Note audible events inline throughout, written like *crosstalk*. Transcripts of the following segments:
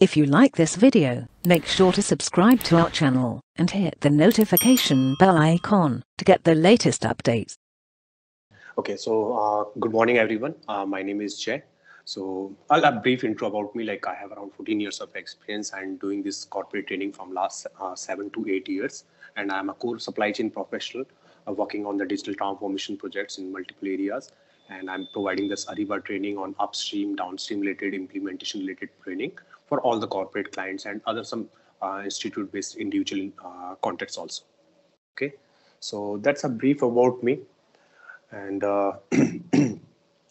If you like this video, make sure to subscribe to our channel and hit the notification bell icon to get the latest updates. Okay, so uh, good morning, everyone. Uh, my name is Jay. So I'll a brief intro about me. Like I have around 14 years of experience and doing this corporate training from last uh, seven to eight years. And I'm a core supply chain professional uh, working on the digital transformation projects in multiple areas. And I'm providing this Ariba training on upstream, downstream related implementation related training for all the corporate clients and other some uh, institute based individual uh, contexts also. Okay, so that's a brief about me. And uh, *clears throat*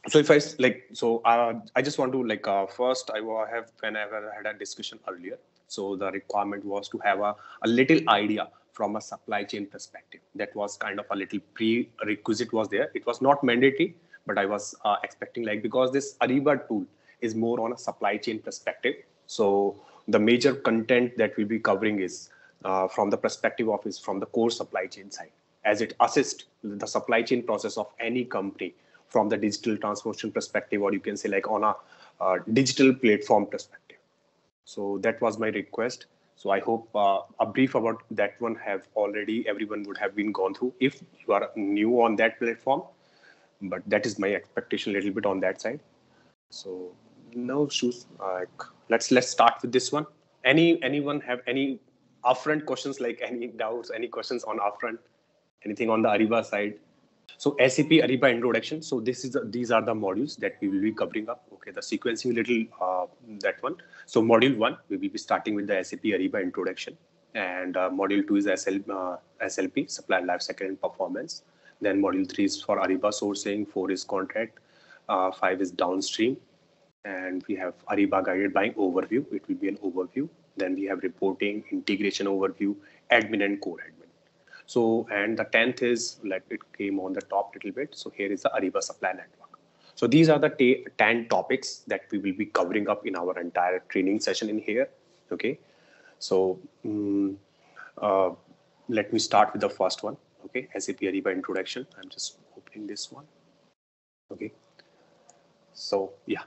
so if I like, so uh, I just want to like uh, first I have whenever I had a discussion earlier. So the requirement was to have a, a little idea from a supply chain perspective. That was kind of a little prerequisite was there. It was not mandatory, but I was uh, expecting like because this Ariba tool is more on a supply chain perspective. So the major content that we'll be covering is uh, from the perspective of is from the core supply chain side, as it assists the supply chain process of any company from the digital transformation perspective, or you can say like on a uh, digital platform perspective. So that was my request. So I hope uh, a brief about that one have already everyone would have been gone through if you are new on that platform. But that is my expectation a little bit on that side. So no shoes. Like let's let's start with this one. Any anyone have any upfront questions like any doubts, any questions on upfront? Anything on the Ariba side? So SAP Ariba introduction. So this is the, these are the modules that we will be covering up. Okay, the sequencing little uh, that one. So module one, we will be starting with the SAP Ariba introduction, and uh, module two is SL, uh, SLP, supply lifecycle and performance. Then module three is for Ariba sourcing, four is contract, uh, five is downstream, and we have Ariba guided buying overview. It will be an overview. Then we have reporting, integration overview, admin and core admin. So, and the 10th is like it came on the top little bit. So here is the Ariba supply network. So these are the 10 topics that we will be covering up in our entire training session in here. Okay. So um, uh, let me start with the first one. Okay. SAP Ariba introduction. I'm just opening this one. Okay. So yeah.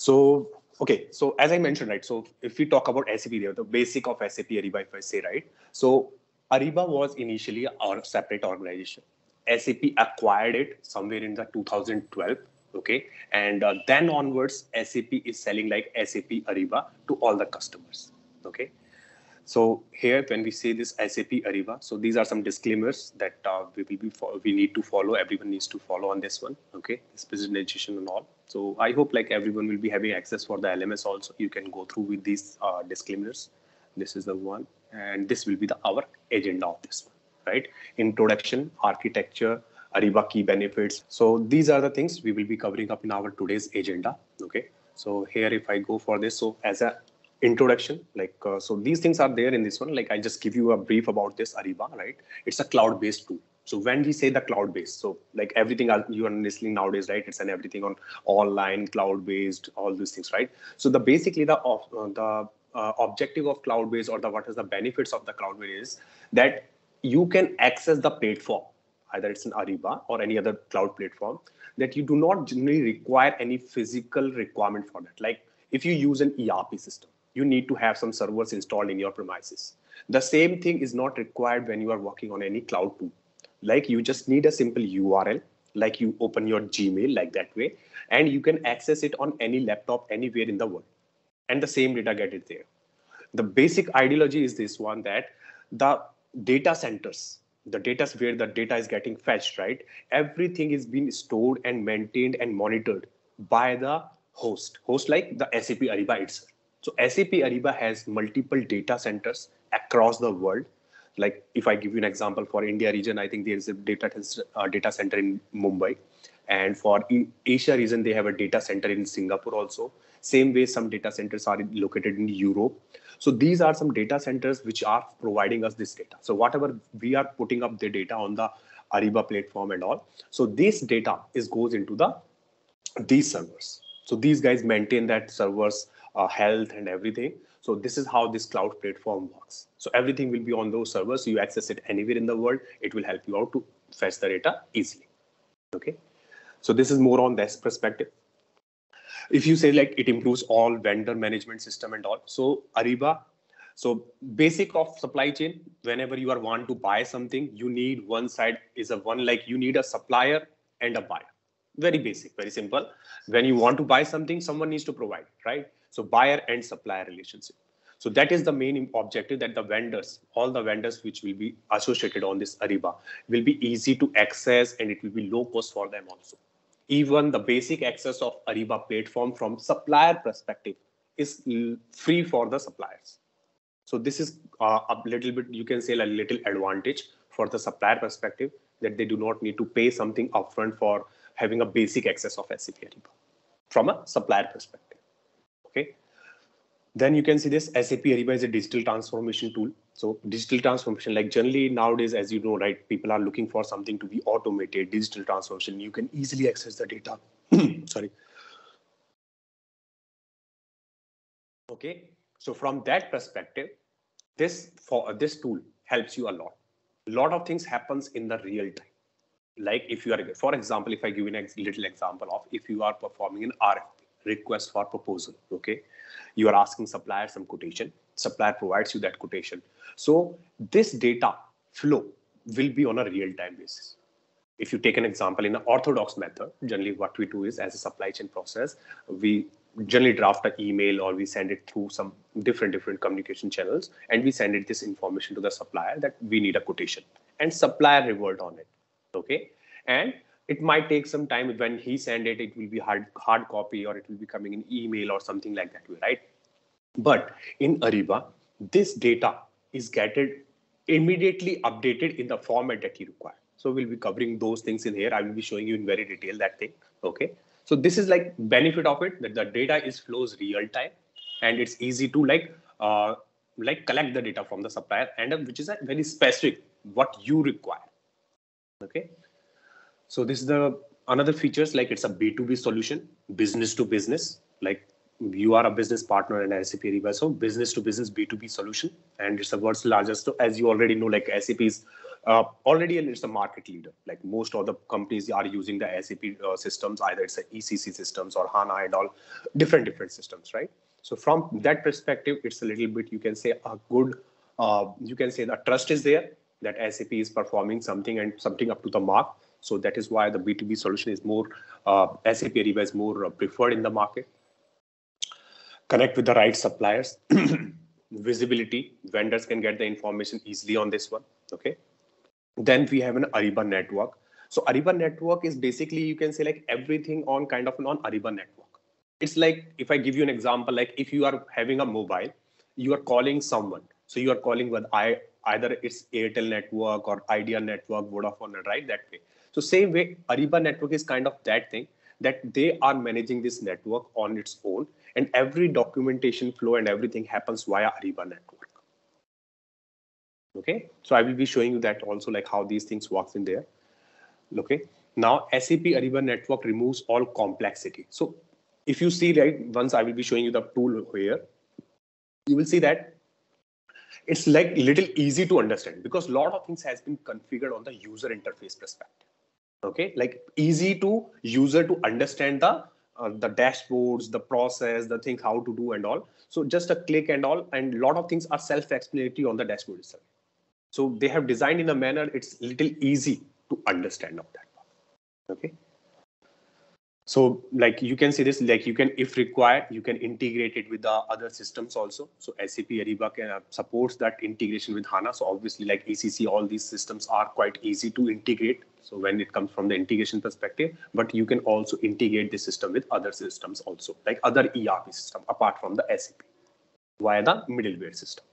So okay, so as I mentioned, right? So if we talk about SAP, the basic of SAP Ariba, if I say right, so Ariba was initially a separate organization. SAP acquired it somewhere in the 2012. Okay, and uh, then onwards, SAP is selling like SAP Ariba to all the customers. Okay, so here when we say this SAP Ariba, so these are some disclaimers that uh, we will be we need to follow. Everyone needs to follow on this one. Okay, this presentation and all. So I hope like everyone will be having access for the LMS also. You can go through with these uh, disclaimers. This is the one and this will be the our agenda of this one right introduction architecture ariba key benefits so these are the things we will be covering up in our today's agenda okay so here if i go for this so as a introduction like uh, so these things are there in this one. Like i just give you a brief about this ariba right? It's a cloud based tool. So when we say the cloud based so like everything you are listening nowadays right? It's an everything on online cloud based all these things right? So the basically the uh, the uh, objective of cloud-based or the what is the benefits of the cloud-based is that you can access the platform, either it's an Ariba or any other cloud platform, that you do not generally require any physical requirement for that. Like if you use an ERP system, you need to have some servers installed in your premises. The same thing is not required when you are working on any cloud tool. Like you just need a simple URL, like you open your Gmail like that way, and you can access it on any laptop anywhere in the world and the same data get it there. The basic ideology is this one that the data centers, the data where the data is getting fetched, right? Everything is being stored and maintained and monitored by the host, host like the SAP Ariba itself. So SAP Ariba has multiple data centers across the world. Like if I give you an example for India region, I think there is a data, uh, data center in Mumbai. And for Asia region, they have a data center in Singapore also. Same way, some data centers are located in Europe. So these are some data centers which are providing us this data. So whatever we are putting up the data on the Ariba platform and all. So this data is goes into the these servers. So these guys maintain that servers uh, health and everything. So this is how this cloud platform works. So everything will be on those servers. You access it anywhere in the world. It will help you out to fetch the data easily. Okay. So this is more on this perspective. if you say like it improves all vendor management system and all so ariba so basic of supply chain whenever you are want to buy something you need one side is a one like you need a supplier and a buyer very basic very simple when you want to buy something someone needs to provide right so buyer and supplier relationship so that is the main objective that the vendors, all the vendors which will be associated on this Ariba will be easy to access and it will be low cost for them also. Even the basic access of Ariba platform from supplier perspective is free for the suppliers. So this is uh, a little bit, you can say a little advantage for the supplier perspective that they do not need to pay something upfront for having a basic access of SAP Ariba from a supplier perspective. Okay. Then you can see this SAP Ariba is a digital transformation tool. So digital transformation, like generally nowadays, as you know, right, people are looking for something to be automated, digital transformation. You can easily access the data. *clears throat* Sorry. Okay. So from that perspective, this for uh, this tool helps you a lot. A lot of things happens in the real time. Like if you are, for example, if I give you a little example of if you are performing an RFP, request for proposal, okay, you are asking supplier some quotation supplier provides you that quotation. So this data flow will be on a real time basis. If you take an example in an orthodox method generally what we do is as a supply chain process we generally draft an email or we send it through some different different communication channels and we send it this information to the supplier that we need a quotation and supplier revert on it okay? And it might take some time. When he send it it will be hard hard copy or it will be coming in email or something like that way right? But in ariba this data is getting immediately updated in the format that you require. So we'll be covering those things in here. I will be showing you in very detail that thing okay? So this is like benefit of it that the data is flows real time and it's easy to like uh, like collect the data from the supplier and which is a very specific what you require okay so this is the another features like it's a B2B solution, business to business. Like you are a business partner in SAP Ariba, so business to business B2B solution, and it's the world's largest. So as you already know, like SAP is uh, already it's a market leader. Like most of the companies are using the SAP uh, systems, either it's a ECC systems or HANA and all different different systems, right? So from that perspective, it's a little bit you can say a good. Uh, you can say the trust is there that SAP is performing something and something up to the mark so that is why the B2B solution is more, uh, SAP Ariba is more uh, preferred in the market. Connect with the right suppliers. *clears throat* Visibility, vendors can get the information easily on this one, okay? Then we have an Ariba network. So Ariba network is basically, you can say like everything on kind of on Ariba network. It's like, if I give you an example, like if you are having a mobile, you are calling someone. So you are calling with I, either it's Airtel network or Idea network, Vodafone, right? That way. So same way, Ariba network is kind of that thing that they are managing this network on its own and every documentation flow and everything happens via Ariba network. Okay, so I will be showing you that also like how these things works in there. Okay, now SAP Ariba network removes all complexity. So if you see right, once I will be showing you the tool here, you will see that it's like little easy to understand because a lot of things has been configured on the user interface perspective okay? Like easy to user to understand the uh, the dashboards the process the thing how to do and all. So just a click and all and a lot of things are self-explanatory on the dashboard itself. So they have designed in a manner it's little easy to understand of that. Okay? So like you can see this like you can if required you can integrate it with the other systems also. So sap ariba can, uh, supports that integration with hana. So obviously like ecc all these systems are quite easy to integrate so when it comes from the integration perspective but you can also integrate the system with other systems also like other erp system apart from the sap via the middleware system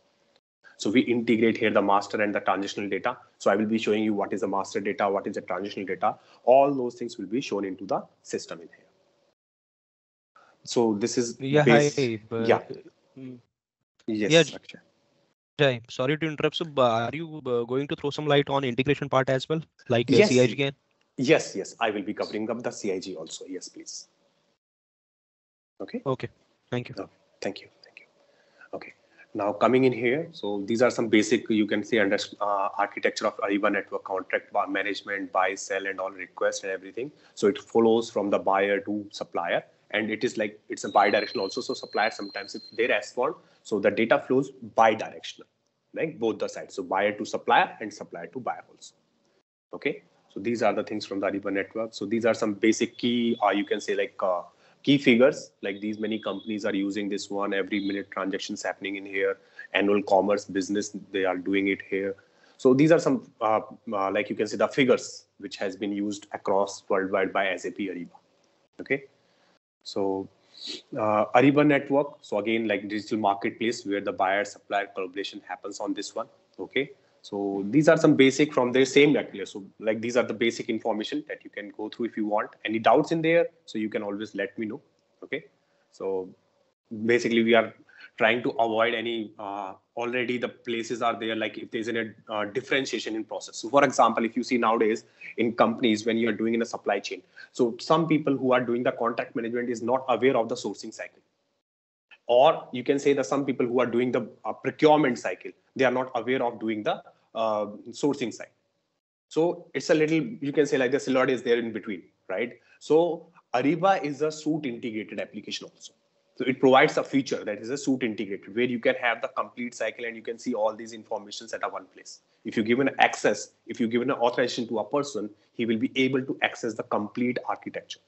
so we integrate here the master and the transitional data. So I will be showing you what is the master data, what is the transitional data. All those things will be shown into the system in here. So this is yeah, base, hi, yeah. Mm, Yes. Yeah. Jai, sorry to interrupt. So, are you uh, going to throw some light on integration part as well, like uh, Yes. CIGN? Yes, yes. I will be covering up the CIG also. Yes, please. Okay. Okay, thank you. Thank you. Thank you. Okay. Now coming in here, so these are some basic, you can see under uh, architecture of Ariba network contract management, buy, sell, and all requests and everything. So it follows from the buyer to supplier, and it is like it's a bi-directional also. So supplier sometimes if they respond, so the data flows bi-directional, like both the sides. So buyer to supplier and supplier to buyer also. Okay. So these are the things from the Ariba network. So these are some basic key, uh, you can say like uh, key figures. Like these many companies are using this one. Every minute transactions happening in here. Annual commerce business, they are doing it here. So these are some, uh, uh, like you can see the figures which has been used across worldwide by SAP Ariba. Okay. So uh, Ariba network. So again, like digital marketplace where the buyer supplier collaboration happens on this one. Okay. So these are some basic from the same network. So like these are the basic information that you can go through if you want. Any doubts in there? So you can always let me know. Okay. So basically we are trying to avoid any uh, already the places are there like if there's a uh, differentiation in process. So for example if you see nowadays in companies when you are doing in a supply chain so some people who are doing the contract management is not aware of the sourcing cycle. Or you can say that some people who are doing the uh, procurement cycle they are not aware of doing the uh, sourcing side so it's a little you can say like the silhouette is there in between right? So ariba is a suite integrated application also so it provides a feature that is a suite integrated where you can have the complete cycle and you can see all these informations at a one place. If you give an access, if you give an authorization to a person, he will be able to access the complete architecture.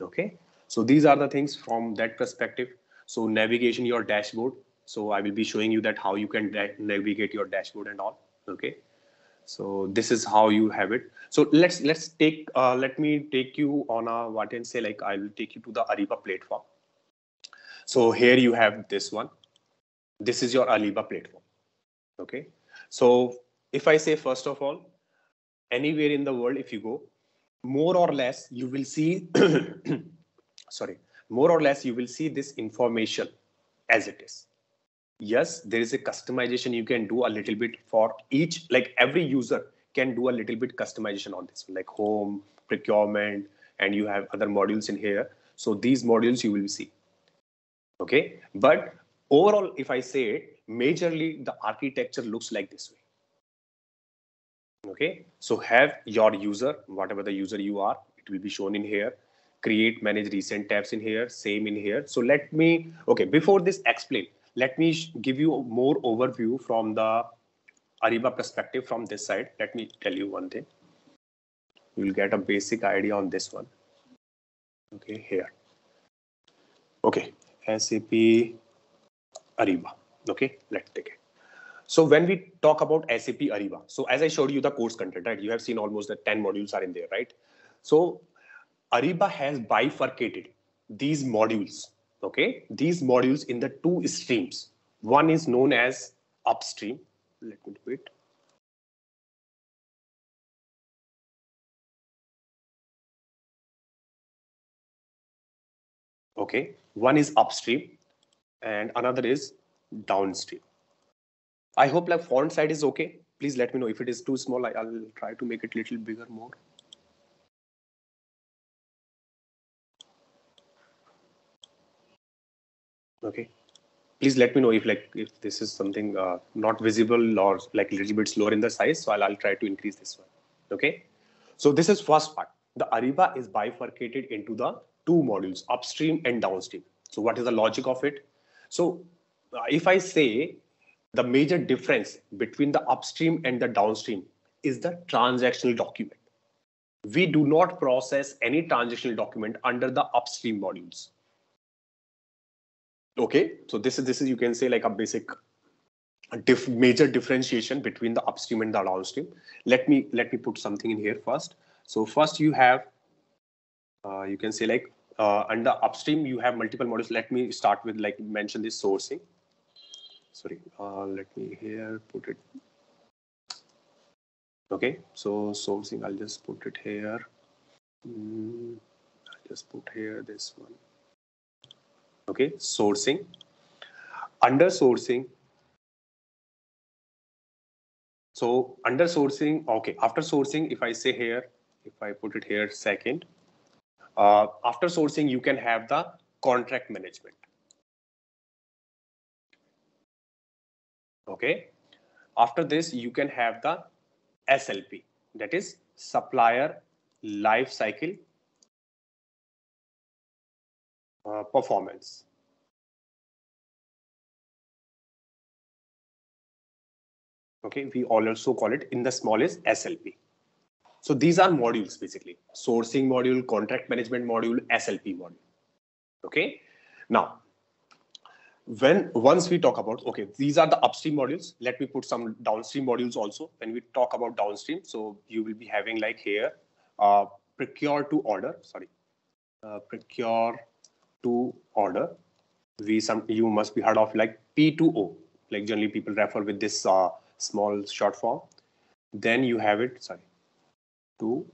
Okay, so these are the things from that perspective. So navigation your dashboard. So I will be showing you that how you can navigate your dashboard and all. Okay, so this is how you have it. So let's let's take uh, let me take you on a what and say like I will take you to the Ariba platform. So here you have this one. This is your Ariba platform. Okay. So if I say first of all, anywhere in the world, if you go, more or less you will see, *coughs* sorry, more or less you will see this information as it is. Yes, there is a customization you can do a little bit for each, like every user can do a little bit customization on this, like home, procurement, and you have other modules in here. So these modules you will see okay? But overall if i say it majorly the architecture looks like this way. Okay? So have your user whatever the user you are it will be shown in here. Create manage recent tabs in here same in here. So let me okay before this explain. Let me give you more overview from the ariba perspective from this side. Let me tell you one thing. You'll get a basic idea on this one. Okay here. Okay SAP Ariba. Okay, let's take it. So when we talk about SAP Ariba, so as I showed you the course content, right? You have seen almost the 10 modules are in there, right? So Ariba has bifurcated these modules, okay? These modules in the two streams. One is known as upstream. Let me do it. Okay, one is upstream and another is downstream. I hope like font size is okay. Please let me know if it is too small. I, will try to make it little bigger more. Okay. Please let me know if like if this is something uh, not visible or like a little bit slower in the size. So I'll, I'll try to increase this one. Okay. So this is first part. The Ariba is bifurcated into the two modules, upstream and downstream. So what is the logic of it? So uh, if I say the major difference between the upstream and the downstream is the transactional document. We do not process any transactional document under the upstream modules. Okay, so this is this is you can say like a basic diff major differentiation between the upstream and the downstream. Let me let me put something in here first. So first you have uh, you can say like uh, under upstream, you have multiple modules. Let me start with like mention this sourcing. Sorry, uh, let me here put it. Okay, so sourcing, I'll just put it here. Mm, I'll just put here this one. Okay, sourcing. Under sourcing, so under sourcing, okay, after sourcing, if I say here, if I put it here second, uh, after sourcing, you can have the contract management. Okay. After this, you can have the SLP, that is supplier life cycle uh, performance. Okay, we also call it in the smallest SLP. So these are modules basically, sourcing module, contract management module, SLP module. Okay, now when once we talk about okay these are the upstream modules. Let me put some downstream modules also. When we talk about downstream so you will be having like here uh, procure to order. Sorry. Uh, procure to order. We some you must be heard of like p2o like generally people refer with this uh, small short form. Then you have it sorry to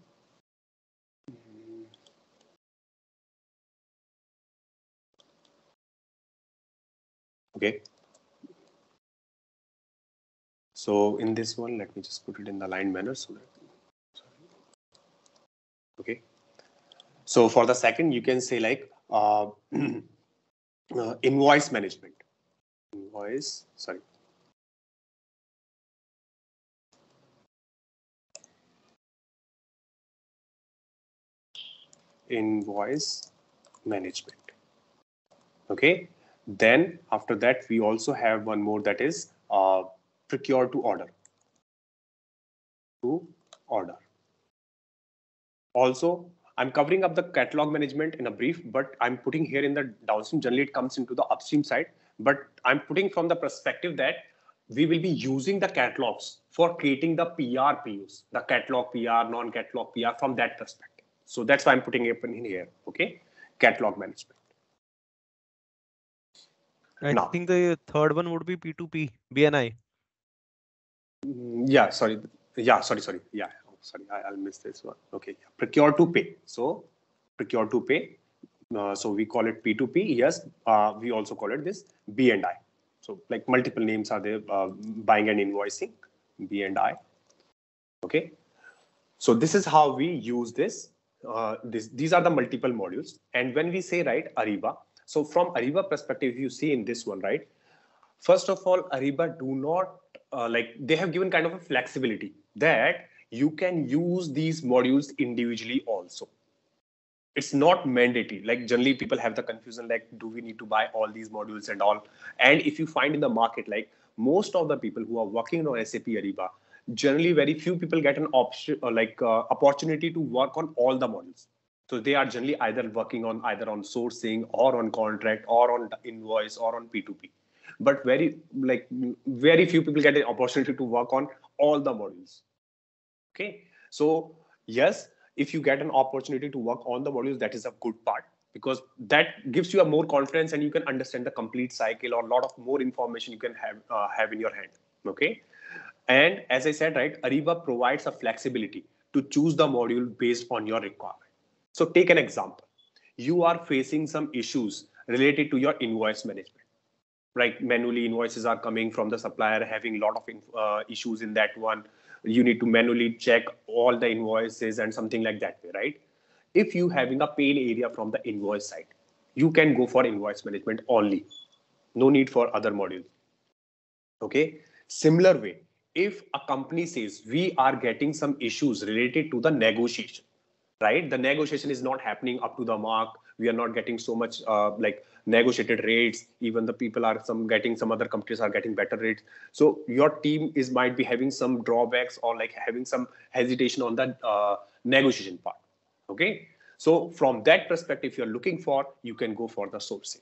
okay. So in this one let me just put it in the line manner so that okay. So for the second you can say like uh, *clears throat* uh, invoice management. Invoice sorry invoice management okay then after that, we also have one more that is uh, procure to order. To order. Also, I'm covering up the catalog management in a brief, but I'm putting here in the downstream. Generally, it comes into the upstream side, but I'm putting from the perspective that we will be using the catalogs for creating the PR PUs, the catalog PR, non-catalog PR from that perspective. So that's why I'm putting it in here. Okay, catalog management. I no. think the third one would be P2P, BNI. Mm, yeah, sorry. Yeah, sorry, sorry. Yeah, oh, sorry, I, will miss this one. Okay, yeah. procure to pay. So procure to pay. Uh, so we call it P2P. Yes, uh, we also call it this B and I. So like multiple names are there, uh, buying and invoicing, B and I. Okay. So this is how we use this. Uh, this. These are the multiple modules. And when we say, right, Ariba, so from Ariba perspective, you see in this one, right? First of all, Ariba do not uh, like they have given kind of a flexibility that you can use these modules individually also. It's not mandatory. Like generally people have the confusion like, do we need to buy all these modules and all? And if you find in the market, like most of the people who are working on SAP Ariba, generally very few people get an option or uh, like uh, opportunity to work on all the models so they are generally either working on either on sourcing or on contract or on invoice or on P2P. But very like very few people get an opportunity to work on all the modules. Okay. So yes, if you get an opportunity to work on the modules, that is a good part because that gives you a more confidence and you can understand the complete cycle or a lot of more information you can have uh, have in your hand. Okay. And as I said, right, Ariba provides a flexibility to choose the module based on your requirement. So take an example. You are facing some issues related to your invoice management. Right, manually invoices are coming from the supplier having a lot of uh, issues in that one. You need to manually check all the invoices and something like that way, right? If you having a pain area from the invoice side, you can go for invoice management only. No need for other modules. Okay. Similar way, if a company says we are getting some issues related to the negotiation, right? The negotiation is not happening up to the mark. We are not getting so much uh, like negotiated rates. Even the people are some getting some other companies are getting better rates. So your team is might be having some drawbacks or like having some hesitation on the uh, negotiation part. Okay. So from that perspective, you're looking for, you can go for the sourcing.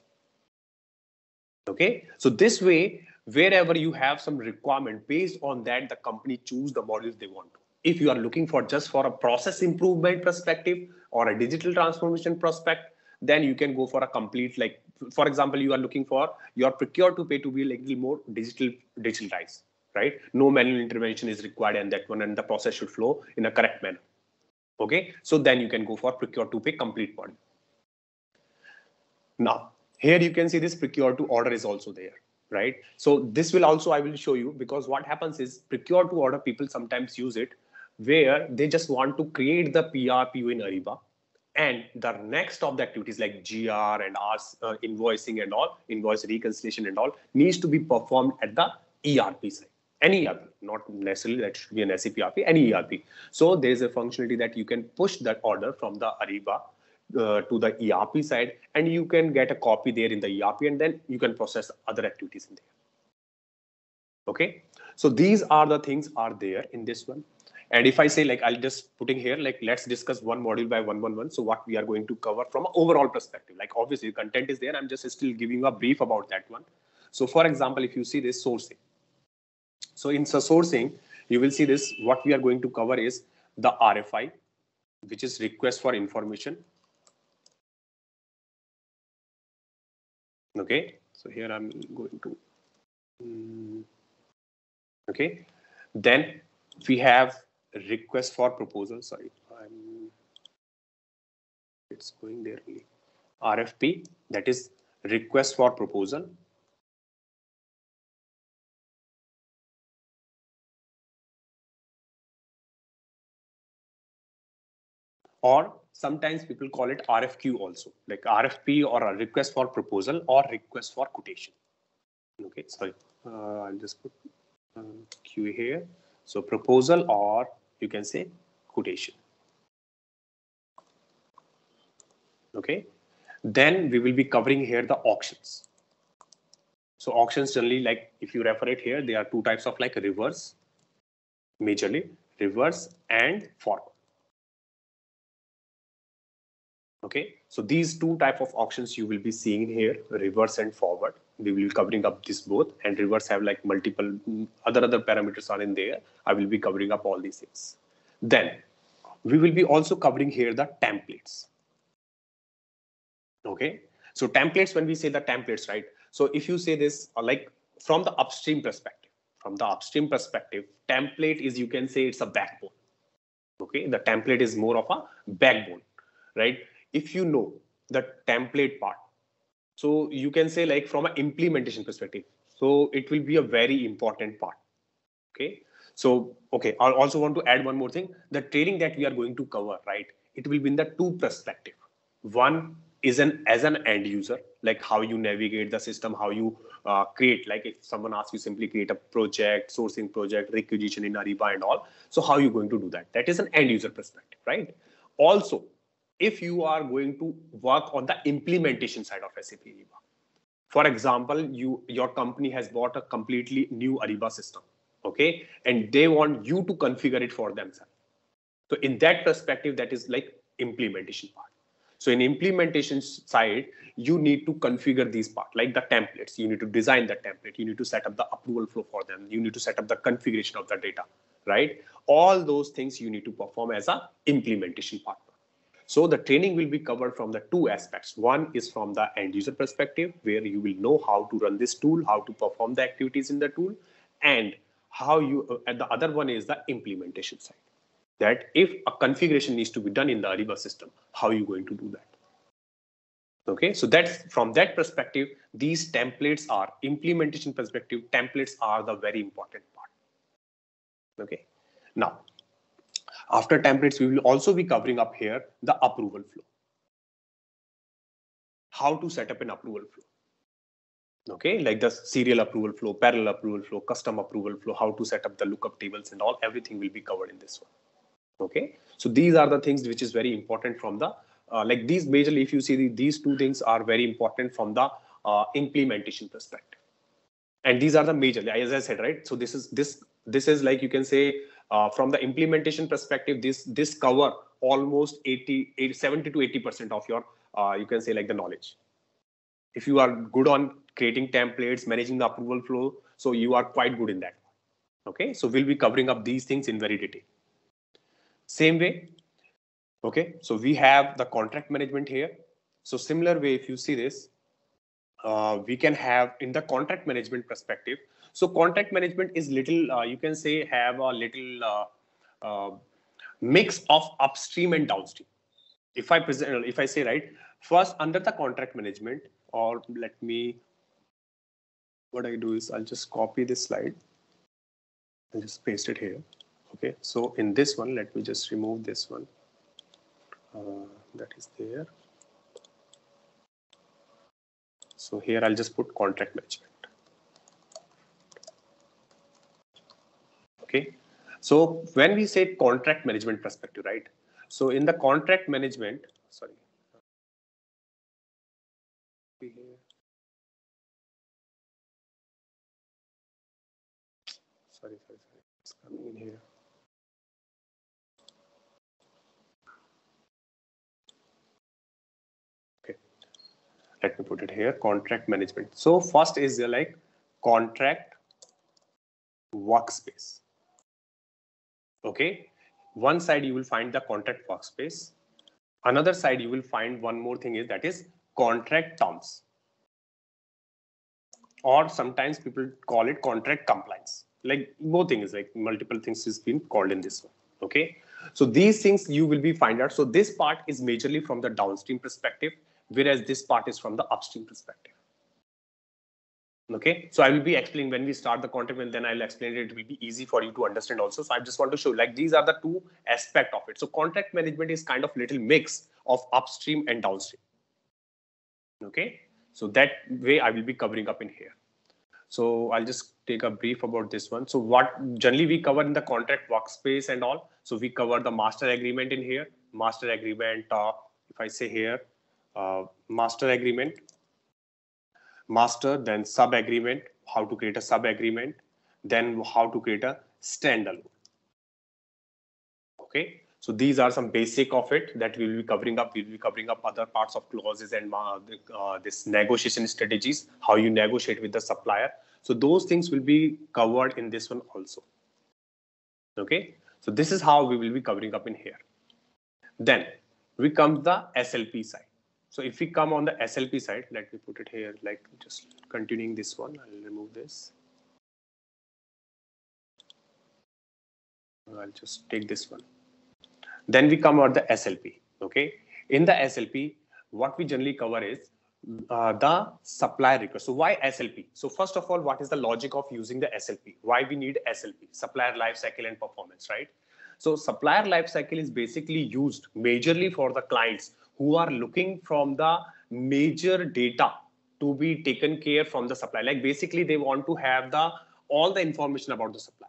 Okay. So this way, wherever you have some requirement based on that, the company choose the modules they want if you are looking for just for a process improvement perspective or a digital transformation prospect then you can go for a complete like for example you are looking for your procure to pay to be a little more digital digitalized right? No manual intervention is required and that one and the process should flow in a correct manner. Okay? So then you can go for procure to pay complete body now here you can see this procure to order is also there right so this will also i will show you because what happens is procure to order people sometimes use it where they just want to create the PRPU in Ariba. And the next of the activities like GR and RS, uh, invoicing and all, invoice reconciliation and all, needs to be performed at the ERP side. Any ERP, not necessarily that should be an SAP ERP, any ERP. So there's a functionality that you can push that order from the Ariba uh, to the ERP side and you can get a copy there in the ERP and then you can process other activities in there. Okay, so these are the things are there in this one. And if I say like I'll just putting here like let's discuss one module by one one one. So what we are going to cover from overall perspective, like obviously content is there. I'm just still giving a brief about that one. So for example, if you see this sourcing. So in sourcing, you will see this. What we are going to cover is the RFI, which is request for information. Okay, so here I'm going to. Um, okay then we have request for proposal sorry I'm, it's going there really rfp that is request for proposal or sometimes people call it rfq also like rfp or a request for proposal or request for quotation okay sorry uh, i'll just put um, Q here. So proposal or you can say quotation. Okay. Then we will be covering here the auctions. So auctions generally like if you refer it here, there are two types of like reverse, majorly reverse and forward. Okay, so these two type of auctions you will be seeing here, reverse and forward. We will be covering up this both and reverse have like multiple other other parameters are in there. I will be covering up all these things. Then we will be also covering here the templates. Okay, so templates when we say the templates, right? So if you say this uh, like from the upstream perspective, from the upstream perspective, template is you can say it's a backbone. Okay, the template is more of a backbone, right? If you know the template part. So you can say like from an implementation perspective. So it will be a very important part. Okay? So okay i also want to add one more thing. The training that we are going to cover right it will be in the two perspective. One is an as an end user like how you navigate the system how you uh, create like if someone asks you simply create a project sourcing project requisition in ariba and all. So how are you going to do that? That is an end user perspective right? Also if you are going to work on the implementation side of SAP Ariba. For example, you your company has bought a completely new Ariba system, okay, and they want you to configure it for themselves. So in that perspective, that is like implementation part. So in implementation side, you need to configure these part like the templates. You need to design the template. You need to set up the approval flow for them. You need to set up the configuration of the data, right? All those things you need to perform as a implementation part. So the training will be covered from the two aspects. One is from the end user perspective, where you will know how to run this tool, how to perform the activities in the tool, and how you, uh, and the other one is the implementation side. That if a configuration needs to be done in the Ariba system, how are you going to do that? Okay, so that's from that perspective, these templates are implementation perspective, templates are the very important part. Okay, now after templates, we will also be covering up here the approval flow. How to set up an approval flow. Okay, like the serial approval flow, parallel approval flow, custom approval flow, how to set up the lookup tables and all, everything will be covered in this one. Okay, so these are the things which is very important from the, uh, like these majorly, if you see the, these two things are very important from the uh, implementation perspective. And these are the major, as I said, right? So this is this this is like you can say uh, from the implementation perspective, this this cover almost 80, 80 70 to 80 percent of your uh, you can say like the knowledge. If you are good on creating templates, managing the approval flow, so you are quite good in that. Okay, so we'll be covering up these things in very detail. Same way. Okay, so we have the contract management here. So similar way, if you see this, uh, we can have in the contract management perspective, so contract management is little, uh, you can say, have a little uh, uh, mix of upstream and downstream. If I present, if I say right, first under the contract management, or let me, what I do is I'll just copy this slide and just paste it here. Okay, so in this one, let me just remove this one. Uh, that is there. So here I'll just put contract management. Okay. So when we say contract management perspective, right? So in the contract management, sorry. Sorry, sorry, sorry. It's coming in here. Okay. Let me put it here. Contract management. So first is uh, like contract workspace. Okay. One side you will find the contract workspace. Another side you will find one more thing is that is contract terms. Or sometimes people call it contract compliance. Like both things, like multiple things is being called in this one. Okay. So these things you will be find out. So this part is majorly from the downstream perspective, whereas this part is from the upstream perspective. Okay, so I will be explaining when we start the content and then I'll explain it. It will be easy for you to understand also. So I just want to show like these are the two aspect of it. So contract management is kind of little mix of upstream and downstream. Okay, so that way I will be covering up in here. So I'll just take a brief about this one. So what generally we cover in the contract workspace and all. So we cover the master agreement in here, master agreement. Uh, if I say here, uh, master agreement, master, then sub agreement, how to create a sub agreement, then how to create a standalone. Okay, so these are some basic of it that we will be covering up. We'll be covering up other parts of clauses and uh, uh, this negotiation strategies, how you negotiate with the supplier. So those things will be covered in this one also. Okay, so this is how we will be covering up in here. Then we come to the SLP side. So if we come on the SLP side, let me put it here, like just continuing this one, I'll remove this. I'll just take this one. Then we come out the SLP, okay? In the SLP, what we generally cover is uh, the supply request. So why SLP? So first of all, what is the logic of using the SLP? Why we need SLP, supplier life cycle and performance, right? So supplier life cycle is basically used majorly for the clients who are looking from the major data to be taken care from the supply. Like basically they want to have the all the information about the supply.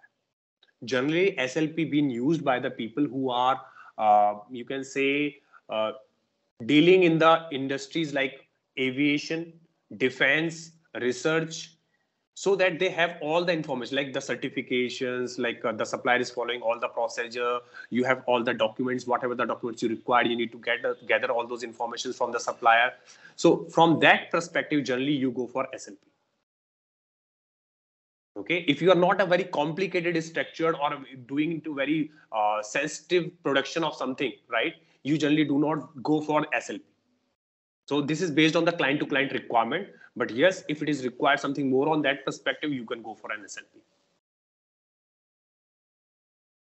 Generally, SLP being used by the people who are, uh, you can say, uh, dealing in the industries like aviation, defense, research, so that they have all the information like the certifications like uh, the supplier is following all the procedure you have all the documents whatever the documents you require you need to get uh, gather all those informations from the supplier. So from that perspective generally you go for slp okay? If you are not a very complicated structured or doing into very uh, sensitive production of something right you generally do not go for slp so this is based on the client to client requirement. But yes, if it is required something more on that perspective, you can go for an SLP.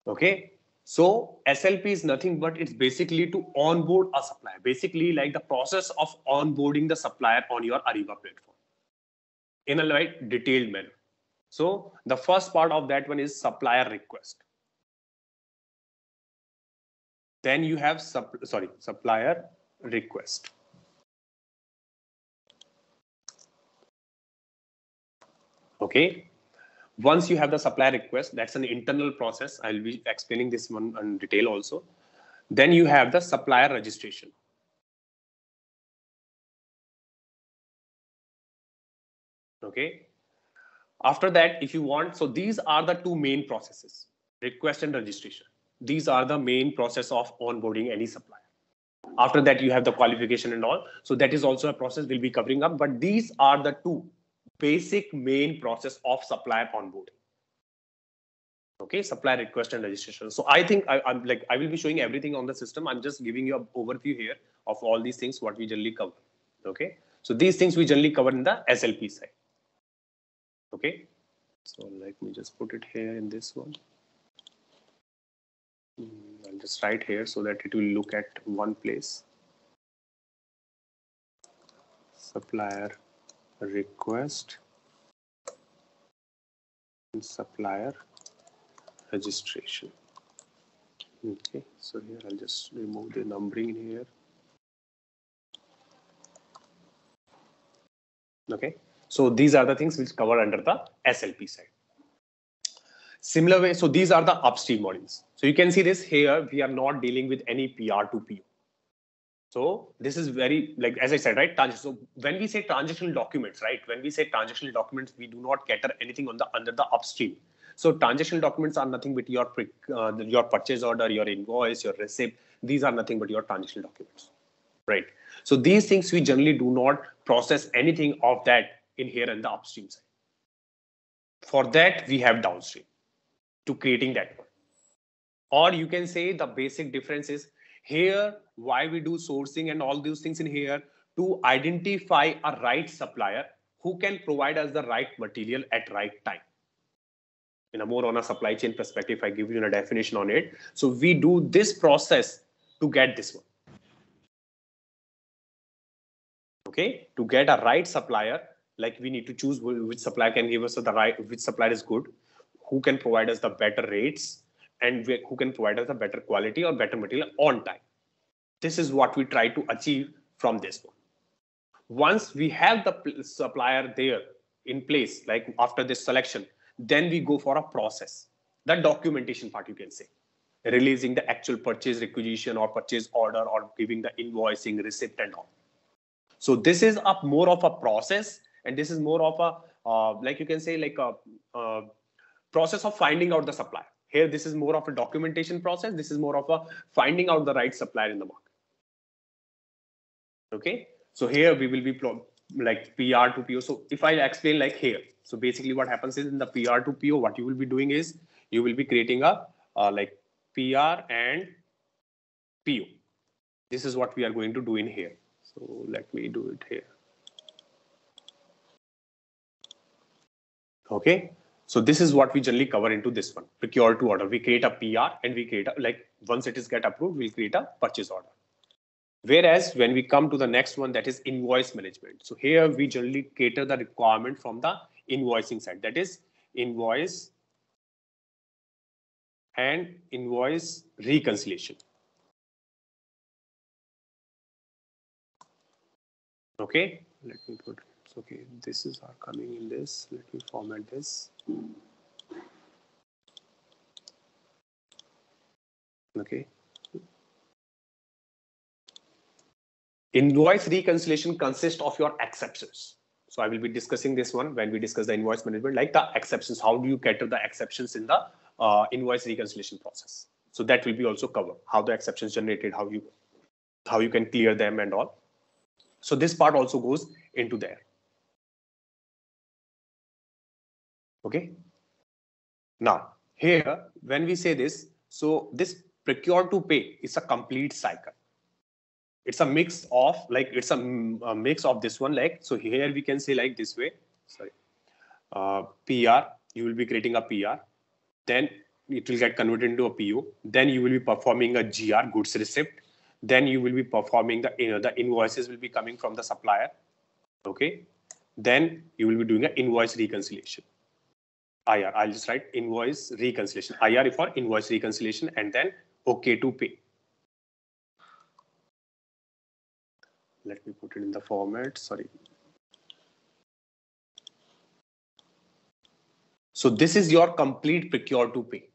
Okay. So SLP is nothing but it's basically to onboard a supplier, basically like the process of onboarding the supplier on your Ariba platform in a right detailed manner. So the first part of that one is supplier request. Then you have sup sorry supplier request. Okay. Once you have the supply request, that's an internal process. I'll be explaining this one in detail also. Then you have the supplier registration. Okay. After that, if you want, so these are the two main processes, request and registration. These are the main process of onboarding any supplier. After that, you have the qualification and all. So that is also a process we'll be covering up, but these are the two basic main process of supplier onboarding. Okay, supplier request and registration. So I think I, am like I will be showing everything on the system. I'm just giving you an overview here of all these things what we generally cover. Okay, so these things we generally cover in the SLP side. Okay, so let me just put it here in this one. Hmm, I'll just write here so that it will look at one place. Supplier request supplier registration. Okay, so here I'll just remove the numbering here. Okay, so these are the things which cover under the SLP side. Similar way, so these are the upstream modules. So you can see this here, we are not dealing with any PR to PO. So this is very like as I said, right? So when we say transactional documents, right? When we say transactional documents, we do not cater anything on the under the upstream. So transactional documents are nothing but your uh, your purchase order, your invoice, your receipt. These are nothing but your transactional documents, right? So these things we generally do not process anything of that in here in the upstream side. For that we have downstream to creating that one. Or you can say the basic difference is here why we do sourcing and all those things in here to identify a right supplier who can provide us the right material at right time in a more on a supply chain perspective, I give you a definition on it. So we do this process to get this one. Okay, to get a right supplier, like we need to choose which supplier can give us the right, which supplier is good, who can provide us the better rates, and who can provide us a better quality or better material on time. This is what we try to achieve from this one. Once we have the supplier there in place, like after this selection, then we go for a process, the documentation part, you can say, releasing the actual purchase requisition or purchase order or giving the invoicing receipt and all. So this is a more of a process, and this is more of a uh, like you can say like a, a process of finding out the supplier. Here, this is more of a documentation process. This is more of a finding out the right supplier in the market. Okay, so here we will be like PR to PO. So if I explain like here, so basically what happens is in the PR to PO, what you will be doing is you will be creating a uh, like PR and PO. This is what we are going to do in here. So let me do it here. Okay. So this is what we generally cover into this one, procure to order. We create a PR and we create a, like once it is get approved, we'll create a purchase order. Whereas when we come to the next one, that is invoice management. So here we generally cater the requirement from the invoicing side. That is invoice and invoice reconciliation. Okay, let me put okay. This is our coming in this. Let me format this. Okay, Invoice reconciliation consists of your exceptions. So I will be discussing this one when we discuss the invoice management, like the exceptions. How do you cater the exceptions in the uh, invoice reconciliation process? So that will be also covered. How the exceptions generated, how you how you can clear them and all. So this part also goes into there. Okay. Now here, when we say this, so this procure to pay is a complete cycle. It's a mix of like it's a, a, mix of this one like so here we can say like this way. Sorry. Uh, pr you will be creating a pr then it will get converted into a po then you will be performing a gr goods receipt then you will be performing the you know the invoices will be coming from the supplier. Okay? Then you will be doing an invoice reconciliation ir i'll just write invoice reconciliation. Ir for invoice reconciliation and then okay to pay. Let me put it in the format. Sorry. So this is your complete procure to pay.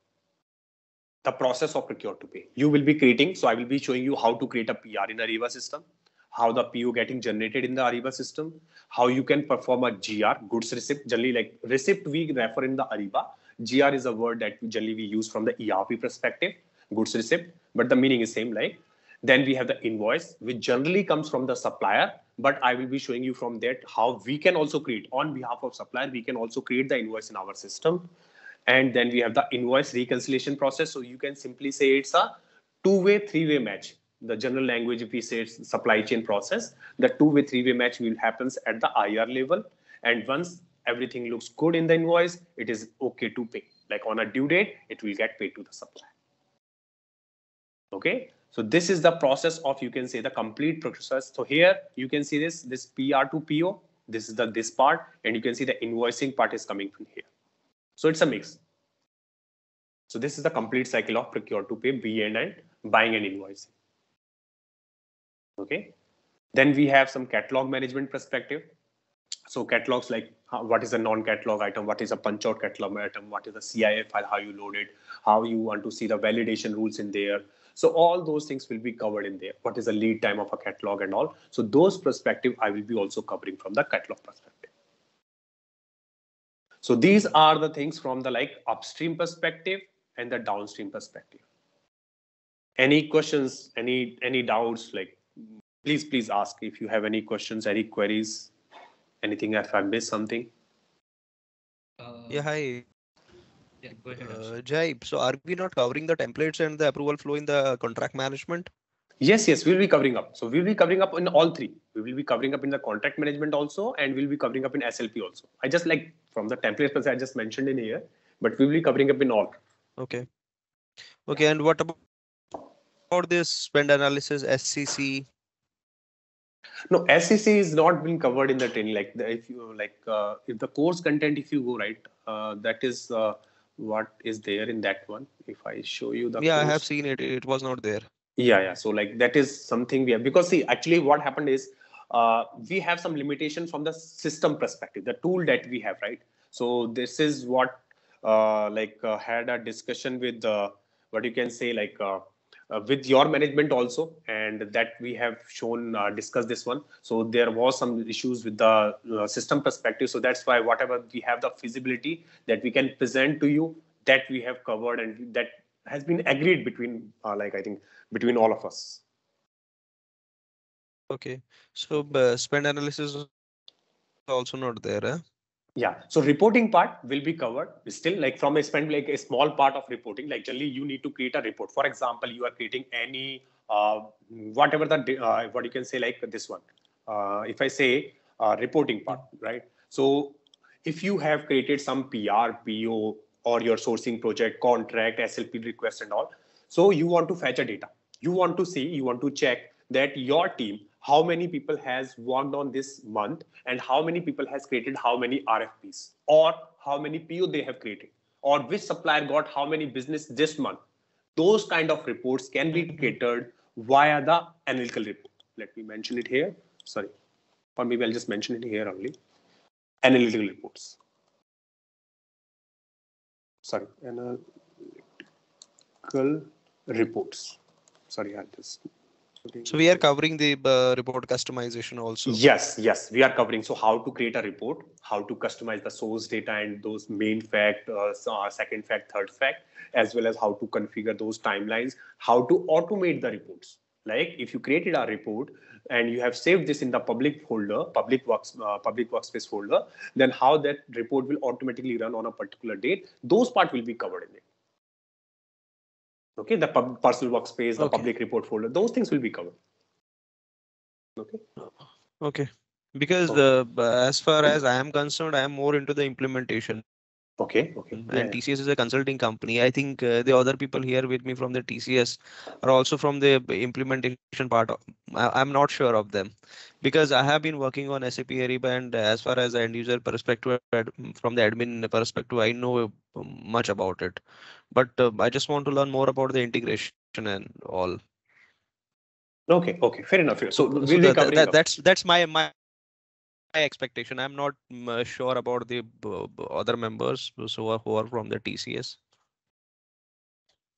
The process of procure to pay. You will be creating so i will be showing you how to create a pr in ariba system how the PO getting generated in the Ariba system, how you can perform a GR, goods receipt. Generally, like receipt we refer in the Ariba. GR is a word that generally we use from the ERP perspective, goods receipt, but the meaning is same like then we have the invoice, which generally comes from the supplier, but I will be showing you from that how we can also create on behalf of supplier, we can also create the invoice in our system. And then we have the invoice reconciliation process. So you can simply say it's a two-way, three-way match. The general language, if we say it's supply chain process, the two-way, three-way match will happens at the IR level. And once everything looks good in the invoice, it is okay to pay. Like on a due date, it will get paid to the supplier. Okay, so this is the process of, you can say the complete process. So here you can see this, this PR to PO, this is the this part, and you can see the invoicing part is coming from here. So it's a mix. So this is the complete cycle of procure to pay, BN and buying and invoicing. Okay. Then we have some catalog management perspective. So catalogs like how, what is a non-catalog item, what is a punch-out catalog item, what is a CIF file, how you load it, how you want to see the validation rules in there, So all those things will be covered in there. What is the lead time of a catalog and all. So those perspective I will be also covering from the catalog perspective. So these are the things from the like upstream perspective and the downstream perspective. Any questions, any any doubts, like please, please ask if you have any questions, any queries, anything if I missed something. Uh, yeah, hi. Yeah, go ahead. Uh, Jai, so are we not covering the templates and the approval flow in the contract management? Yes, yes, we'll be covering up. So we'll be covering up in all three. We will be covering up in the contract management also, and we'll be covering up in SLP also. I just like from the templates perspective, I just mentioned in here, but we'll be covering up in all. Okay. Okay, and what about, about this spend analysis, SCC? No, SCC is not being covered in the training. Like the, if you like, uh, if the course content, if you go right, uh, that is uh, what is there in that one. If I show you the yeah, course. I have seen it. It was not there. Yeah, yeah. So like that is something we have because see, actually, what happened is uh, we have some limitation from the system perspective, the tool that we have, right? So this is what uh, like uh, had a discussion with uh, what you can say like uh, with your management also and that we have shown uh, discussed this one so there was some issues with the uh, system perspective so that's why whatever we have the feasibility that we can present to you that we have covered and that has been agreed between uh, like i think between all of us Okay. So uh, spend analysis also not there. Huh? Yeah. So reporting part will be covered. Still like from a spend like a small part of reporting like generally you need to create a report. For example you are creating any uh, whatever the uh, what you can say like this one uh, if i say uh, reporting part right? So if you have created some pr po or your sourcing project contract slp request and all so you want to fetch a data. You want to see you want to check that your team how many people has worked on this month and how many people has created how many rfps or how many po they have created or which supplier got how many business this month. Those kind of reports can be catered via the analytical report. Let me mention it here. Sorry. Or maybe i'll just mention it here only. Analytical reports. Sorry. Analytical reports. Sorry i'll just so we are covering the uh, report customization also. Yes, yes, we are covering. So how to create a report, how to customize the source data and those main fact, uh, uh, second fact, third fact, as well as how to configure those timelines, how to automate the reports. Like if you created a report and you have saved this in the public folder, public works, uh, public workspace folder, then how that report will automatically run on a particular date, those part will be covered in it okay the pub, personal workspace the okay. public report folder those things will be covered okay okay because okay. Uh, the as far as i am concerned i am more into the implementation okay okay. And yeah. tcs is a consulting company. I think uh, the other people here with me from the tcs are also from the implementation part. Of, I, am not sure of them because i have been working on sap ariba and as far as the end user perspective from the admin perspective i know much about it. But uh, i just want to learn more about the integration and all. Okay okay. Fair enough so, we'll so that, that, that's that's my my expectation. I'm not uh, sure about the uh, other members who are, who are from the tcs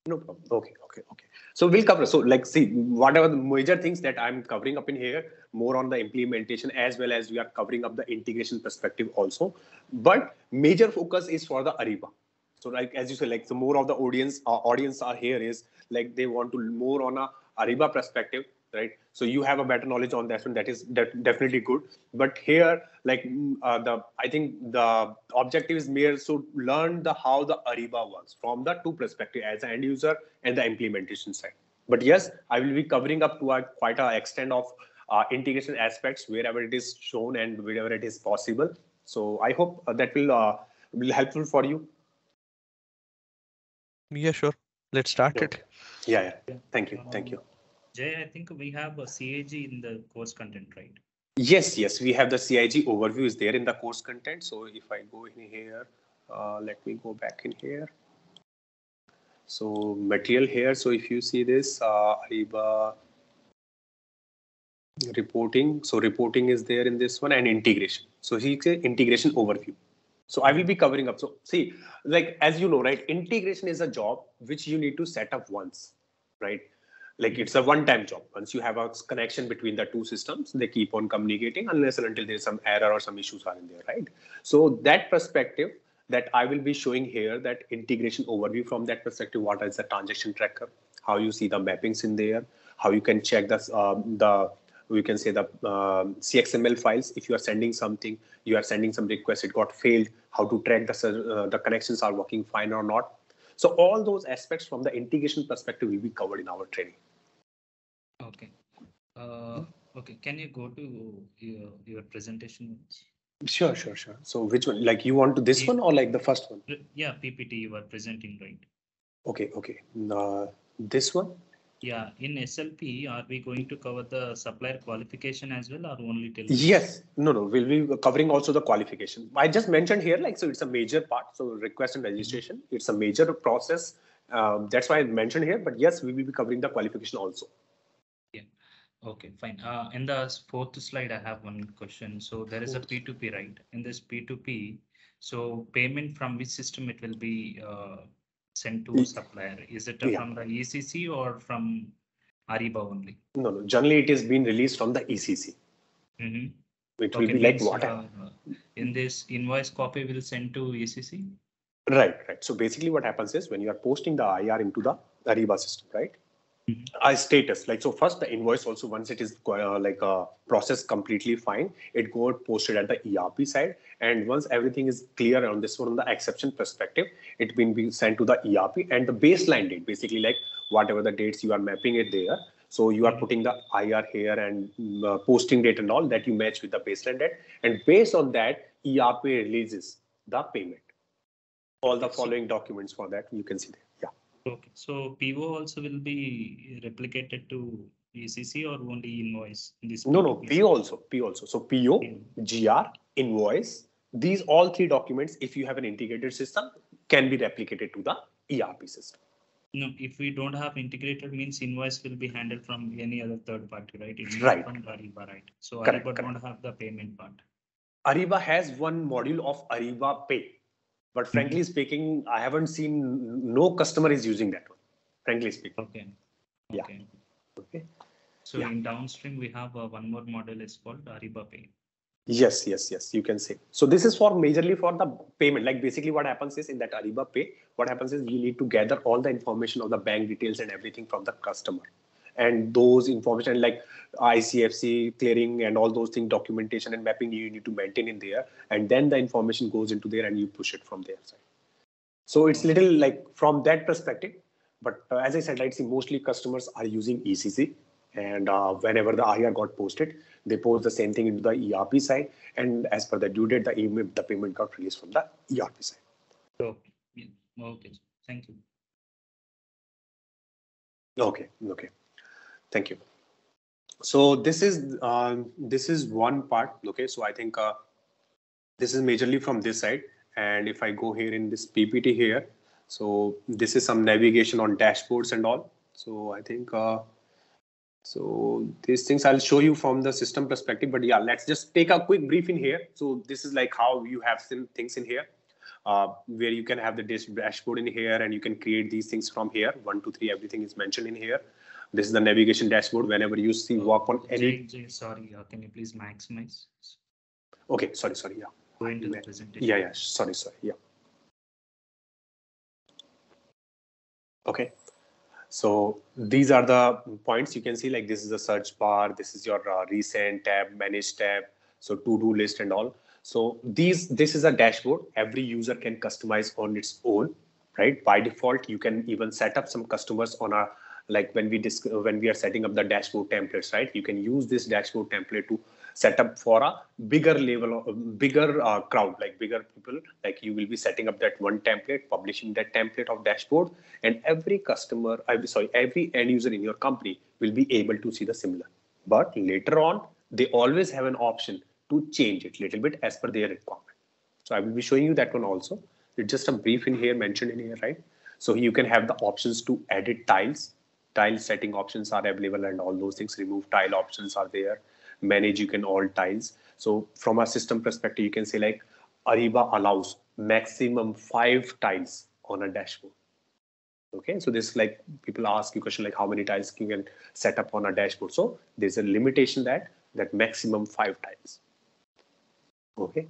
no problem. Okay okay okay. So we'll cover so like see whatever the major things that i'm covering up in here more on the implementation as well as we are covering up the integration perspective also. But major focus is for the ariba. So like as you say like the more of the audience uh, audience are here is like they want to more on a ariba perspective right so you have a better knowledge on that one that is de- definitely good but here like mm, uh, the i think the objective is mere so learn the how the ariba works from the two perspective as an end user and the implementation side but yes i will be covering up to a quite a extent of uh, integration aspects wherever it is shown and wherever it is possible so i hope uh, that will uh, will helpful for you yeah, sure. Let's start yeah. it. Yeah, yeah. Thank you. Thank you. Jay, I think we have a CIG in the course content, right? Yes, yes. We have the CIG overview is there in the course content. So if I go in here, uh, let me go back in here. So material here. So if you see this, uh, Ariba reporting. So reporting is there in this one and integration. So he's a integration overview. So I will be covering up. So see, like as you know, right, integration is a job which you need to set up once, right? Like it's a one-time job. Once you have a connection between the two systems, they keep on communicating unless and until there's some error or some issues are in there, right? So that perspective that I will be showing here, that integration overview from that perspective, what is the transaction tracker, how you see the mappings in there, how you can check the, uh, the we can say the uh, CXML files. If you are sending something, you are sending some request, it got failed, how to track the, uh, the connections are working fine or not. So all those aspects from the integration perspective will be covered in our training. Okay. Uh, okay. Can you go to your, your presentation? Sure, sure, sure. So which one? Like you want to this one or like the first one? Yeah, PPT you are presenting, right? Okay, okay. Uh, this one? Yeah, in SLP, are we going to cover the supplier qualification as well or only till? Yes, no, no, we'll be covering also the qualification. I just mentioned here, like, so it's a major part. So request and registration, it's a major process. Um, that's why I mentioned here, but yes, we will be covering the qualification also. Yeah, okay, fine. Uh, in the fourth slide, I have one question. So there is a P2P, right? In this P2P, so payment from which system it will be uh, sent to supplier? Is it yeah. from the ECC or from Ariba only? No, no. Generally, it is being released from the ECC. Mm -hmm. It will be like what? Uh, in this invoice copy will send to ECC? Right, right. So basically what happens is when you are posting the IR into the Ariba system, right? Mm -hmm. status like so first the invoice also once it is uh, like a uh, process completely fine it got posted at the erp side. And once everything is clear on this one on the exception perspective it been being sent to the erp and the baseline date basically like whatever the dates you are mapping it there. So you are putting the ir here and mm, uh, posting date and all that you match with the baseline date. And based on that erp releases the payment. All the following documents for that you can see there Okay, so PO also will be replicated to ECC or only invoice? This no, no, PO also, PO also. So PO, GR, invoice, these all three documents, if you have an integrated system, can be replicated to the ERP system. No, if we don't have integrated means invoice will be handled from any other third party, right? It's right. From Ariba, right? So correct, Ariba correct. don't have the payment part. Ariba has one module of Ariba Pay. But mm-hmm. frankly speaking, I haven't seen no customer is using that one. Frankly speaking. Okay. Yeah. Okay. So yeah. in downstream, we have uh, one more model is called Ariba Pay. Yes, yes, yes, you can say. So this is for majorly for the payment. Like basically what happens is in that Ariba Pay, what happens is you need to gather all the information of the bank details and everything from the customer and those information like ICFC clearing and all those things, documentation and mapping you need to maintain in there. And then the information goes into there and you push it from their side. So it's little like from that perspective. But uh, as I said, I see, mostly customers are using ECC. And uh, whenever the IR got posted, they post the same thing into the ERP side. And as per the due date, the email, the payment got released from the ERP side. Okay. Okay. Thank you. Okay. Okay. Thank you. So this is uh, this is one part. Okay, so I think uh, this is majorly from this side. And if I go here in this PPT here, so this is some navigation on dashboards and all. So I think uh, so these things I'll show you from the system perspective. But yeah, let's just take a quick brief in here. So this is like how you have some things in here. Uh, where you can have the dashboard in here and you can create these things from here. One, two, three, everything is mentioned in here. This is the navigation dashboard. Whenever you see walk on any. Jay, Jay, sorry, uh, can you please maximize? Okay, sorry, sorry, yeah. Go into the presentation. Yeah, yeah, sorry, sorry, yeah. Okay, so these are the points you can see like this is the search bar, this is your uh, recent tab, manage tab, so to-do list and all. So these, this is a dashboard. Every user can customize on its own, right? By default, you can even set up some customers on a like when we disc when we are setting up the dashboard templates right? You can use this dashboard template to set up for a bigger level of bigger uh, crowd like bigger people. Like you will be setting up that one template publishing that template of dashboard and every customer sorry every end user in your company will be able to see the similar. But later on they always have an option to change it a little bit as per their requirement. So i will be showing you that one also. It's just a brief in here mentioned in here right? So you can have the options to edit tiles tile setting options are available and all those things remove tile options are there manage you can all tiles so from a system perspective you can say like ariba allows maximum five tiles on a dashboard Okay, so this like people ask you question like how many tiles you can set up on a dashboard. So there's a limitation that that maximum five tiles. Okay,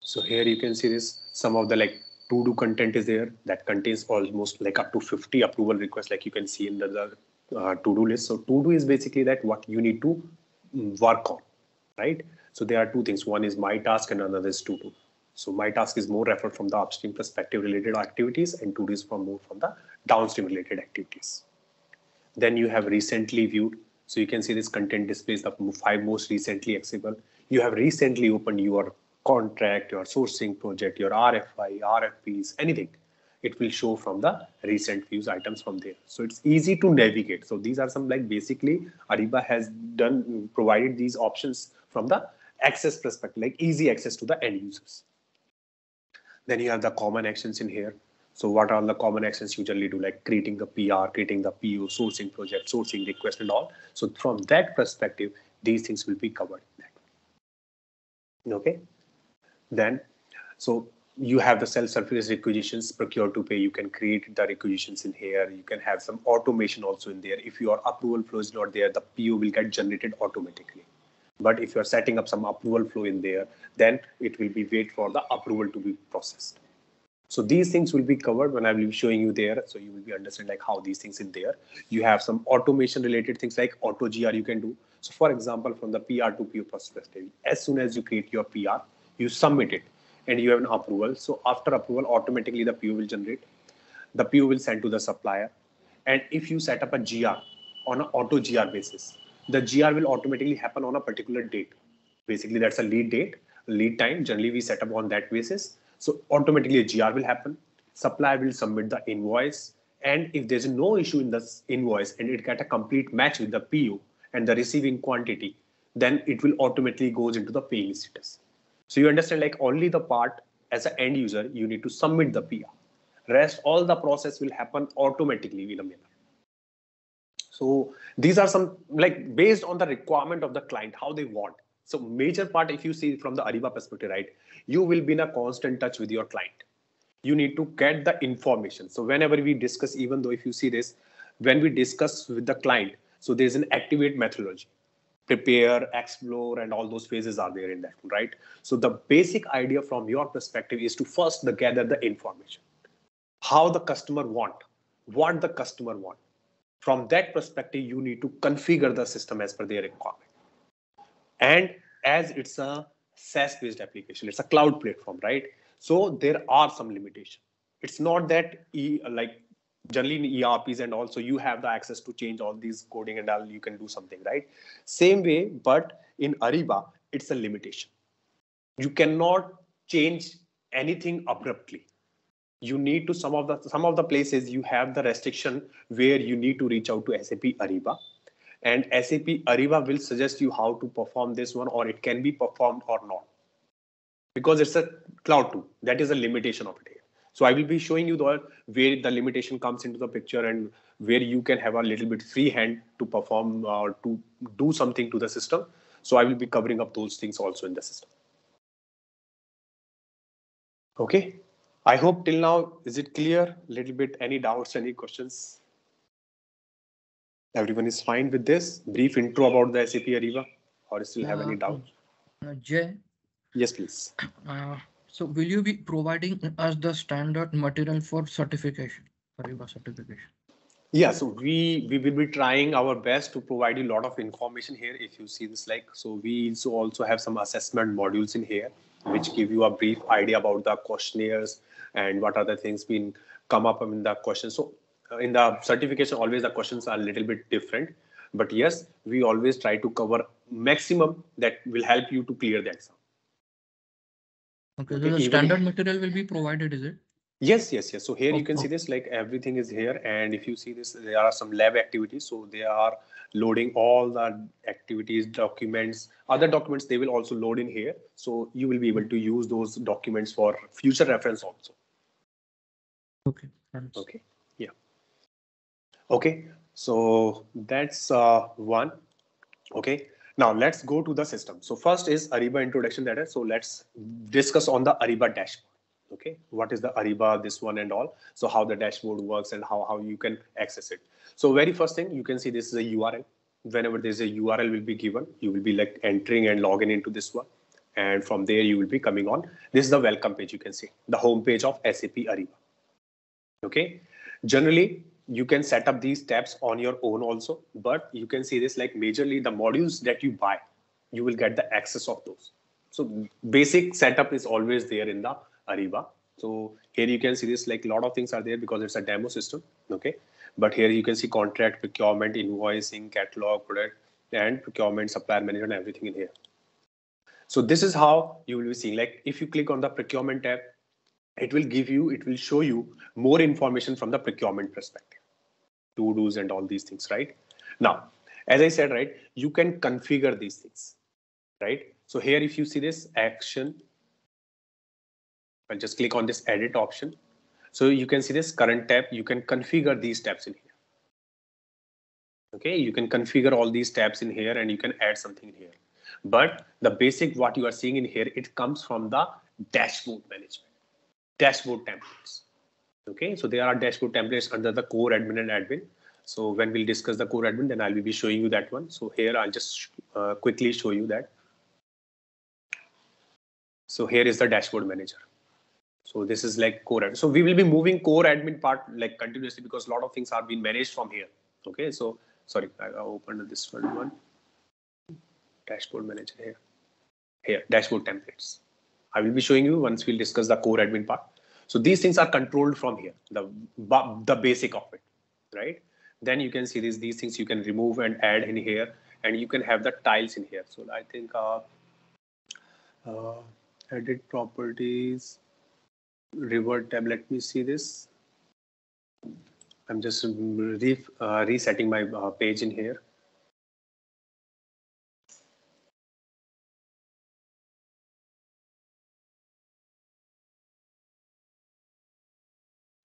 so here you can see this some of the like to do content is there that contains almost like up to 50 approval requests like you can see in the, the uh, to do list. So to do is basically that what you need to work on, right? So there are two things. One is my task and another is to do. So my task is more referred from the upstream perspective related activities and to do is from more from the downstream related activities. Then you have recently viewed. So you can see this content displays the five most recently accessible. You have recently opened your contract, your sourcing project, your RFI, RFPs, anything. It will show from the recent views items from there. So it's easy to navigate. So these are some like basically Ariba has done provided these options from the access perspective, like easy access to the end users. Then you have the common actions in here. So what are the common actions generally do, like creating the PR, creating the PO, sourcing project, sourcing request and all. So from that perspective, these things will be covered. Okay. Then, so you have the self-service requisitions procure to pay. You can create the requisitions in here. You can have some automation also in there. If your approval flow is not there, the PO will get generated automatically. But if you're setting up some approval flow in there, then it will be wait for the approval to be processed. So these things will be covered when I will be showing you there. So you will be understand like how these things in there. You have some automation related things like auto GR you can do. So for example, from the PR to PO perspective, as soon as you create your PR, you submit it and you have an approval. So after approval, automatically the PO will generate. The PO will send to the supplier. And if you set up a GR on an auto GR basis, the GR will automatically happen on a particular date. Basically, that's a lead date, lead time. Generally, we set up on that basis. So automatically a GR will happen. Supplier will submit the invoice. And if there's no issue in this invoice and it get a complete match with the PO and the receiving quantity, then it will automatically goes into the paying status. So you understand like only the part as an end user, you need to submit the PR. Rest all the process will happen automatically in a manner. So these are some like based on the requirement of the client, how they want. So major part, if you see from the Ariba perspective, right, you will be in a constant touch with your client. You need to get the information. So whenever we discuss, even though if you see this, when we discuss with the client, so there's an activate methodology, prepare, explore, and all those phases are there in that, right? So the basic idea from your perspective is to first the gather the information, how the customer want, what the customer want from that perspective, you need to configure the system as per their requirement. And as it's a SaaS based application, it's a cloud platform, right? So there are some limitations. It's not that like generally in ERPs and also you have the access to change all these coding and all you can do something, right? Same way, but in Ariba, it's a limitation. You cannot change anything abruptly you need to some of the some of the places you have the restriction where you need to reach out to SAP Ariba and SAP Ariba will suggest you how to perform this one or it can be performed or not because it's a cloud tool that is a limitation of it. So I will be showing you the where the limitation comes into the picture and where you can have a little bit free hand to perform or uh, to do something to the system. So I will be covering up those things also in the system. Okay, I hope till now, is it clear? Little bit, any doubts, any questions? Everyone is fine with this? Brief intro about the SAP Ariba or still have any doubts? Uh, Jay? Yes, please. Uh, so will you be providing us the standard material for certification, Ariba certification? Yeah, so we we will be trying our best to provide a lot of information here. If you see this, like, so we also also have some assessment modules in here, which give you a brief idea about the questionnaires, and what are the things being come up in the question. So uh, in the certification, always the questions are a little bit different. But yes, we always try to cover maximum that will help you to clear the exam. Okay, so the standard material will be provided, is it? Yes, yes, yes. So here you can see this, like everything is here. And if you see this, there are some lab activities. So they are loading all the activities, documents, other documents, they will also load in here. So you will be able to use those documents for future reference also. Okay. Okay. Yeah. Okay. So that's uh, one. Okay. Now let's go to the system. So first is Ariba introduction data. So let's discuss on the Ariba dashboard. Okay, what is the Ariba, this one and all. So how the dashboard works and how, how you can access it. So very first thing you can see this is a URL. Whenever there's a URL will be given, you will be like entering and logging into this one. And from there you will be coming on. This is the welcome page you can see, the home page of SAP Ariba. Okay, generally you can set up these tabs on your own also, but you can see this like majorly the modules that you buy, you will get the access of those. So basic setup is always there in the Ariba. So here you can see this like a lot of things are there because it's a demo system. Okay. But here you can see contract, procurement, invoicing, catalog, product, and procurement, supplier management, everything in here. So this is how you will be seeing like if you click on the procurement tab, it will give you, it will show you more information from the procurement perspective, to do's and all these things, right? Now, as I said, right, you can configure these things, right? So here, if you see this action, I'll just click on this edit option. So you can see this current tab, you can configure these tabs in here. Okay, you can configure all these tabs in here and you can add something in here. But the basic what you are seeing in here, it comes from the dashboard management, dashboard templates. Okay, so there are dashboard templates under the core admin and admin. So when we'll discuss the core admin, then I will be showing you that one. So here I'll just uh, quickly show you that. So here is the dashboard manager. So this is like core admin. So we will be moving core admin part like continuously because a lot of things are being managed from here. Okay, so sorry, I opened this one. one. Dashboard manager here. Here, dashboard templates. I will be showing you once we'll discuss the core admin part. So these things are controlled from here, the, the basic of it, right? Then you can see these, these things you can remove and add in here and you can have the tiles in here. So I think uh, uh, edit properties, revert tab. Let me see this. I'm just re uh, resetting my uh, page in here.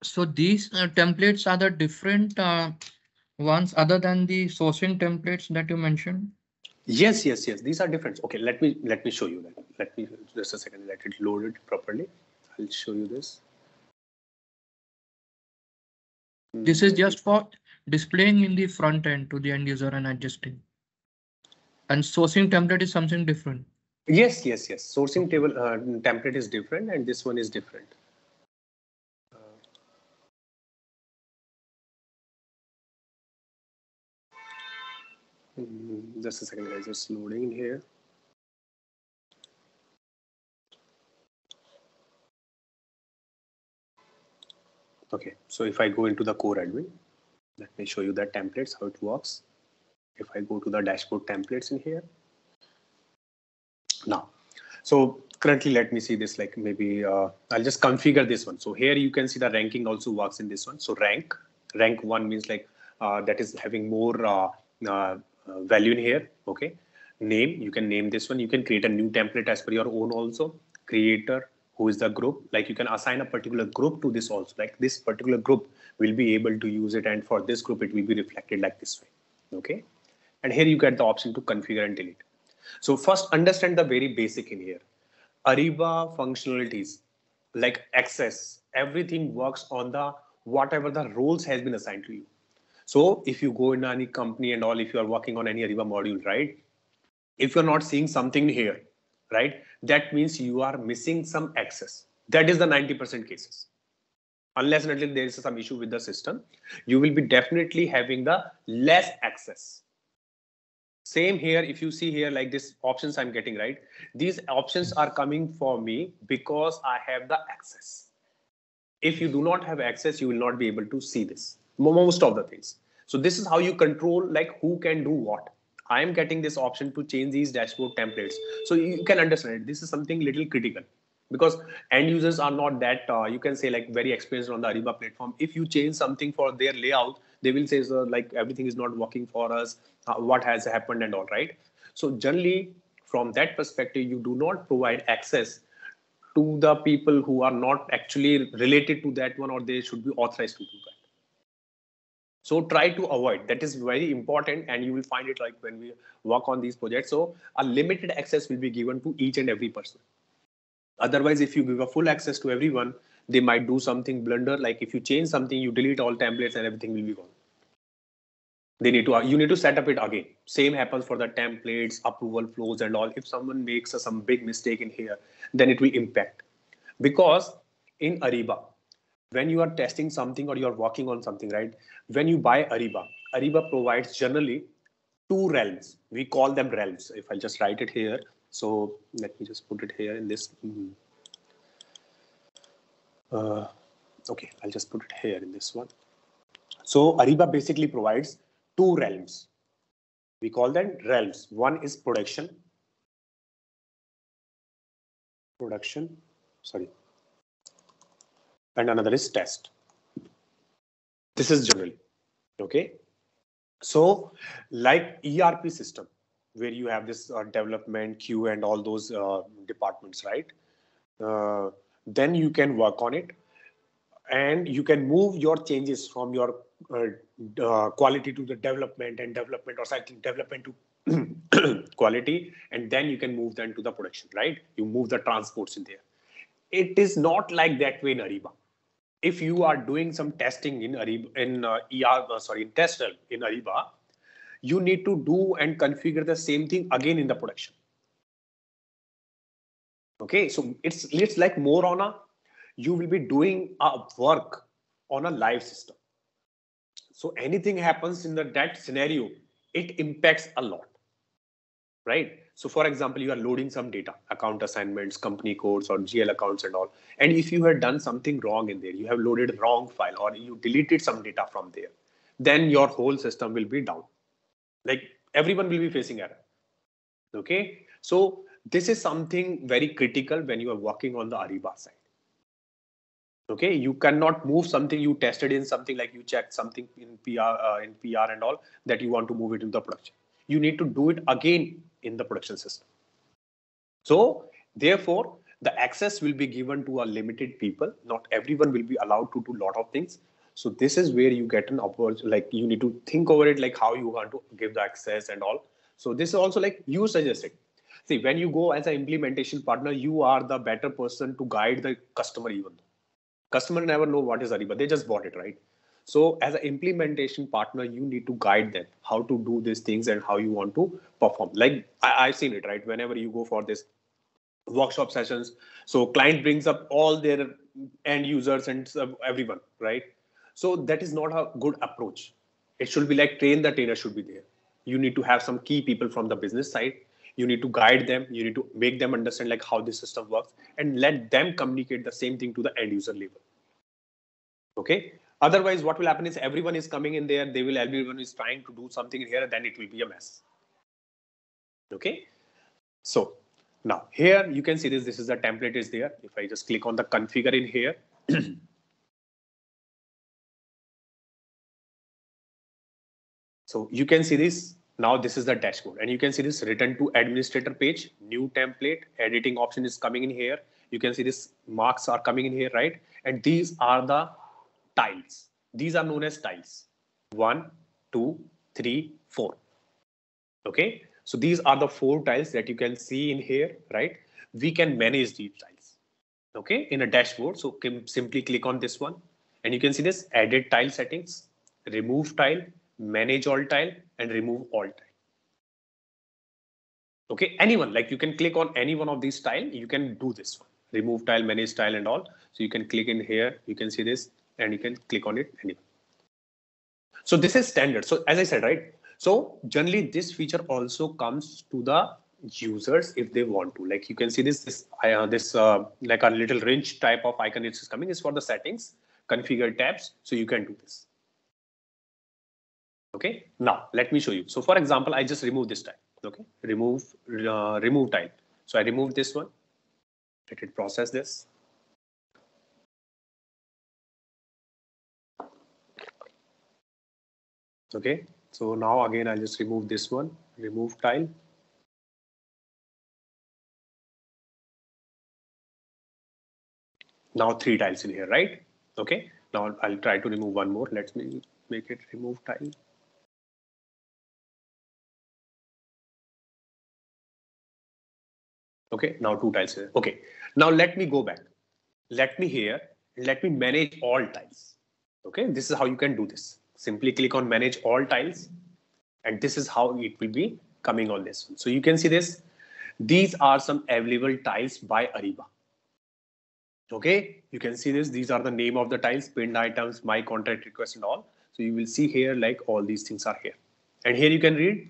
So these uh, templates are the different uh, ones other than the sourcing templates that you mentioned? Yes, yes, yes. These are different. Okay, let me let me show you that. Let me just a second. Let it load it properly. I'll show you this. This is just for displaying in the front end to the end user and adjusting. And sourcing template is something different. Yes, yes, yes. Sourcing table uh, template is different, and this one is different. Mm, just a second, guys. Just loading here. Okay, so if I go into the core admin, let me show you the templates, how it works. If I go to the dashboard templates in here. Now, so currently let me see this like maybe uh, I'll just configure this one. So here you can see the ranking also works in this one. So rank, rank one means like uh, that is having more uh, uh value in here okay? Name you can name this one. You can create a new template as per your own also. Creator who is the group? Like you can assign a particular group to this also. Like this particular group will be able to use it and for this group it will be reflected like this way okay? And here you get the option to configure and delete. So first understand the very basic in here. Ariba functionalities like access everything works on the whatever the roles has been assigned to you so if you go in any company and all, if you are working on any Ariba module, right? If you're not seeing something here, right? That means you are missing some access. That is the 90% cases. Unless and there is some issue with the system, you will be definitely having the less access. Same here, if you see here like this options I'm getting, right? These options are coming for me because I have the access. If you do not have access, you will not be able to see this most of the things. So this is how you control like who can do what. I am getting this option to change these dashboard templates. So you can understand it. This is something little critical because end users are not that uh, you can say like very experienced on the Ariba platform. If you change something for their layout, they will say so like everything is not working for us. Uh, what has happened and all right. So generally from that perspective, you do not provide access to the people who are not actually related to that one or they should be authorized to do that. So try to avoid. That is very important, and you will find it like when we work on these projects. So a limited access will be given to each and every person. Otherwise, if you give a full access to everyone, they might do something blunder. Like if you change something, you delete all templates and everything will be gone. They need to, uh, you need to set up it again. Same happens for the templates, approval flows and all. If someone makes some big mistake in here, then it will impact. Because in Ariba, when you are testing something or you are working on something, right? When you buy Ariba, Ariba provides generally two realms. We call them realms. If I just write it here, so let me just put it here in this. Mm, uh, okay, I'll just put it here in this one. So Ariba basically provides two realms. We call them realms. One is production. Production, sorry. And another is test. This is general. Okay. So like ERP system, where you have this uh, development queue and all those uh, departments, right? Uh, then you can work on it and you can move your changes from your uh, uh, quality to the development and development or cycling development to *clears throat* quality and then you can move them to the production right you move the transports in there it is not like that way in ariba if you are doing some testing in ariba in uh, er uh, sorry in tester in ariba you need to do and configure the same thing again in the production. Okay so it's it's like more on a you will be doing a work on a live system. So anything happens in the that scenario it impacts a lot right so for example you are loading some data account assignments company codes or gl accounts and all. And if you had done something wrong in there you have loaded wrong file or you deleted some data from there then your whole system will be down. Like everyone will be facing error. Okay? So this is something very critical when you are working on the Ariba side. Okay, you cannot move something you tested in something like you checked something in PR uh, in PR and all that you want to move it into the production. You need to do it again in the production system. So therefore, the access will be given to a limited people. Not everyone will be allowed to do a lot of things. So this is where you get an opportunity, like you need to think over it, like how you want to give the access and all. So this is also like you suggested see when you go as an implementation partner you are the better person to guide the customer even customer never know what is ariba they just bought it right so as an implementation partner you need to guide them how to do these things and how you want to perform. Like I, have seen it right? Whenever you go for this workshop sessions so client brings up all their end users and everyone right? So that is not a good approach. It should be like train the trainer should be there. You need to have some key people from the business side. You need to guide them. You need to make them understand like how this system works and let them communicate the same thing to the end user level. Okay otherwise what will happen is everyone is coming in there they will everyone is trying to do something in here and then it will be a mess. Okay? So now here you can see this this is the template is there. If i just click on the configure in here. *clears throat* So you can see this. Now this is the dashboard. And you can see this return to administrator page, new template, editing option is coming in here. You can see this marks are coming in here, right? And these are the tiles. These are known as tiles. One, two, three, four. Okay. So these are the four tiles that you can see in here, right? We can manage these tiles. Okay. In a dashboard. So simply click on this one and you can see this edit tile settings, remove tile, manage all tile and remove all tile. Okay, anyone like you can click on any one of these tile, you can do this one. Remove tile, manage tile and all. So you can click in here, you can see this and you can click on it anywhere. So this is standard. So as I said, right? So generally this feature also comes to the users if they want to like you can see this this uh, this uh, like a little wrench type of icon is coming is for the settings configure tabs so you can do this Okay, now let me show you. So for example, I just remove this tile. Okay, remove uh, remove tile. So I remove this one. Let it process this. Okay, so now again I'll just remove this one. Remove tile. Now three tiles in here, right? Okay, now I'll try to remove one more. Let me make it remove tile. Okay, now two tiles here. Okay, now let me go back. Let me here, let me manage all tiles. Okay, this is how you can do this. Simply click on manage all tiles and this is how it will be coming on this one. So you can see this. These are some available tiles by Ariba. Okay, you can see this. These are the name of the tiles, pinned items, my contact request and all. So you will see here like all these things are here. And here you can read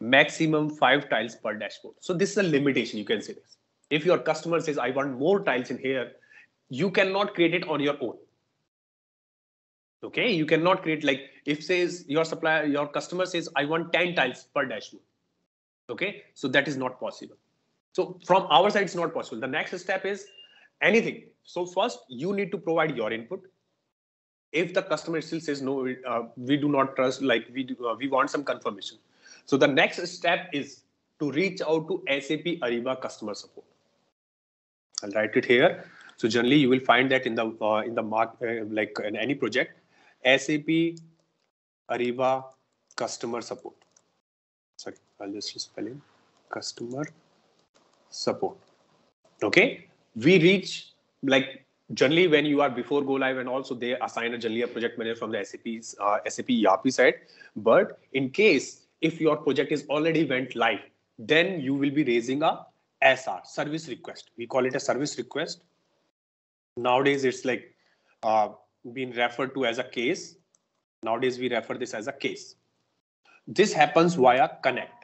maximum five tiles per dashboard. So this is a limitation. You can see this. If your customer says, I want more tiles in here, you cannot create it on your own. Okay, you cannot create like if says your supplier, your customer says, I want 10 tiles per dashboard. Okay, so that is not possible. So from our side, it's not possible. The next step is anything. So first you need to provide your input. If the customer still says, no, uh, we do not trust, like we do, uh, we want some confirmation. So the next step is to reach out to SAP Ariba customer support. I'll write it here. So generally you will find that in the uh, in the mark uh, like in any project, SAP Ariba customer support. Sorry, I'll just spell in customer support. Okay, we reach like generally when you are before go live and also they assign a generally a project manager from the SAP's uh, SAP ERP side. But in case if your project is already went live, then you will be raising a SR service request. We call it a service request. Nowadays it's like uh, being referred to as a case. Nowadays we refer this as a case. This happens via connect.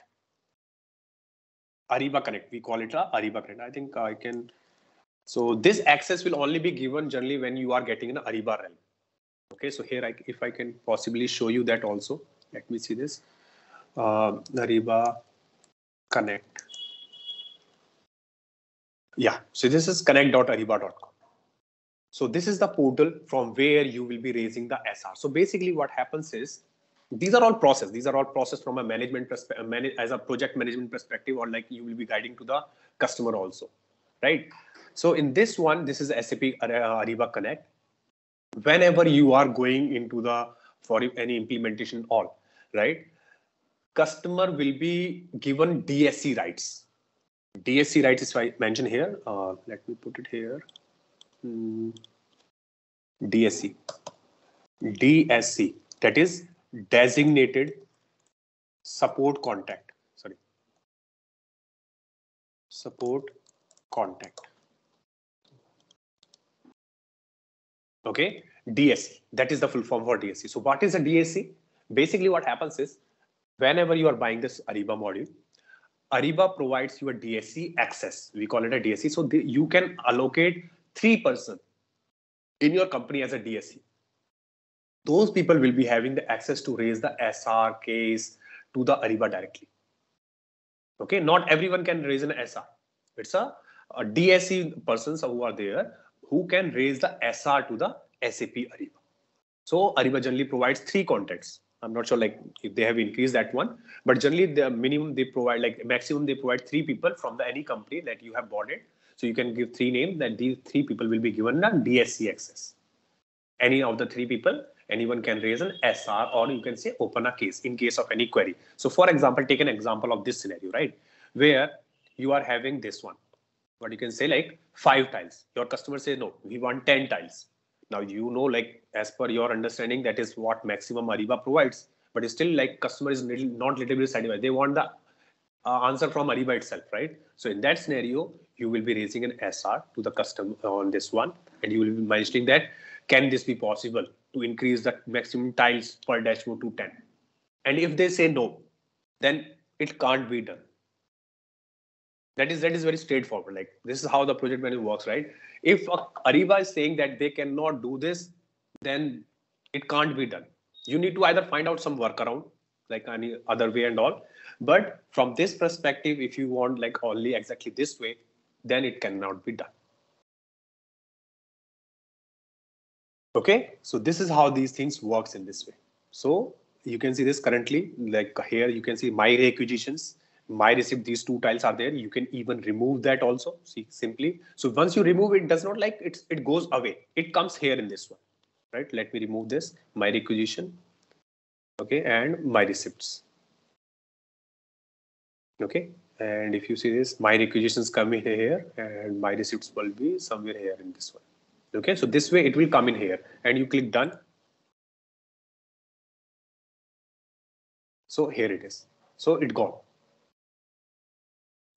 Ariba Connect. We call it a Ariba Connect. I think I can. So this access will only be given generally when you are getting an Ariba realm. Okay, so here I, if I can possibly show you that also. Let me see this. Uh, Ariba Connect. Yeah, so this is connect.ariba.com. So this is the portal from where you will be raising the SR. So basically what happens is these are all process. These are all process from a management perspective, as a project management perspective, or like you will be guiding to the customer also, right? So in this one, this is SAP Ariba Connect. Whenever you are going into the for any implementation, all right, customer will be given DSC rights. DSC rights is mentioned here. Uh, let me put it here. Hmm. DSC. DSC. That is designated support contact. Sorry. Support contact. Okay. DSC. That is the full form for DSC. So what is a DSC? Basically what happens is whenever you are buying this Ariba module, Ariba provides you a DSC access. We call it a DSC. So the, you can allocate three person in your company as a DSC. Those people will be having the access to raise the SR case to the Ariba directly. Okay, not everyone can raise an SR. It's a, a DSC persons who are there who can raise the SR to the SAP Ariba. So Ariba generally provides three contacts. I'm not sure like if they have increased that one, but generally the minimum they provide like maximum they provide three people from the any company that you have bought it. So you can give three names that these three people will be given a DSC access. Any of the three people, anyone can raise an SR or you can say open a case in case of any query. So for example, take an example of this scenario, right? Where you are having this one, but you can say like five tiles. Your customer say, no, we want 10 tiles. Now, you know, like as per your understanding, that is what maximum Ariba provides, but it's still like customer is little, not little bit satisfied. They want the uh, answer from Ariba itself, right? So in that scenario, you will be raising an SR to the customer on this one, and you will be mentioning that can this be possible to increase the maximum tiles per dashboard to 10? And if they say no, then it can't be done. That is that is very straightforward. Like this is how the project manager works, right? If Ariba is saying that they cannot do this, then it can't be done. You need to either find out some workaround, like any other way and all. But from this perspective, if you want like only exactly this way, then it cannot be done. Okay, so this is how these things works in this way. So you can see this currently, like here you can see my requisitions. My receipt these two tiles are there. You can even remove that also see simply. So once you remove it does not like it's it goes away. It comes here in this one right? Let me remove this my requisition okay and my receipts okay And if you see this, my requisitions come in here and my receipts will be somewhere here in this one. Okay, so this way it will come in here and you click done. So here it is. So it got.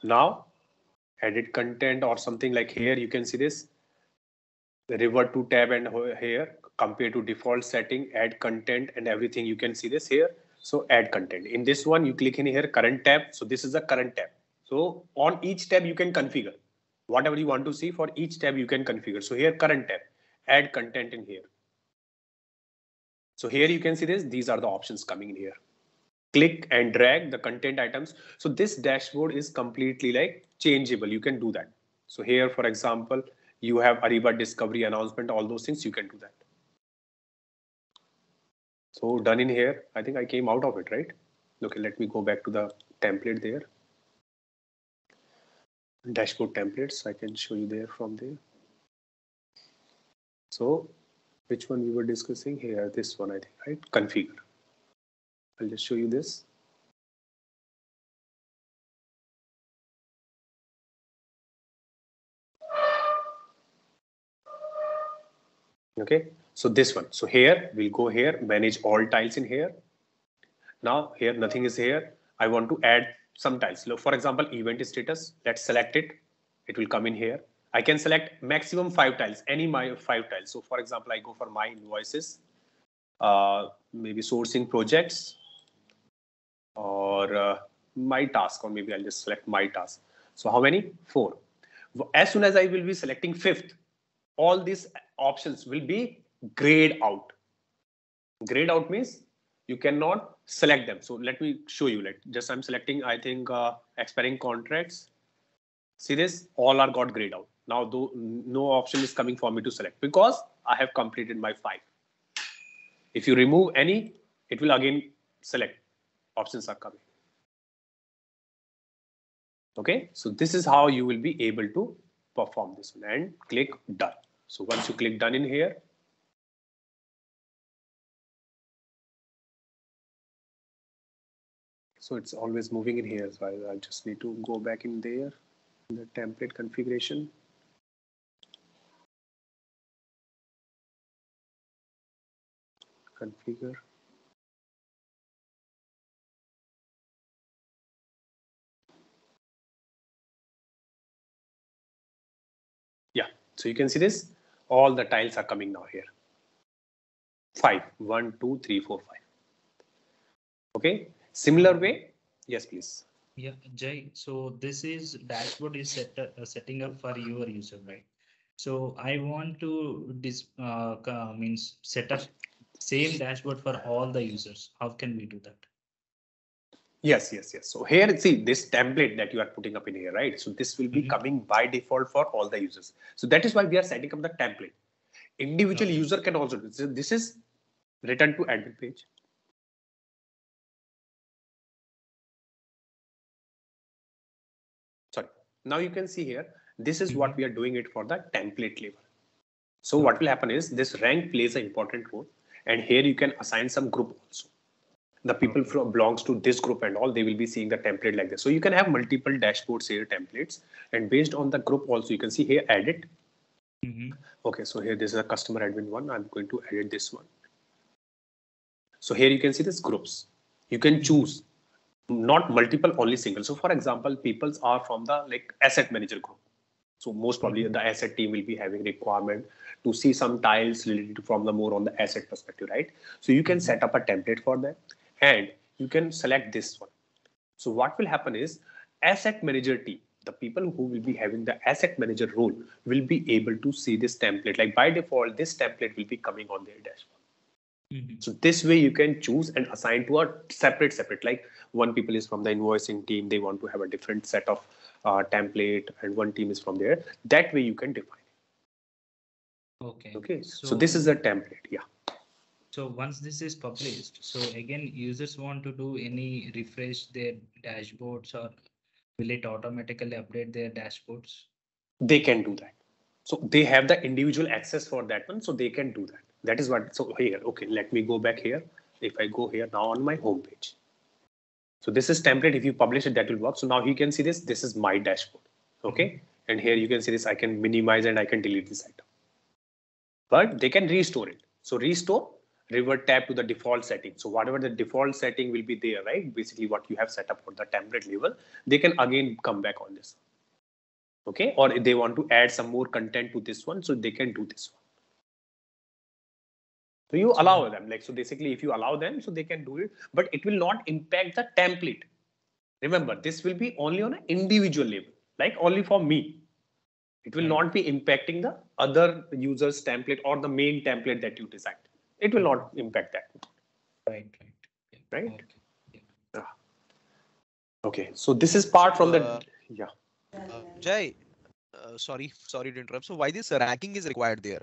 Now edit content or something like here you can see this revert to tab and here compare to default setting add content and everything you can see this here so add content. In this one you click in here current tab. So this is the current tab. So on each tab you can configure. Whatever you want to see for each tab you can configure. So here current tab. Add content in here. So here you can see this. These are the options coming in here. Click and drag the content items. So this dashboard is completely like changeable. You can do that. So here, for example, you have Ariba discovery announcement, all those things you can do that. So done in here, I think I came out of it, right? Okay, let me go back to the template there. Dashboard templates, I can show you there from there. So which one we were discussing here, this one, I think, right? Configure. I'll just show you this. Okay, so this one. So here we'll go here, manage all tiles in here. Now here nothing is here. I want to add some tiles. Look, for example, event status. Let's select it. It will come in here. I can select maximum five tiles, any my five tiles. So for example, I go for my invoices, uh, maybe sourcing projects, or uh, my task, or maybe I'll just select my task. So how many? Four. As soon as I will be selecting fifth, all these options will be grayed out. Grayed out means you cannot select them. So let me show you. Like just I'm selecting, I think, uh, expiring contracts. See this? All are got grayed out. Now, though, no option is coming for me to select because I have completed my five. If you remove any, it will again select options are coming. Okay, so this is how you will be able to perform this one and click done. So once you click done in here, so it's always moving in here. So I, I just need to go back in there in the template configuration. Configure. Yeah so you can see this, all the tiles are coming now here. Five, one, two, three, four, five. Okay, similar way. Yes, please. Yeah, Jay. So this is dashboard is set uh, setting up for your user, right? So I want to this uh, means set up same dashboard for all the users. How can we do that? Yes, yes, yes. So here, see this template that you are putting up in here, right? So this will be mm -hmm. coming by default for all the users. So that is why we are setting up the template. Individual okay. user can also do this. This is return to admin page. Now you can see here, this is what we are doing it for the template level. So what will happen is this rank plays an important role. And here you can assign some group also. The people from belongs to this group and all they will be seeing the template like this. So you can have multiple dashboards here templates and based on the group also you can see here edit mm -hmm. okay so here this is a customer admin one. I'm going to edit this one. So here you can see this groups. You can choose not multiple only single so for example peoples are from the like asset manager group so most probably mm -hmm. the asset team will be having requirement to see some tiles related to from the more on the asset perspective right so you can mm-hmm. set up a template for that and you can select this one. So what will happen is asset manager team, the people who will be having the asset manager role will be able to see this template. Like by default, this template will be coming on their dashboard. Mm -hmm. So this way you can choose and assign to a separate, separate, like one people is from the invoicing team. They want to have a different set of uh, template and one team is from there. That way you can define. Okay. Okay. So, so this is a template. Yeah. So once this is published, so again, users want to do any refresh their dashboards or will it automatically update their dashboards? They can do that. So they have the individual access for that one. So they can do that. That is what, so here, okay, let me go back here. If I go here now on my home page. So this is template. If you publish it, that will work. So now you can see this. This is my dashboard. Okay. And here you can see this. I can minimize and I can delete this item. But they can restore it. So restore, revert tab to the default setting. So whatever the default setting will be there, right? Basically what you have set up for the template level, they can again come back on this. Okay. Or if they want to add some more content to this one, so they can do this one. So you allow them like, so basically if you allow them, so they can do it, but it will not impact the template. Remember, this will be only on an individual level, like only for me. It will not be impacting the other user's template or the main template that you designed. It will not impact that. Right, right. Yeah. Right. Okay. Yeah. Okay, so this is part from the, Uh, yeah. Uh, Jai, uh, sorry, sorry to interrupt. So why this ranking is required there?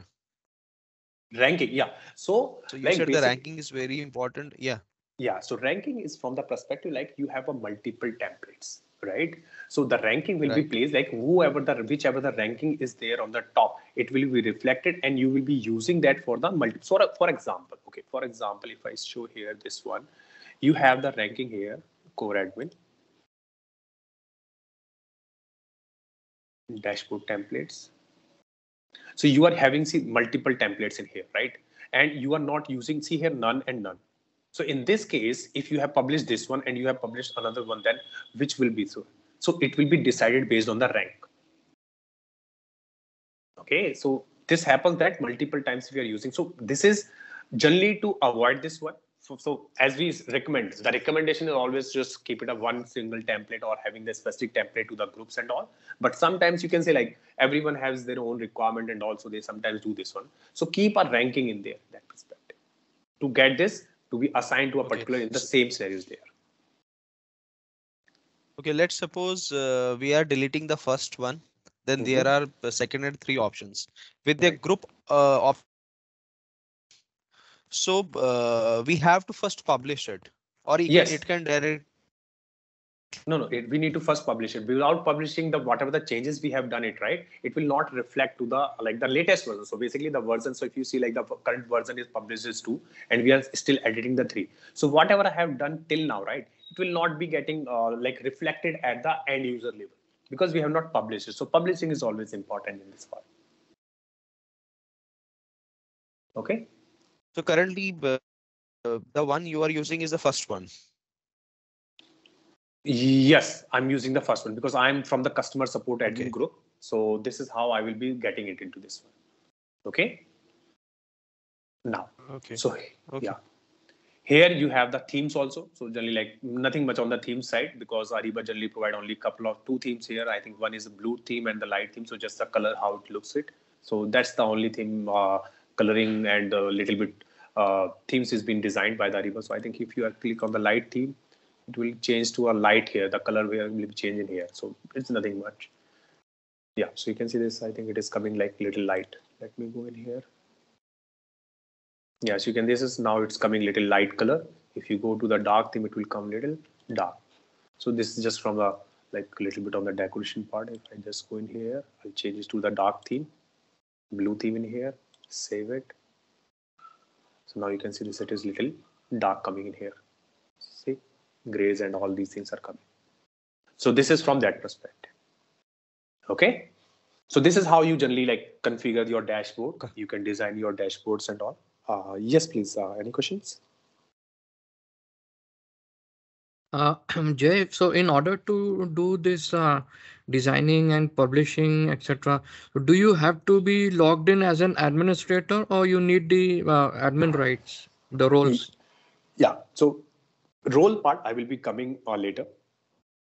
Ranking, yeah. So, So you like said the ranking is very important. Yeah. Yeah, so ranking is from the perspective like you have a multiple templates, right? So the ranking will be placed like whoever the whichever the ranking is there on the top, it will be reflected and you will be using that for the multi. So for example, okay, for example, if I show here this one, you have the ranking here, core admin, dashboard templates. So you are having see multiple templates in here, right? And you are not using see here none and none. So in this case, if you have published this one and you have published another one, then which will be so? So it will be decided based on the rank. Okay, so this happens that multiple times we are using. So this is generally to avoid this one. So, so as we recommend, the recommendation is always just keep it a one single template or having the specific template to the groups and all. But sometimes you can say like everyone has their own requirement and also they sometimes do this one. So keep a ranking in there, that perspective. To get this, to be assigned to a Okay. particular in the same scenarios there. Okay, let's suppose uh, we are deleting the first one. Then there are second and three options with the group uh. So uh, we have to first publish it, or it, Yes. it can direct. No, no, it, we need to first publish it. Without publishing the whatever the changes we have done it, right? It will not reflect to the like the latest version. So basically the version. So if you see like the current version is published as two, and we are still editing the three. So whatever I have done till now, right? It will not be getting uh, like reflected at the end user level because we have not published it. So publishing is always important in this part. Okay. So currently, uh, the one you are using is the first one. Yes, I'm using the first one because I'm from the customer support admin Okay. group. So this is how I will be getting it into this one. Okay. Now, Okay. so Okay. yeah, here you have the themes also. So generally like nothing much on the theme side because Ariba generally provide only a couple of two themes here. I think one is the blue theme and the light theme. So just the color, how it looks it. So that's the only theme uh, coloring and a little bit uh, themes is being designed by the Ariba. So I think if you click on the light theme, it will change to a light here. The color will be changing here. So it's nothing much. Yeah, so you can see this. I think it is coming like little light. Let me go in here. Yes, you can. This is now it's coming little light color. If you go to the dark theme, it will come little dark. So this is just from the like a little bit on the decoration part. If I just go in here, I'll change it to the dark theme, blue theme in here, save it. So now you can see this it is little dark coming in here. See, grays and all these things are coming. So this is from that perspective. Okay. So this is how you generally like configure your dashboard. You can design your dashboards and all. Uh, yes, please. Uh, any questions? Uh, *clears throat* Jay, so in order to do this uh, designing and publishing, etc., do you have to be logged in as an administrator or you need the uh, admin rights, the roles? Yeah. So role part I will be coming uh, later.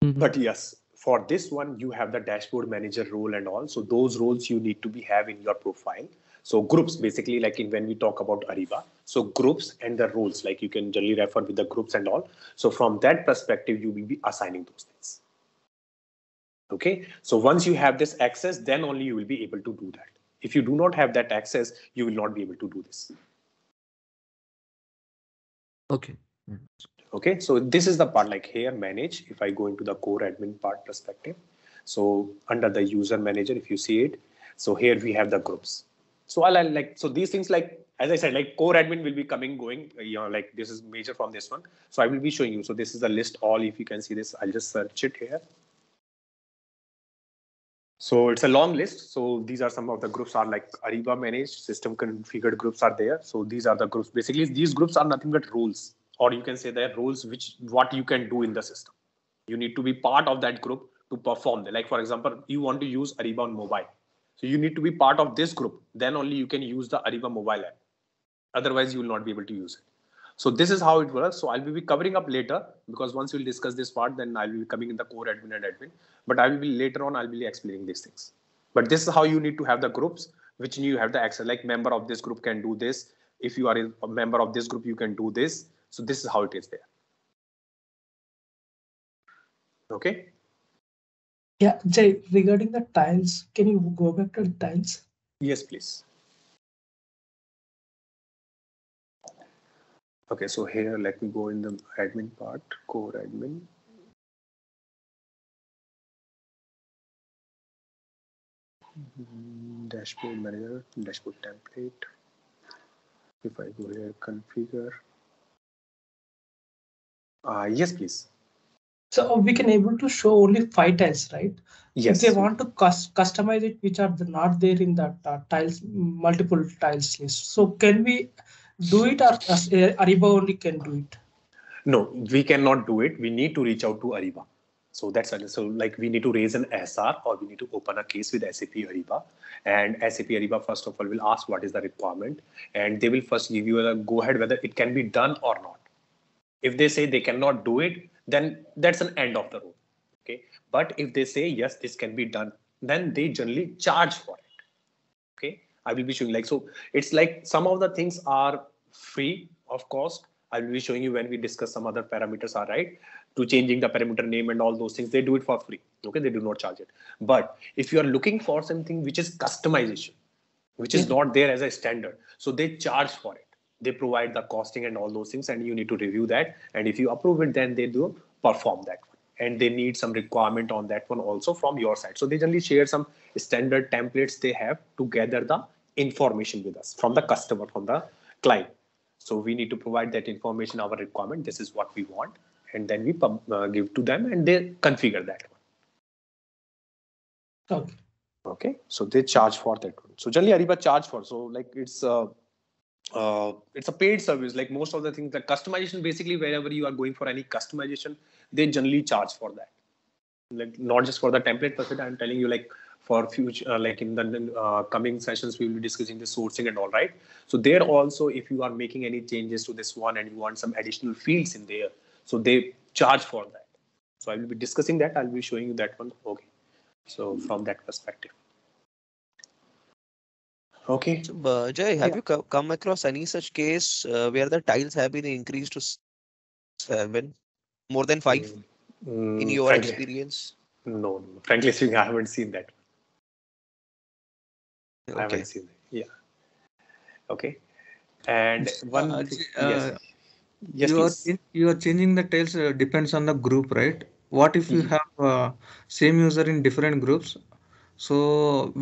Mhm. But yes, for this one you have the dashboard manager role and all. So those roles you need to be have in your profile. So groups basically like in when we talk about Ariba. So groups and the roles like you can generally refer with the groups and all. So from that perspective you will be assigning those things. Okay. So once you have this access, then only you will be able to do that. If you do not have that access, you will not be able to do this. Okay. Okay, so this is the part like here manage. If I go into the core admin part perspective, so under the user manager, if you see it, so here we have the groups. So I'll, I'll like so these things like as I said, like core admin will be coming, going, uh, you know, like this is major from this one. So I will be showing you. So this is the list all, if you can see this, I'll just search it here. So it's a long list. So these are some of the groups are like Ariba managed system configured groups are there. So these are the groups. Basically, these groups are nothing but rules, or you can say they're rules which what you can do in the system. You need to be part of that group to perform. Like for example, you want to use Ariba on mobile. So you need to be part of this group. Then only you can use the Ariba mobile app. Otherwise, you will not be able to use it. So this is how it works. So I will be covering up later because once we'll discuss this part, then I will be coming in the core admin and admin. But I will be later on, I'll be explaining these things. But this is how you need to have the groups, which you have the access. Like member of this group can do this. If you are a member of this group, you can do this. So this is how it is there. Okay. Yeah, Jay, regarding the tiles, can you go back to the tiles? Yes, please. Okay, so here let me go in the admin part, core admin. Mm, dashboard manager, dashboard template. If I go here, configure. Uh, yes, please. So we can able to show only five tiles, right? Yes. If they want to cus customize it, which are not there in that uh, tiles, multiple tiles list. So can we do it or uh, Ariba only can do it? No, we cannot do it. We need to reach out to Ariba. So that's so like we need to raise an SR or we need to open a case with SAP Ariba. And SAP Ariba, first of all, will ask what is the requirement. And they will first give you a go ahead whether it can be done or not. If they say they cannot do it, then that's an end of the road. Okay. But if they say, yes, this can be done, then they generally charge for it. Okay. I will be showing like, so it's like some of the things are free of cost. I will be showing you when we discuss some other parameters are right to changing the parameter name and all those things. They do it for free. Okay. They do not charge it. But if you are looking for something which is customization, which is not there as a standard, so they charge for it. They provide the costing and all those things, and you need to review that. And if you approve it, then they do perform that one. And they need some requirement on that one also from your side. So they generally share some standard templates they have to gather the information with us from the customer, from the client. So we need to provide that information, our requirement. This is what we want. And then we uh, give to them and they configure that one. Okay. Okay. So they charge for that one. So generally Ariba charge for. So like it's uh, uh, it's a paid service. Like most of the things, the customization basically wherever you are going for any customization, they generally charge for that. Like not just for the template per se. I'm telling you like for future uh, like in the uh, coming sessions we will be discussing the sourcing and all right? So there also if you are making any changes to this one and you want some additional fields in there so they charge for that. So i will be discussing that. I'll be showing you that one. Okay. So from that perspective. Okay. So, uh, jay have yeah. you co come across any such case uh, where the tiles have been increased to seven more than five mm, in your frankly, experience? no, no frankly speaking i haven't seen that Okay. I haven't seen it. Yeah. Okay. And one. Uh, yes. Uh, yes, you please. are you are changing the tails uh, depends on the group, right? What if you mm -hmm. have uh, same user in different groups? So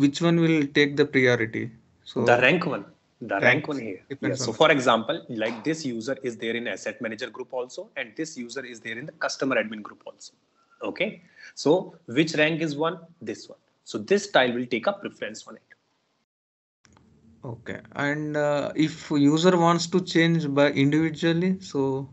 which one will take the priority? So the rank one. The rank, rank one here. Yeah. So for example, like this user is there in asset manager group also, and this user is there in the customer admin group also. Okay. So which rank is one? This one. So this tile will take a preference on it. Okay. And uh, if user wants to change by individually, so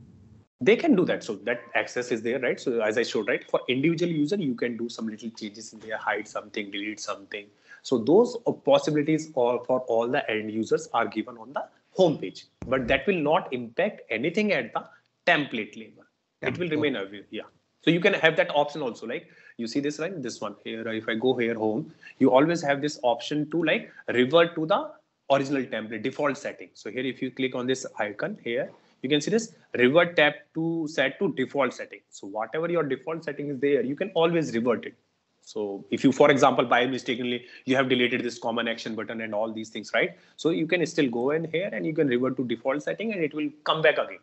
they can do that. So that access is there, right? So as I showed, right, for individual user, you can do some little changes in there, hide something, delete something. So those possibilities all for all the end users are given on the home page, but that will not impact anything at the template level. It will remain away. Yeah. So you can have that option also. Like you see this right, this one here. If I go here home, you always have this option to like revert to the original template default setting. So here, if you click on this icon here, you can see this revert tab to set to default setting. So whatever your default setting is there, you can always revert it. So if you, for example, by mistakenly, you have deleted this common action button and all these things, right? So you can still go in here and you can revert to default setting and it will come back again.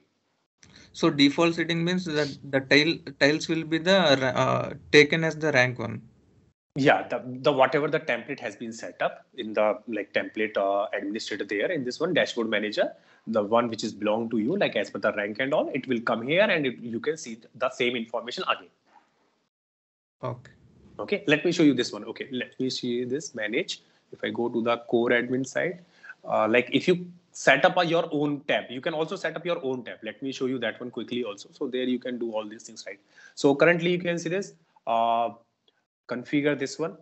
So default setting means that the tile tiles will be the uh, taken as the rank one. Yeah the, the whatever the template has been set up in the like template uh, administrator there in this one dashboard manager the one which is belong to you like as per the rank and all it will come here and it, you can see the same information again. Okay. okay let me show you this one. Okay let me see this manage. If i go to the core admin side uh, like if you set up a, your own tab you can also set up your own tab. Let me show you that one quickly also. So there you can do all these things right? So currently you can see this uh, configure this one.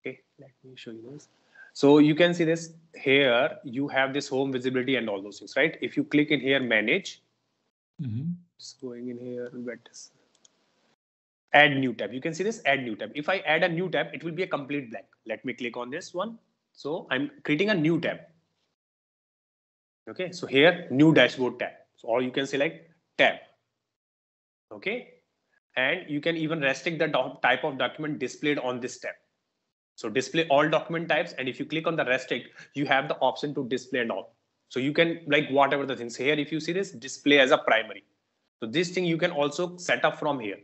Okay let me show you this. So you can see this here. You have this home visibility and all those things right? If you click in here manage. Mm -hmm. just going in here but add new tab. You can see this add new tab. If i add a new tab it will be a complete blank. Let me click on this one. So i'm creating a new tab. Okay so here new dashboard tab. So or you can select tab. Okay and you can even restrict the type of document displayed on this tab so display all document types. And if you click on the restrict, you have the option to display and all. So you can like whatever the things here, if you see this display as a primary. So this thing you can also set up from here.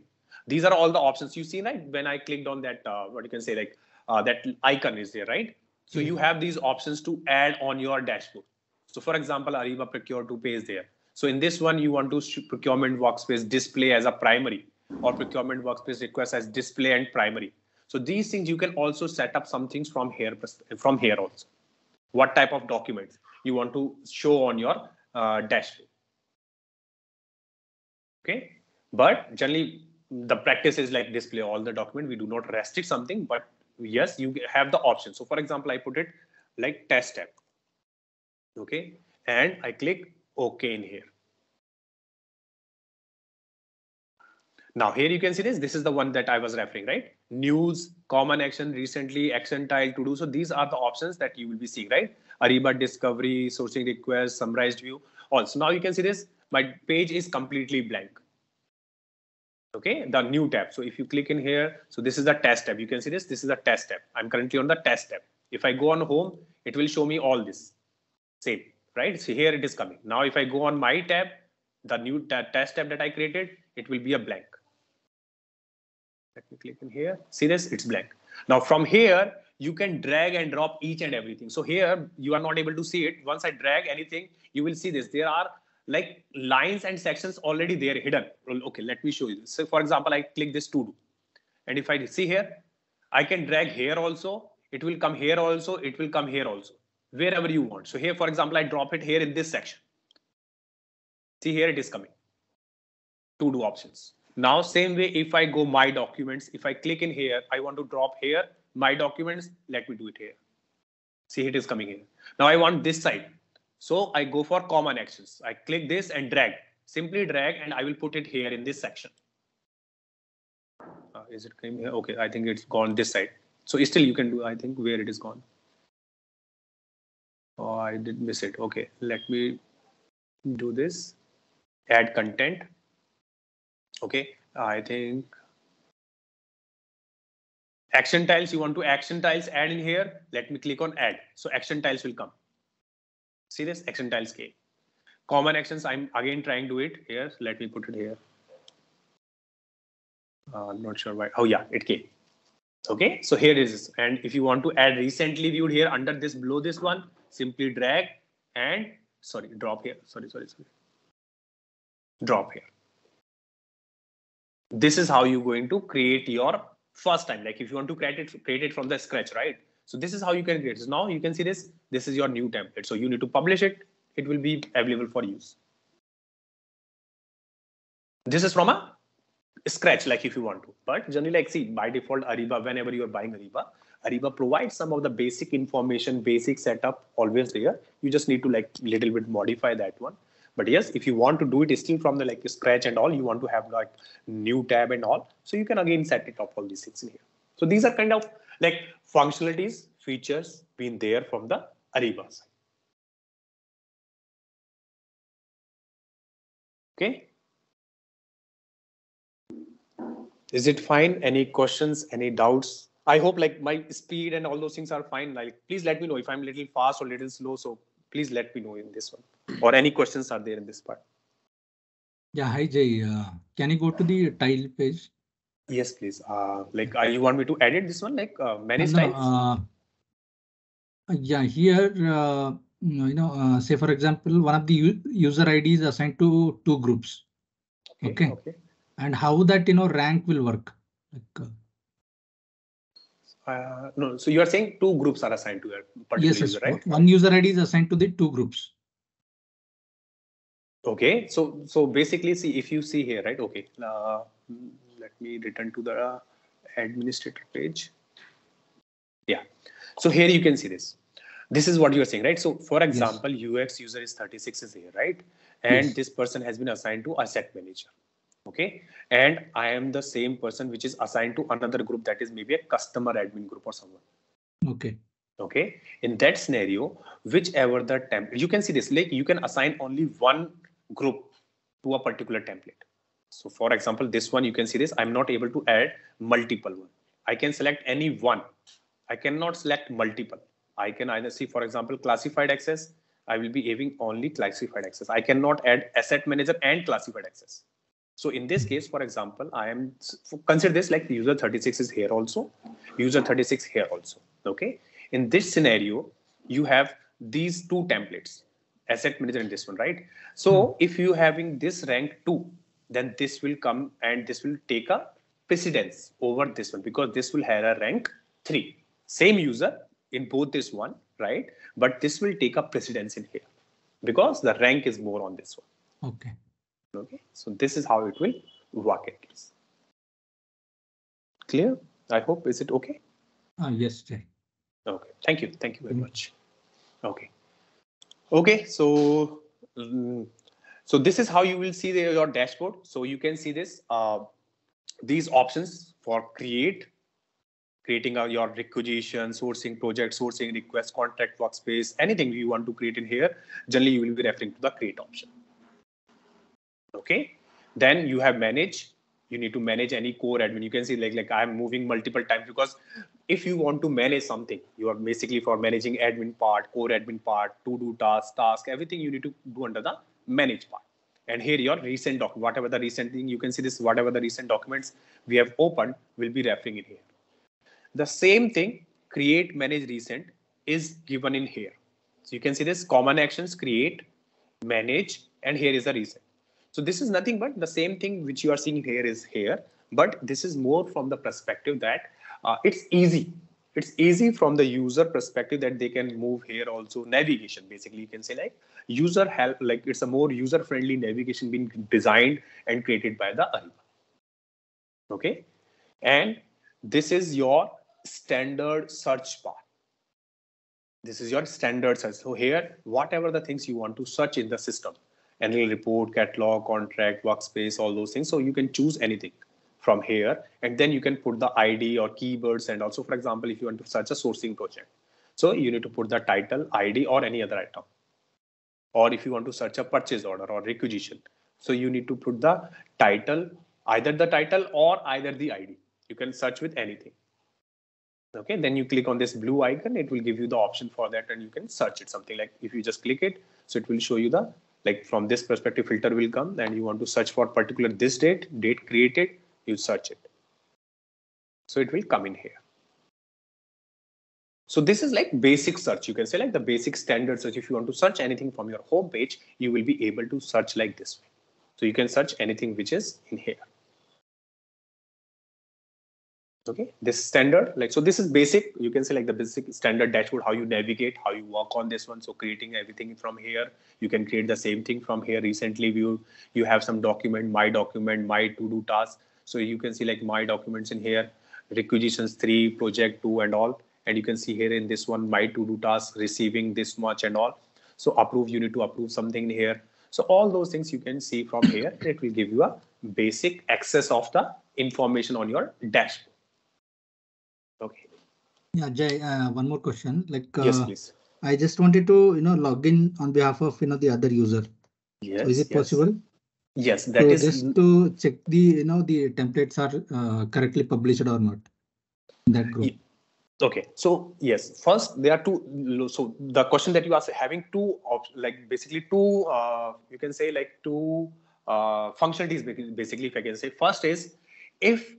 These are all the options you see, right? When I clicked on that, uh, what you can say like uh, that icon is there, right? So you have these options to add on your dashboard. So for example, Ariba Procure to pay is there. So in this one, you want to procurement workspace display as a primary or procurement workspace request as display and primary. So these things you can also set up some things from here from here also. What type of documents you want to show on your uh, dashboard. Okay, but generally the practice is like display all the document. We do not restrict something, but yes, you have the option. So for example, I put it like test tab. Okay, and I click OK in here. Now here you can see this, this is the one that I was referring, right? News, common action, recently, action tile to do. So these are the options that you will be seeing, right? Ariba discovery, sourcing request, summarized view. Also, now you can see this, my page is completely blank. Okay, the new tab. So if you click in here, so this is the test tab. You can see this, this is the test tab. I'm currently on the test tab. If I go on home, it will show me all this. Same, right? So here it is coming. Now if I go on my tab, the new test tab that I created, it will be a blank. Let me click in here. See this? It's blank. Now from here, you can drag and drop each and everything. So here you are not able to see it. Once I drag anything, you will see this. There are like lines and sections already there hidden. Okay, let me show you. So for example, I click this to do. And if I see here, I can drag here also. It will come here also. It will come here also, wherever you want. So here, for example, I drop it here in this section. See here it is coming. To do options. Now, same way, if I go my documents, if I click in here, I want to drop here, my documents, let me do it here. See, it is coming here. Now I want this side. So I go for common actions. I click this and drag, simply drag, and I will put it here in this section. Uh, is it coming here? Okay, I think it's gone this side. So still you can do, I think, where it is gone. Oh, I did miss it. Okay, let me do this. Add content okay i think action tiles you want to action tiles add in here? Let me click on add. So action tiles will come. See this? Action tiles came. Common actions i'm again trying to it. Here let me put it here. Uh, i'm not sure why. Oh yeah it came. Okay so here is. And if you want to add recently viewed here under this below this one simply drag and sorry drop here. Sorry sorry sorry. Drop here this is how you're going to create your first time. Like if you want to create it create it from the scratch right? So this is how you can create so now you can see this. This is your new template. So you need to publish it. It will be available for use. This is from a scratch like if you want to. But generally like see by default ariba whenever you are buying ariba ariba provides some of the basic information basic setup always there. You just need to like little bit modify that one but yes, if you want to do it still from the like scratch and all, you want to have like new tab and all. So you can again set it up all these things in here. So these are kind of like functionalities, features being there from the Ariba side. Okay. Is it fine? Any questions, any doubts? I hope like my speed and all those things are fine. Like, please let me know if I'm a little fast or little slow. So please let me know in this one or any questions are there in this part yeah hi jay uh, can you go to the tile page Yes, please. Uh, like, uh, you want me to edit this one, like uh, manage No, types? uh, Yeah, here, uh, you know, uh, say for example, one of the user ID is assigned to two groups. okay. Okay. And how that, you know, rank will work. Like, uh, no, so you are saying two groups are assigned to a particular Yes, yes, user, right? one user ID is assigned to the two groups. Okay, so so basically, see if you see here, right? Okay, uh, let me return to the administrator page. Yeah, so here you can see this. This is what you are saying, right? So for example, UX user is 36 is here, right? And Yes. this person has been assigned to asset manager. Okay, and I am the same person which is assigned to another group that is maybe a customer admin group or someone. Okay, okay? In that scenario whichever the template you can see this like you can assign only one group to a particular template. So for example this one you can see this i'm not able to add multiple one. I can select any one. I cannot select multiple. I can either see for example classified access i will be having only classified access. I cannot add asset manager and classified access so in this case for example i am consider this like user 36 is here also user 36 here also okay? In this scenario you have these two templates asset manager and this one right? So hmm. if you having this rank 2 then this will come and this will take a precedence over this one because this will have a rank 3 same user in both this one right? But this will take a precedence in here because the rank is more on this one. Okay. Okay so this is how it will work at least clear i hope is it okay Uh, yes, Jay. Okay, thank you. Thank you very much. Okay. Okay, so mm, so this is how you will see the, your dashboard. So you can see this uh, these options for create, creating uh, your requisition, sourcing project, sourcing request, contract workspace, anything you want to create in here. Generally, you will be referring to the create option. Okay. Then you have manage. You need to manage any core admin. You can see like like I'm moving multiple times because if you want to manage something, you are basically for managing admin part, core admin part, to do task, task, everything you need to do under the manage part. And here your recent doc, whatever the recent thing, you can see this, whatever the recent documents we have opened will be referring in here. The same thing, create, manage, recent is given in here. So you can see this common actions, create, manage, and here is the recent. So this is nothing but the same thing which you are seeing here is here, but this is more from the perspective that uh, it's easy. It's easy from the user perspective that they can move here also navigation. Basically, you can say like user help, like it's a more user friendly navigation being designed and created by the Ariba. Okay. And this is your standard search bar. This is your standard search. So here, whatever the things you want to search in the system, annual report, catalog, contract, workspace, all those things. So you can choose anything from here and then you can put the id or keywords and also for example if you want to search a sourcing project. So you need to put the title id or any other item. Or if you want to search a purchase order or requisition so you need to put the title either the title or either the id you can search with anything. Okay then you click on this blue icon. It will give you the option for that and you can search it something like if you just click it so it will show you the like from this perspective filter will come and you want to search for particular this date date created you search it. So it will come in here. So this is like basic search. You can say like the basic standard search. If you want to search anything from your home page, you will be able to search like this way. So you can search anything which is in here. Okay, this standard like so this is basic. You can say like the basic standard dashboard, how you navigate, how you work on this one. So creating everything from here, you can create the same thing from here. Recently, you you have some document, my document, my to-do task. So you can see like my documents in here, requisitions three, project two, and all. And you can see here in this one, my to-do task, receiving this much and all. So approve, you need to approve something here. So all those things you can see from here. It will give you a basic access of the information on your dashboard. Okay. Yeah, Jay, uh, one more question. Like, yes, uh, please. I just wanted to, you know, log in on behalf of, you know, the other user. Yes. So is it yes. possible? Yes, that so is just to check the, you know, the templates are uh, correctly published or not that group. Okay, so yes, first there are two. So the question that you asked, having two, op- like basically two, uh, you can say like two uh, functionalities. Basically, if I can say, first is if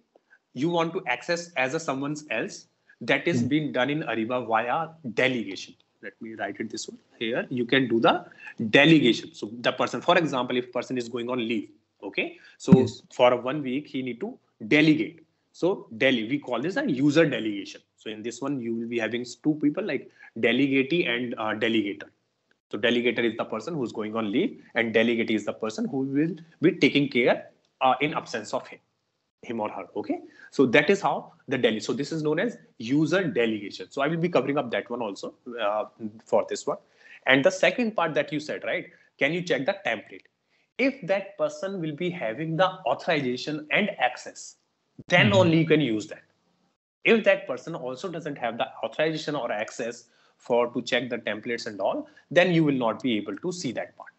you want to access as a someone's else that is Hmm. being done in Ariba via delegation. Let me write it this way. Here you can do the delegation. So the person, for example, if person is going on leave, okay. So Yes. for one week, he need to delegate. So dele, we call this a user delegation. So in this one, you will be having two people like delegatee and uh, delegator. So delegator is the person who's going on leave, and delegatee is the person who will be taking care uh, in absence of him, him or her. Okay. So that is how the dele. So this is known as user delegation. So I will be covering up that one also uh, for this one. And the second part that you said, right? Can you check the template? If that person will be having the authorization and access, then Mhm. only you can use that. If that person also doesn't have the authorization or access for to check the templates and all, then you will not be able to see that part.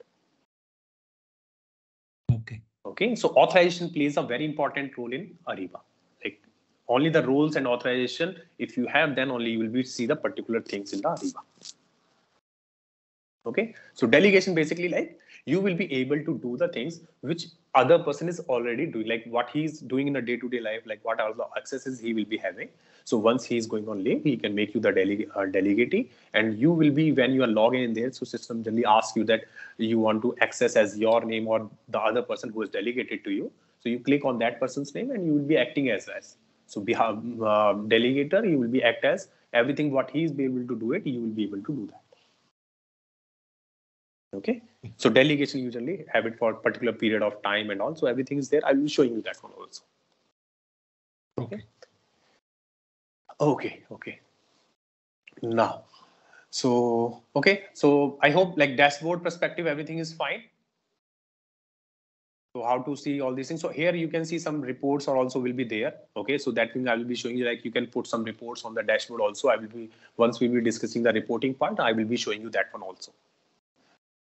Okay. So authorization plays a very important role in Ariba. Like only the roles and authorization, if you have, then only you will be see the particular things in the Ariba. Okay, so delegation basically like you will be able to do the things which other person is already doing, like what he's doing in a day-to-day life, like what are the accesses he will be having. So once he is going on leave, he can make you the delega- uh, delegatee, and you will be when you are logging in there. So system generally asks you that you want to access as your name or the other person who is delegated to you. So you click on that person's name, and you will be acting as as. So behalf uh, delegator, you will be act as everything what he is be able to do it. You will be able to do that. Okay. So delegation usually have it for a particular period of time and also everything is there. I will be showing you that one also. Okay. Okay. Okay. Okay. Now, so okay. So I hope like dashboard perspective, everything is fine. So how to see all these things. So here you can see some reports are also will be there. Okay. So that thing I will be showing you like you can put some reports on the dashboard also. I will be once we will be discussing the reporting part, I will be showing you that one also.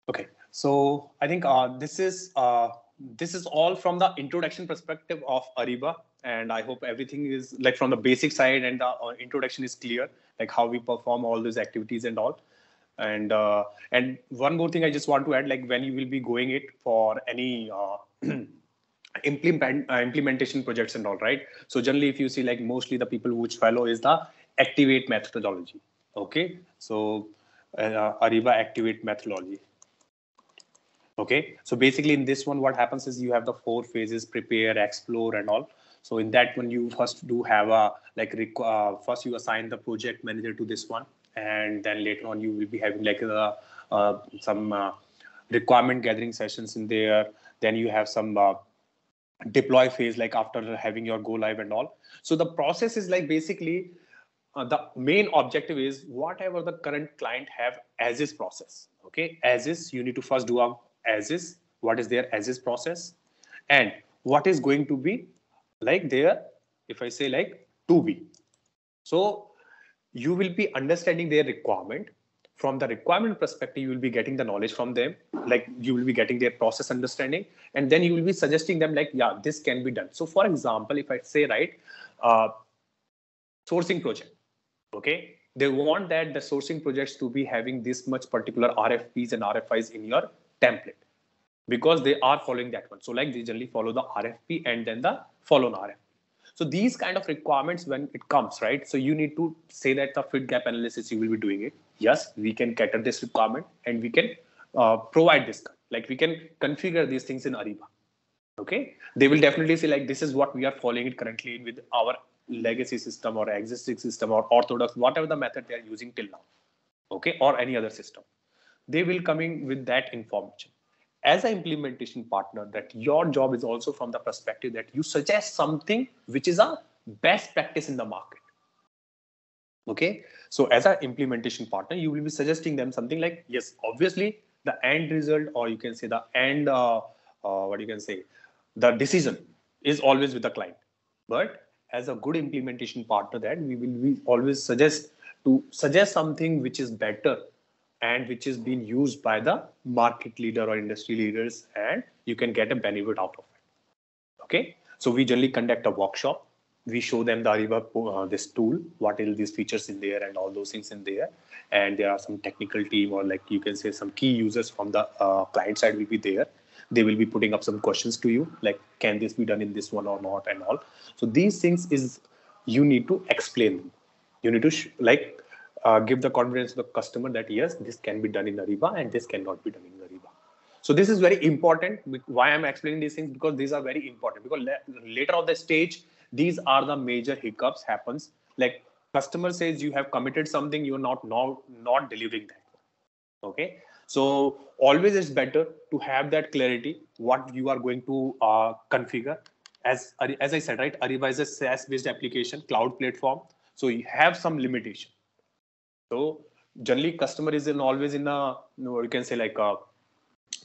Okay, so I think uh, this is uh, this is all from the introduction perspective of Ariba, and I hope everything is like from the basic side and the uh, introduction is clear, like how we perform all those activities and all. And uh, and one more thing I just want to add, like when you will be going it for any uh, *clears throat* implement uh, implementation projects and all, right? So generally, if you see like mostly the people which follow is the activate methodology. Okay, so uh, Ariba activate methodology. Okay, so basically in this one, what happens is you have the four phases: prepare, explore, and all. So in that one, you first do have a like uh, first you assign the project manager to this one, and then later on you will be having like a, uh, some uh, requirement gathering sessions in there. Then you have some uh, deploy phase like after having your go live and all. So the process is like basically uh, the main objective is whatever the current client have as is process. Okay, as is you need to first do a as is what is their as is process and what is going to be like there if i say like to be. So you will be understanding their requirement. From the requirement perspective you will be getting the knowledge from them. Like you will be getting their process understanding and then you will be suggesting them like yeah this can be done. So for example if i say right uh, sourcing project okay? They want that the sourcing projects to be having this much particular rfps and rfis in your template. Because they are following that one. So like they generally follow the rfp and then the follow on rfp so these kind of requirements when it comes right? So you need to say that the fit gap analysis you will be doing it. Yes we can cater this requirement and we can uh, provide this like we can configure these things in ariba. Okay? They will definitely say like this is what we are following it currently with our legacy system or existing system or orthodox whatever the method they are using till now. Okay? Or any other system they will coming with that information. As an implementation partner that your job is also from the perspective that you suggest something which is a best practice in the market. Okay? So as an implementation partner you will be suggesting them something like yes obviously the end result or you can say the end uh, uh, what you can say the decision is always with the client. But as a good implementation partner that we will we always suggest to suggest something which is better and which is being used by the market leader or industry leaders and you can get a benefit out of it. Okay? So we generally conduct a workshop. We show them the Ariba uh, this tool what are these features in there and all those things in there. And there are some technical team or like you can say some key users from the uh, client side will be there. They will be putting up some questions to you like can this be done in this one or not and all. So these things is you need to explain. You need to like uh, give the confidence to the customer that yes this can be done in ariba and this cannot be done in ariba. So this is very important why i'm explaining these things because these are very important. Because later on the stage these are the major hiccups happens. Like customer says you have committed something you're not not not delivering that. Okay? So always it's better to have that clarity what you are going to uh, configure. As as i said right ariba is a saas based application cloud platform. So you have some limitation so generally customer is in always in a you can say like a,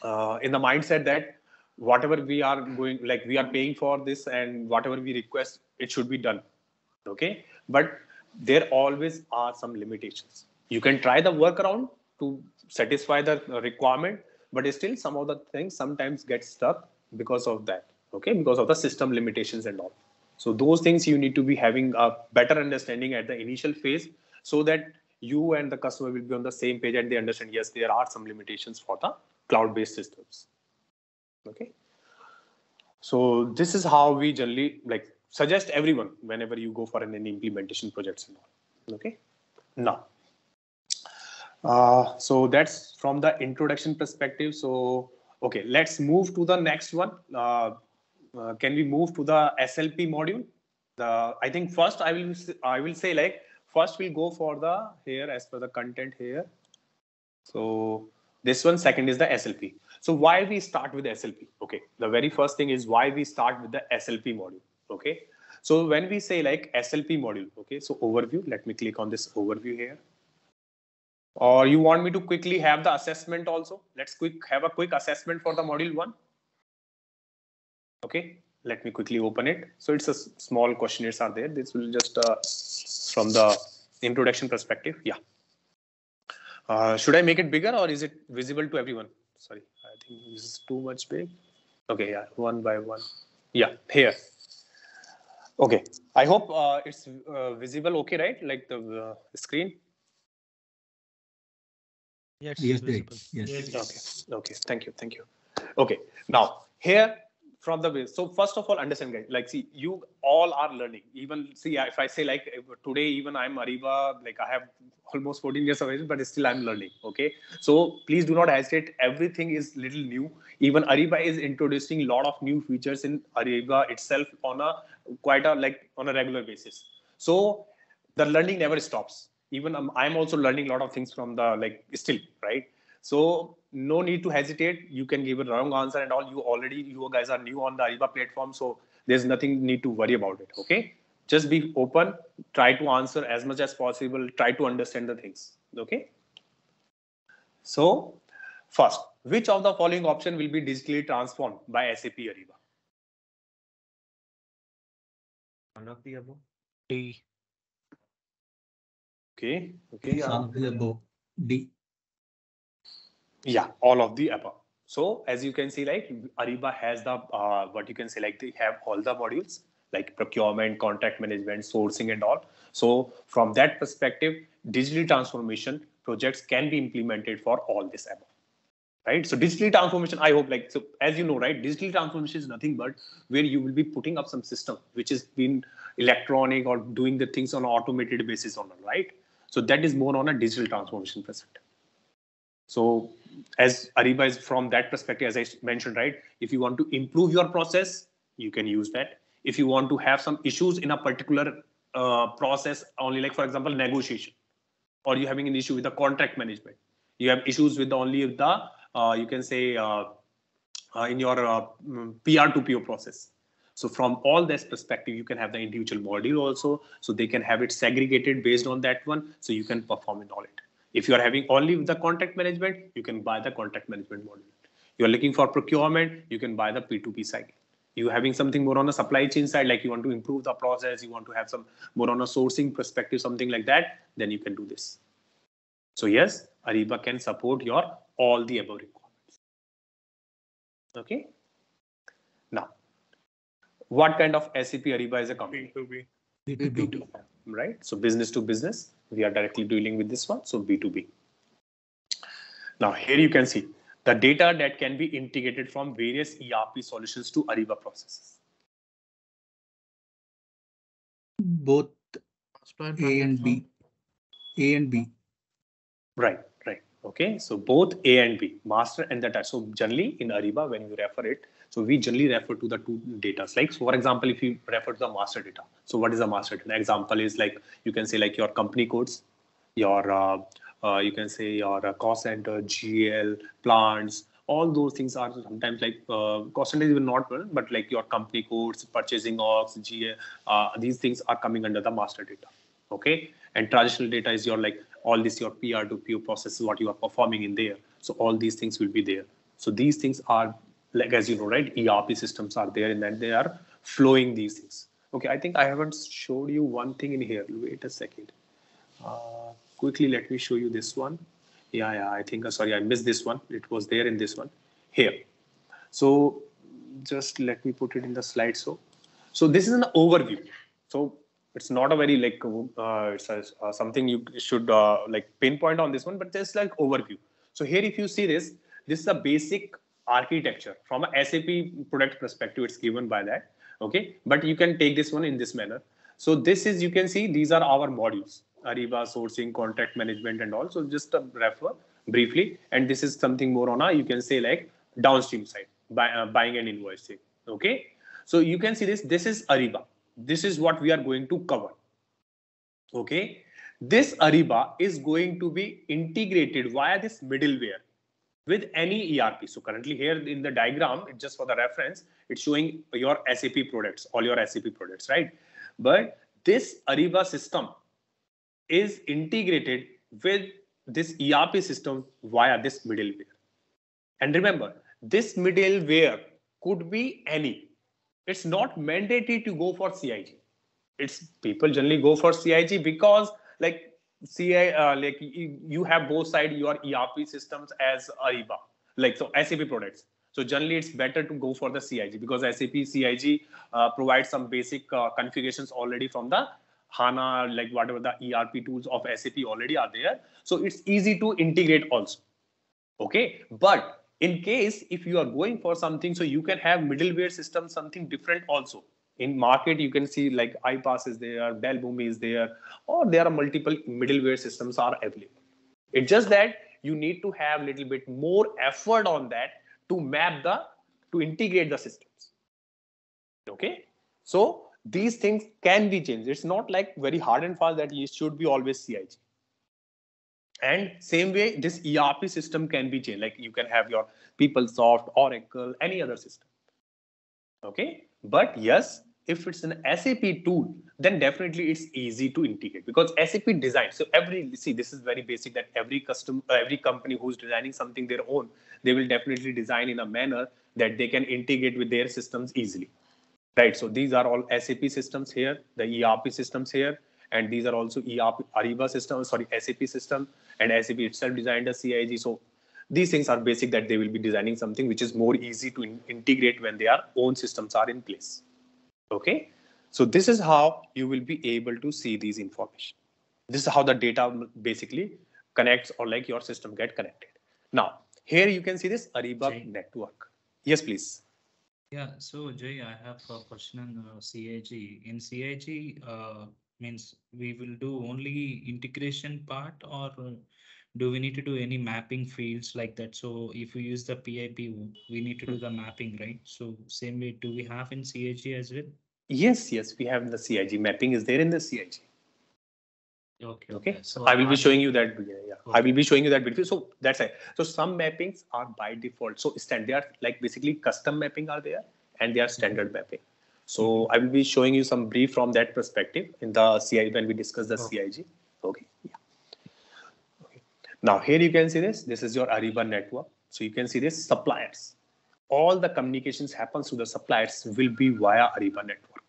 uh, in the mindset that whatever we are going like we are paying for this and whatever we request it should be done okay but there always are some limitations. You can try the workaround to satisfy the requirement, but still some of the things sometimes get stuck because of that. Okay, because of the system limitations and all. So those things you need to be having a better understanding at the initial phase so that you and the customer will be on the same page and they understand yes there are some limitations for the cloud-based systems. Okay. So this is how we generally like suggest everyone whenever you go for an, an implementation projects and all. Okay? Now uh, so that's from the introduction perspective. So okay let's move to the next one. Uh, uh, can we move to the slp module? The i think first i will i will say like first we'll go for the here as per the content here. So this one second is the slp so why we start with slp okay the very first thing is why we start with the slp module. Okay so when we say like slp module okay so overview let me click on this overview here. Or you want me to quickly have the assessment also? Let's quick have a quick assessment for the module one. Okay let me quickly open it. So it's a small questionnaires are there. This will just uh, from the introduction perspective yeah. Uh, should i make it bigger or is it visible to everyone? Sorry i think this is too much big. Okay yeah one by one. Yeah here. Okay, I hope uh, it's uh, visible. Okay, right? Like the uh, screen? Yes, yes, yes. Okay, okay, thank you, thank you. Okay, now here from the base. So first of all, understand guys, like see, you all are learning. Even see, if I say like today, even I'm Ariba, like I have almost 14 years of age, but still I'm learning. Okay. So please do not hesitate. Everything is little new. Even Ariba is introducing a lot of new features in Ariba itself on a quite a like on a regular basis. So the learning never stops. Even um, I'm also learning a lot of things from the like still, right? So no need to hesitate. You can give a wrong answer and all. You already, you guys are new on the Ariba platform, so there's nothing need to worry about it. Okay, just be open. Try to answer as much as possible. Try to understand the things. Okay. So first, which of the following option will be digitally transformed by SAP Ariba? One of the above. D. Okay. Okay. One of the above. D yeah. All of the above. So as you can see like ariba has the uh, what you can say like they have all the modules like procurement contract management sourcing and all. So from that perspective digital transformation projects can be implemented for all this above. Right? So digital transformation i hope like so as you know right digital transformation is nothing but where you will be putting up some system which is been electronic or doing the things on an automated basis on right? So that is more on a digital transformation perspective so as Ariba is from that perspective, as I mentioned, right? If you want to improve your process, you can use that. If you want to have some issues in a particular uh, process, only like for example, negotiation, or you're having an issue with the contract management, you have issues with only the uh, you can say uh, uh in your uh, PR to PO process. So from all this perspective, you can have the individual module also, so they can have it segregated based on that one, so you can perform in all it. If you are having only the contract management, you can buy the contract management module. You are looking for procurement, you can buy the P2P cycle. You are having something more on the supply chain side, like you want to improve the process, you want to have some more on a sourcing perspective, something like that, then you can do this. So yes, Ariba can support your all the above requirements. Okay. Now, what kind of SAP Ariba is a company? B2B. B2B. Right. So business to business we are directly dealing with this one so b2b now here you can see the data that can be integrated from various ERP solutions to Ariba processes? Both A and B. A and B. Right, right. Okay, so both A and B, master and the So generally in Ariba, when you refer it, so we generally refer to the two data. Like, so for example, if you refer to the master data, so what is the master data? An example is like, you can say like your company codes, your, uh, uh, you can say your uh, cost center, GL, plants, all those things are sometimes like uh, cost center is not well, but like your company codes, purchasing orgs, GL, uh, these things are coming under the master data. Okay, and traditional data is your like all this your PR to PO processes, what you are performing in there. So all these things will be there. So these things are like as you know, right? ERP systems are there and then they are flowing these things. Okay, I think I haven't showed you one thing in here. Wait a second. Uh, quickly, let me show you this one. Yeah, yeah, I think, uh, sorry, I missed this one. It was there in this one here. So just let me put it in the slide. So, so this is an overview. So it's not a very like, uh, it's a, uh, something you should uh, like pinpoint on this one, but just like overview. So here, if you see this, this is a basic architecture from a SAP product perspective, it's given by that. Okay, but you can take this one in this manner. So this is, you can see, these are our modules, Ariba, sourcing, contract management and all. So just a refer briefly. And this is something more on a, you can say like downstream side, by, uh, buying and invoicing. Okay. So you can see this, this is Ariba. This is what we are going to cover. Okay. This Ariba is going to be integrated via this middleware with any ERP. So currently here in the diagram, just for the reference, it's showing your SAP products, all your SAP products, right? But this Ariba system is integrated with this ERP system via this middleware. And remember, this middleware could be any. It's not mandatory to go for CIG. It's people generally go for CIG because like CI, uh, like you, have both side your ERP systems as Ariba, like so SAP products. So generally, it's better to go for the CIG because SAP CIG uh, provides some basic uh, configurations already from the HANA, like whatever the ERP tools of SAP already are there. So it's easy to integrate also. Okay, but in case if you are going for something, so you can have middleware system, something different also in market you can see like iPaaS is there, Dell Boomi is there, or there are multiple middleware systems are available. It's just that you need to have a little bit more effort on that to map the to integrate the systems. Okay, so these things can be changed. It's not like very hard and fast that you should be always CIG. And same way, this ERP system can be changed. Like you can have your PeopleSoft, Oracle, any other system. Okay, but yes, if it's an SAP tool, then definitely it's easy to integrate because SAP design. So every see this is very basic that every custom uh, every company who's designing something their own, they will definitely design in a manner that they can integrate with their systems easily. Right. So these are all SAP systems here, the ERP systems here, and these are also ERP Ariba system, sorry, SAP system, and SAP itself designed a CIG. So these things are basic that they will be designing something which is more easy to in integrate when their own systems are in place. Okay, so this is how you will be able to see these information. This is how the data basically connects or like your system get connected. Now, here you can see this Ariba Jay. network. Yes, please. Yeah, so Jay, I have a question on uh, CIG. In CIG, uh, means we will do only integration part or do we need to do any mapping fields like that? So if we use the PIP, we need to do the mapping, right? So same way, do we have in CIG as well? Yes, yes, we have the CIG. Mapping is there in the CIG. Okay. Okay. So I will be showing you that. Yeah, yeah. Okay. I will be showing you that video. So that's it. So some mappings are by default. So stand they are like basically custom mapping are there and they are standard mm -hmm. mapping. So. I will be showing you some brief from that perspective in the CI when we discuss the okay. CIG. Okay. Yeah. Now here you can see this, this is your Ariba network. So you can see this suppliers. All the communications happens to the suppliers will be via Ariba network.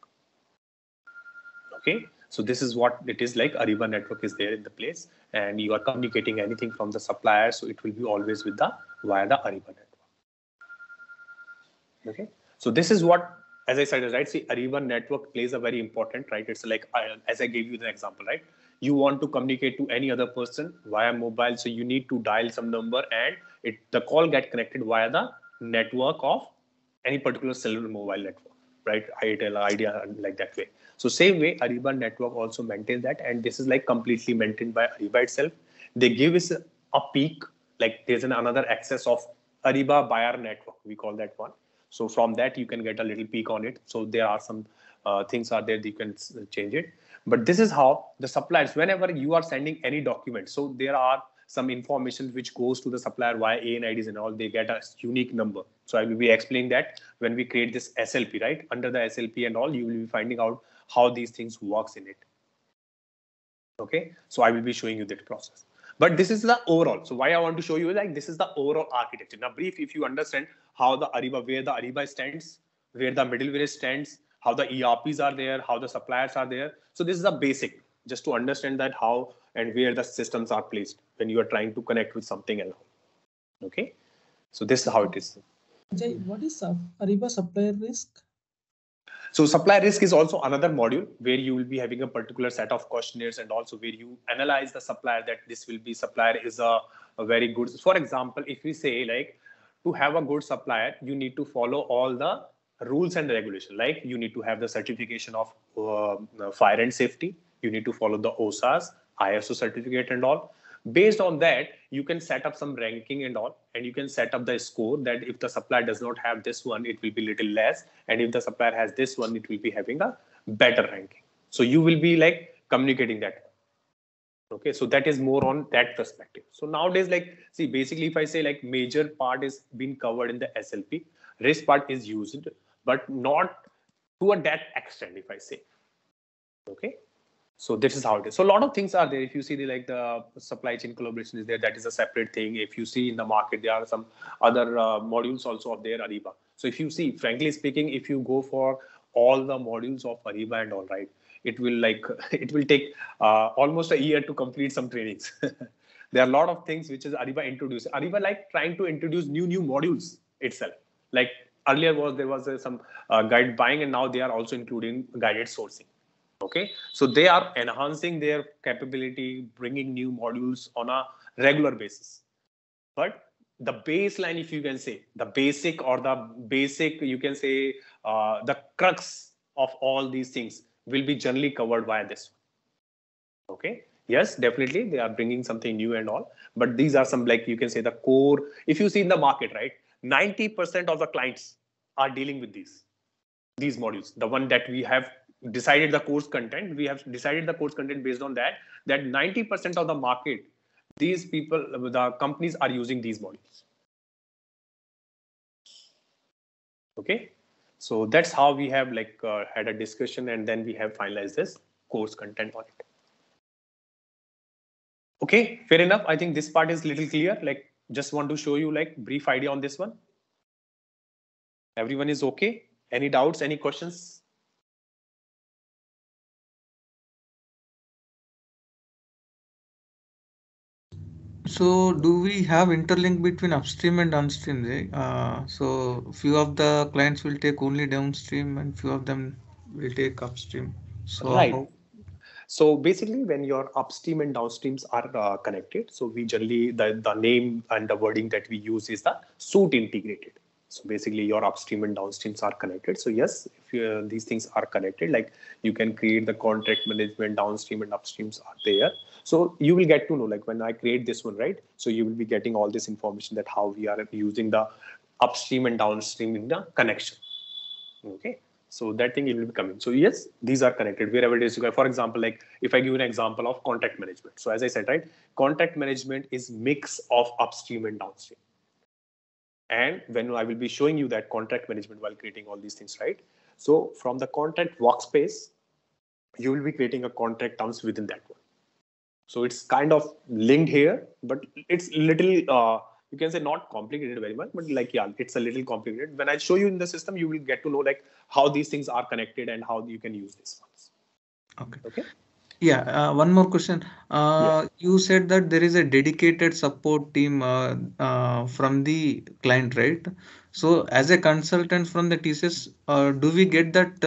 Okay, so this is what it is like. Ariba network is there in the place and you are communicating anything from the supplier. So it will be always with the via the Ariba network. Okay, so this is what as I said, right? See, Ariba network plays a very important, right? It's like, as I gave you the example, right? you want to communicate to any other person via mobile so you need to dial some number and it the call get connected via the network of any particular cellular mobile network right Airtel, idea like that way so same way ariba network also maintains that and this is like completely maintained by ariba itself they give us a peak like there's an another access of ariba buyer network we call that one so from that you can get a little peek on it so there are some uh, things are there you can change it but this is how the suppliers whenever you are sending any document so there are some information which goes to the supplier via ANIDs and all, they get a unique number. So I will be explaining that when we create this SLP, right? Under the SLP and all, you will be finding out how these things works in it. Okay, so I will be showing you that process. But this is the overall. So why I want to show you like this is the overall architecture. Now brief, if you understand how the Ariba, where the Ariba stands, where the middleware stands, how the ERPs are there, how the suppliers are there. So this is a basic, just to understand that how and where the systems are placed when you are trying to connect with something else. Okay, so this is how it is. Jay, what is Ariba supplier risk? So supply risk is also another module where you will be having a particular set of questionnaires and also where you analyze the supplier that this will be supplier is a, a very good. For example, if we say like to have a good supplier, you need to follow all the rules and regulation. Like you need to have the certification of uh, fire and safety. You need to follow the OHSAS, ISO certificate and all. Based on that, you can set up some ranking and all, and you can set up the score that if the supplier does not have this one, it will be little less. And if the supplier has this one, it will be having a better ranking. So you will be like communicating that. Okay, so that is more on that perspective. So nowadays, like, see, basically, if I say like major part is being covered in the SLP, risk part is used, but not to a that extent, if I say. Okay, so this is how it is. So a lot of things are there. If you see the like the supply chain collaboration is there, that is a separate thing. If you see in the market, there are some other uh, modules also of their Ariba. So if you see, frankly speaking, if you go for all the modules of Ariba and all right, it will like *laughs* it will take uh, almost a year to complete some trainings. *laughs* there are a lot of things which is Ariba introduced. Ariba like trying to introduce new new modules itself. Like earlier was there was uh, some uh, guide buying and now they are also including guided sourcing okay so they are enhancing their capability bringing new modules on a regular basis but the baseline if you can say the basic or the basic you can say uh, the crux of all these things will be generally covered by this one. okay? Yes definitely they are bringing something new and all but these are some like you can say the core. If you see in the market right 90% of the clients are dealing with these these modules. The one that we have decided the course content we have decided the course content based on that that 90% of the market these people the companies are using these modules. Okay so that's how we have like uh, had a discussion and then we have finalized this course content on it. Okay fair enough. I think this part is little clear. Like just want to show you like brief idea on this one. Everyone is okay? Any doubts any questions So do we have interlink between upstream and downstream? Uh, so few of the clients will take only downstream and few of them will take upstream. So right. How... So basically, when your upstream and downstreams are uh, connected, so we generally the the name and the wording that we use is the suite integrated. So basically, your upstream and downstreams are connected. So yes, if you, uh, these things are connected, like you can create the contract management downstream and upstreams are there. So you will get to know like when i create this one right? So you will be getting all this information that how we are using the upstream and downstream in the connection. Okay? So that thing will be coming. So yes these are connected wherever it is. For example like if i give an example of contract management. So as i said right contract management is mix of upstream and downstream and when i will be showing you that contract management while creating all these things right so from the contract workspace you will be creating a contract terms within that one so it's kind of linked here, but it's little, uh, you can say not complicated very much, but like, yeah, it's a little complicated. When I show you in the system, you will get to know like how these things are connected and how you can use these ones. Okay. Okay. Yeah, uh, one more question. Uh. You said that there is a dedicated support team uh, uh from the client, right? So, as a consultant from the TCS, uh, do we get that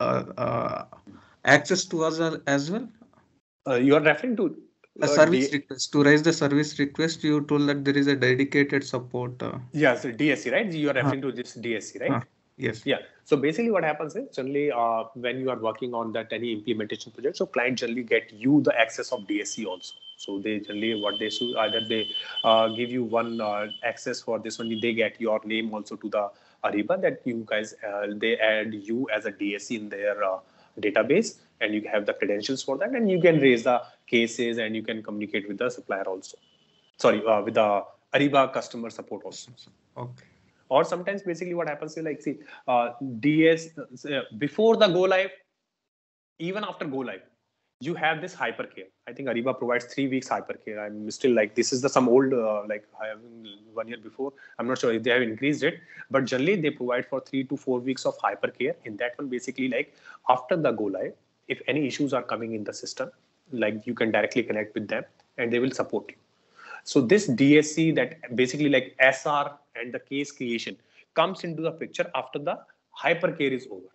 uh, access to us as well? Uh, you are referring to A service D- request. To raise the service request, you told that there is a dedicated support. Uh, yes, DSC, right? You are referring to this DSC, right? Huh. Yes. Yeah. So basically, what happens is generally uh, when you are working on that any implementation project, so client generally get you the access of DSC also. So they generally what they do either they uh, give you one uh, access for this one, they get your name also to the Ariba that you guys uh, they add you as a DSC in their uh, database and you have the credentials for that and you can raise the cases and you can communicate with the supplier also. Sorry, uh, with the Ariba customer support also Okay. Or sometimes basically what happens is like see uh, ds uh, before the go live even after go live you have this hypercare. I think ariba provides three weeks hypercare. I'm still like this is the some old uh, like i have one year before. I'm not sure if they have increased it but generally they provide for three to four weeks of hypercare. In that one basically like after the go live if any issues are coming in the system like you can directly connect with them and they will support you so this DSC that basically like SR and the case creation comes into the picture after the hypercare is over.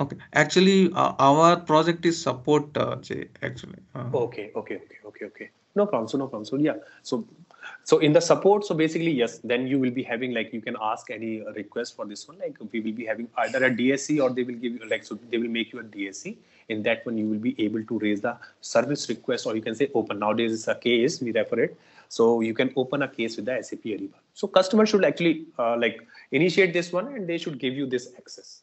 Okay. Actually, uh, our project is support, uh, Jay, actually. Uh, Okay, okay, okay, okay, okay. No problem. So no problem. So yeah. So so in the support, so basically yes, then you will be having like you can ask any request for this one. Like we will be having either a DSC or they will give you like so they will make you a DSC. In that one, you will be able to raise the service request, or you can say open. Nowadays, it's a case we refer it. So you can open a case with the SAP Ariba. So customer should actually uh, like initiate this one, and they should give you this access.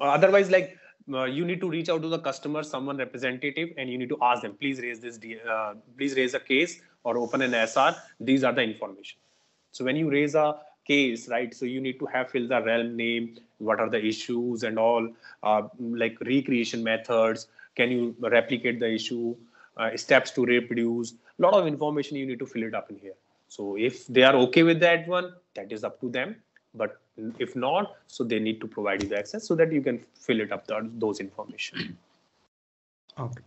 Otherwise, like uh, you need to reach out to the customer, someone representative, and you need to ask them, please raise this, uh, please raise a case or open an SR. These are the information. So when you raise a case, right? So you need to have fill the realm name, what are the issues and all, uh, like recreation methods. Can you replicate the issue? Uh, steps to reproduce. A lot of information you need to fill it up in here. So if they are okay with that one, that is up to them. But if not, so they need to provide you the access so that you can fill it up the, those information. *clears throat* okay.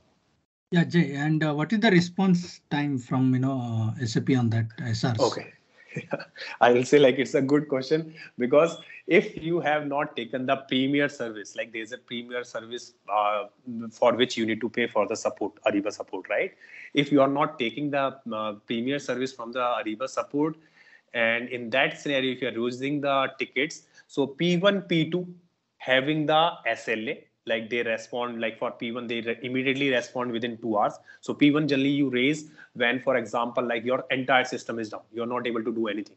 Yeah, Jay, and uh, what is the response time from, you know, uh, SAP on that SRs? Okay. *laughs* I will say like it's a good question because if you have not taken the premier service, like there's a premier service uh, for which you need to pay for the support, Ariba support, right? If you are not taking the uh, premier service from the Ariba support, and in that scenario, if you are using the tickets, so P1, P2 having the SLA, like they respond like for p1 they re- immediately respond within two hours. So p1 generally you raise when for example like your entire system is down. You're not able to do anything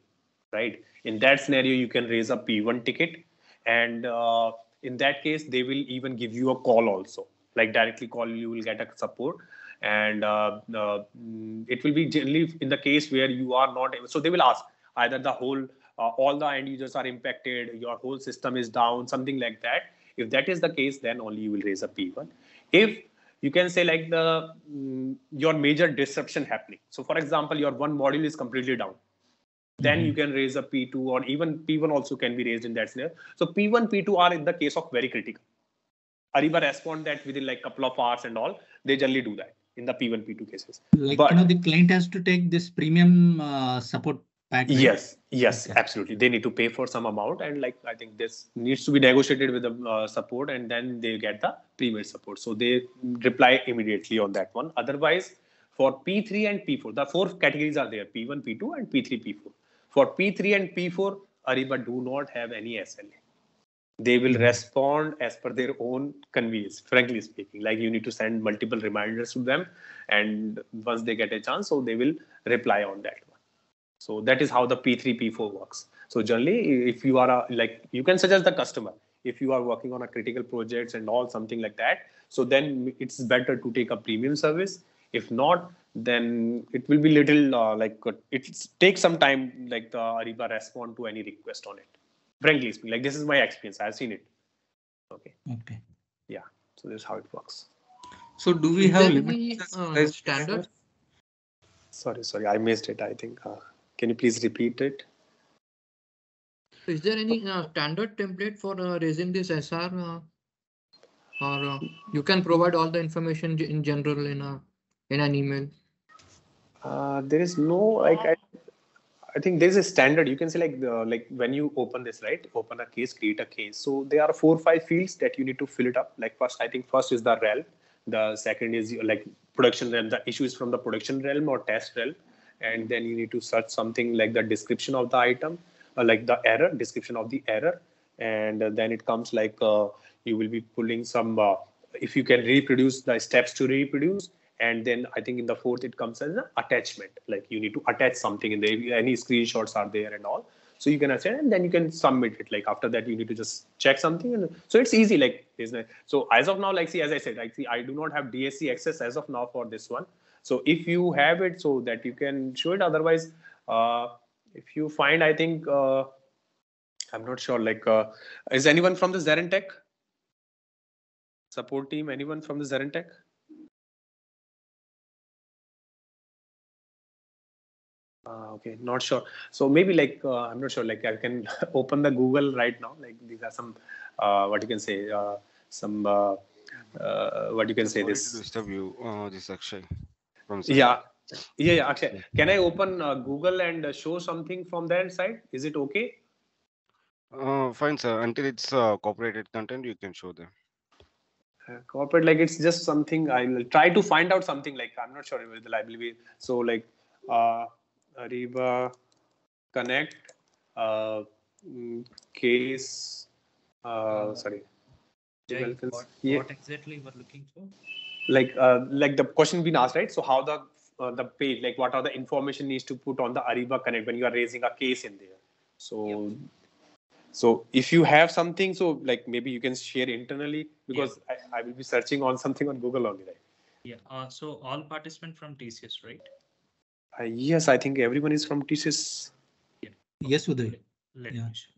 right? In that scenario you can raise a p1 ticket. And uh, in that case they will even give you a call also. Like directly call you will get a support. And uh, uh, it will be generally in the case where you are not able so they will ask either the whole uh, all the end users are impacted your whole system is down something like that if that is the case then only you will raise a p1 if you can say like the mm, your major disruption happening. So for example your one module is completely down. Then you can raise a p2 or even p1 also can be raised in that scenario. So p1 p2 are in the case of very critical. Ariba respond that within like couple of hours and all they generally do that in the p1 p2 cases. Like, But- you know, the client has to take this premium uh, support right? Yes, yes, Okay. absolutely. They need to pay for some amount, and like I think this needs to be negotiated with the uh, support, and then they get the premier support. So they reply immediately on that one. Otherwise, for P3 and P4, the four categories are there: P1, P2, and P3, P4. For P3 and P4, Ariba do not have any SLA. They will respond as per their own convenience. Frankly speaking, like you need to send multiple reminders to them, and once they get a chance, so they will reply on that. So that is how the P3, P4 works. So generally, if you are a, like, you can suggest the customer if you are working on a critical projects and all something like that. So then it's better to take a premium service. If not, then it will be little uh, like uh, it takes some time like the Ariba respond to any request on it. Frankly speaking, like this is my experience. I've seen it. Okay, Okay. Yeah. So this is how it works. So do we Is have there limit any, uh, standard? Sorry, sorry, I missed it. I think. Uh, can you please repeat it? Is there any uh, standard template for uh, raising this SR? uh, Or uh, you can provide all the information in general in a, in an email? Uh, there is no like I, I think there's a standard. You can say like the, like when you open this, right? Open a case, create a case. So there are four or five fields that you need to fill it up. Like first, I think first is the realm. The second is like production realm. The issue is from the production realm or test realm. And then you need to search something like the description of the item, or like the error, description of the error. And then it comes like uh, you will be pulling some, uh, if you can reproduce the steps to reproduce, and then i think in the fourth it comes as an attachment. Like you need to attach something in there any screenshots are there and all. So you can attach and then you can submit it. Like after that you need to just check something and so it's easy like isn't it? so as of now like see as i said like see i do not have dsc access as of now for this one so if you have it so that you can show it otherwise uh if you find i think uh i'm not sure like uh is anyone from the ZaranTech support team anyone from the ZaranTech Uh, okay, not sure. So maybe like uh, I'm not sure. Like I can *laughs* open the Google right now. Like these are some uh, what you can say uh, some uh, uh, what you can say this. Disturb you, this Akshay. From Yeah, yeah, yeah. Actually, can I open uh, Google and uh, show something from that side? Is it okay? Uh, fine, sir. Until it's uh, cooperated content, you can show them. Uh, corporate like it's just something I'll try to find out something like I'm not sure with the library. So like uh, Ariba Connect uh, mm, case. Uh, sorry. Jay, what, yeah. what exactly you were looking for? Like uh, like the question being asked right so how the uh, the page like what are the information needs to put on the ariba connect when you are raising a case in there so so if you have something so like maybe you can share internally because I, I will be searching on something on google only right Yeah, uh, so all participant from TCS, right? uh, yes i think everyone is from tcs Yes, Uday. Let Yeah. me show.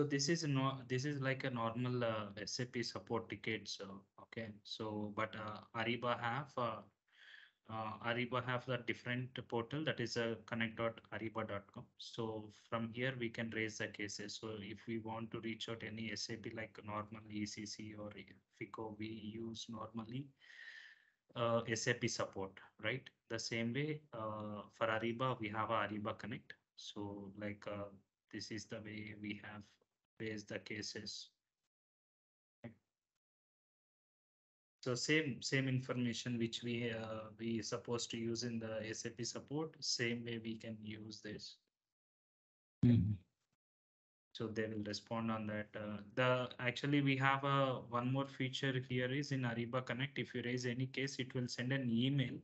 So this is no, this is like a normal uh, SAP support ticket. So okay, so but uh, Ariba have uh, uh, Ariba have the different portal that is a uh, connect.ariba.com. So from here we can raise the cases. So if we want to reach out any SAP like normal ECC or FICO, we use normally uh, SAP support, right? The same way uh, for Ariba, we have Ariba Connect. So like uh, this is the way we have raised the cases. So same same information which we uh, we supposed to use in the SAP support, same way we can use this. Mhm. So they will respond on that. Uh, the actually we have a one more feature here is in Ariba Connect. If you raise any case, it will send an email.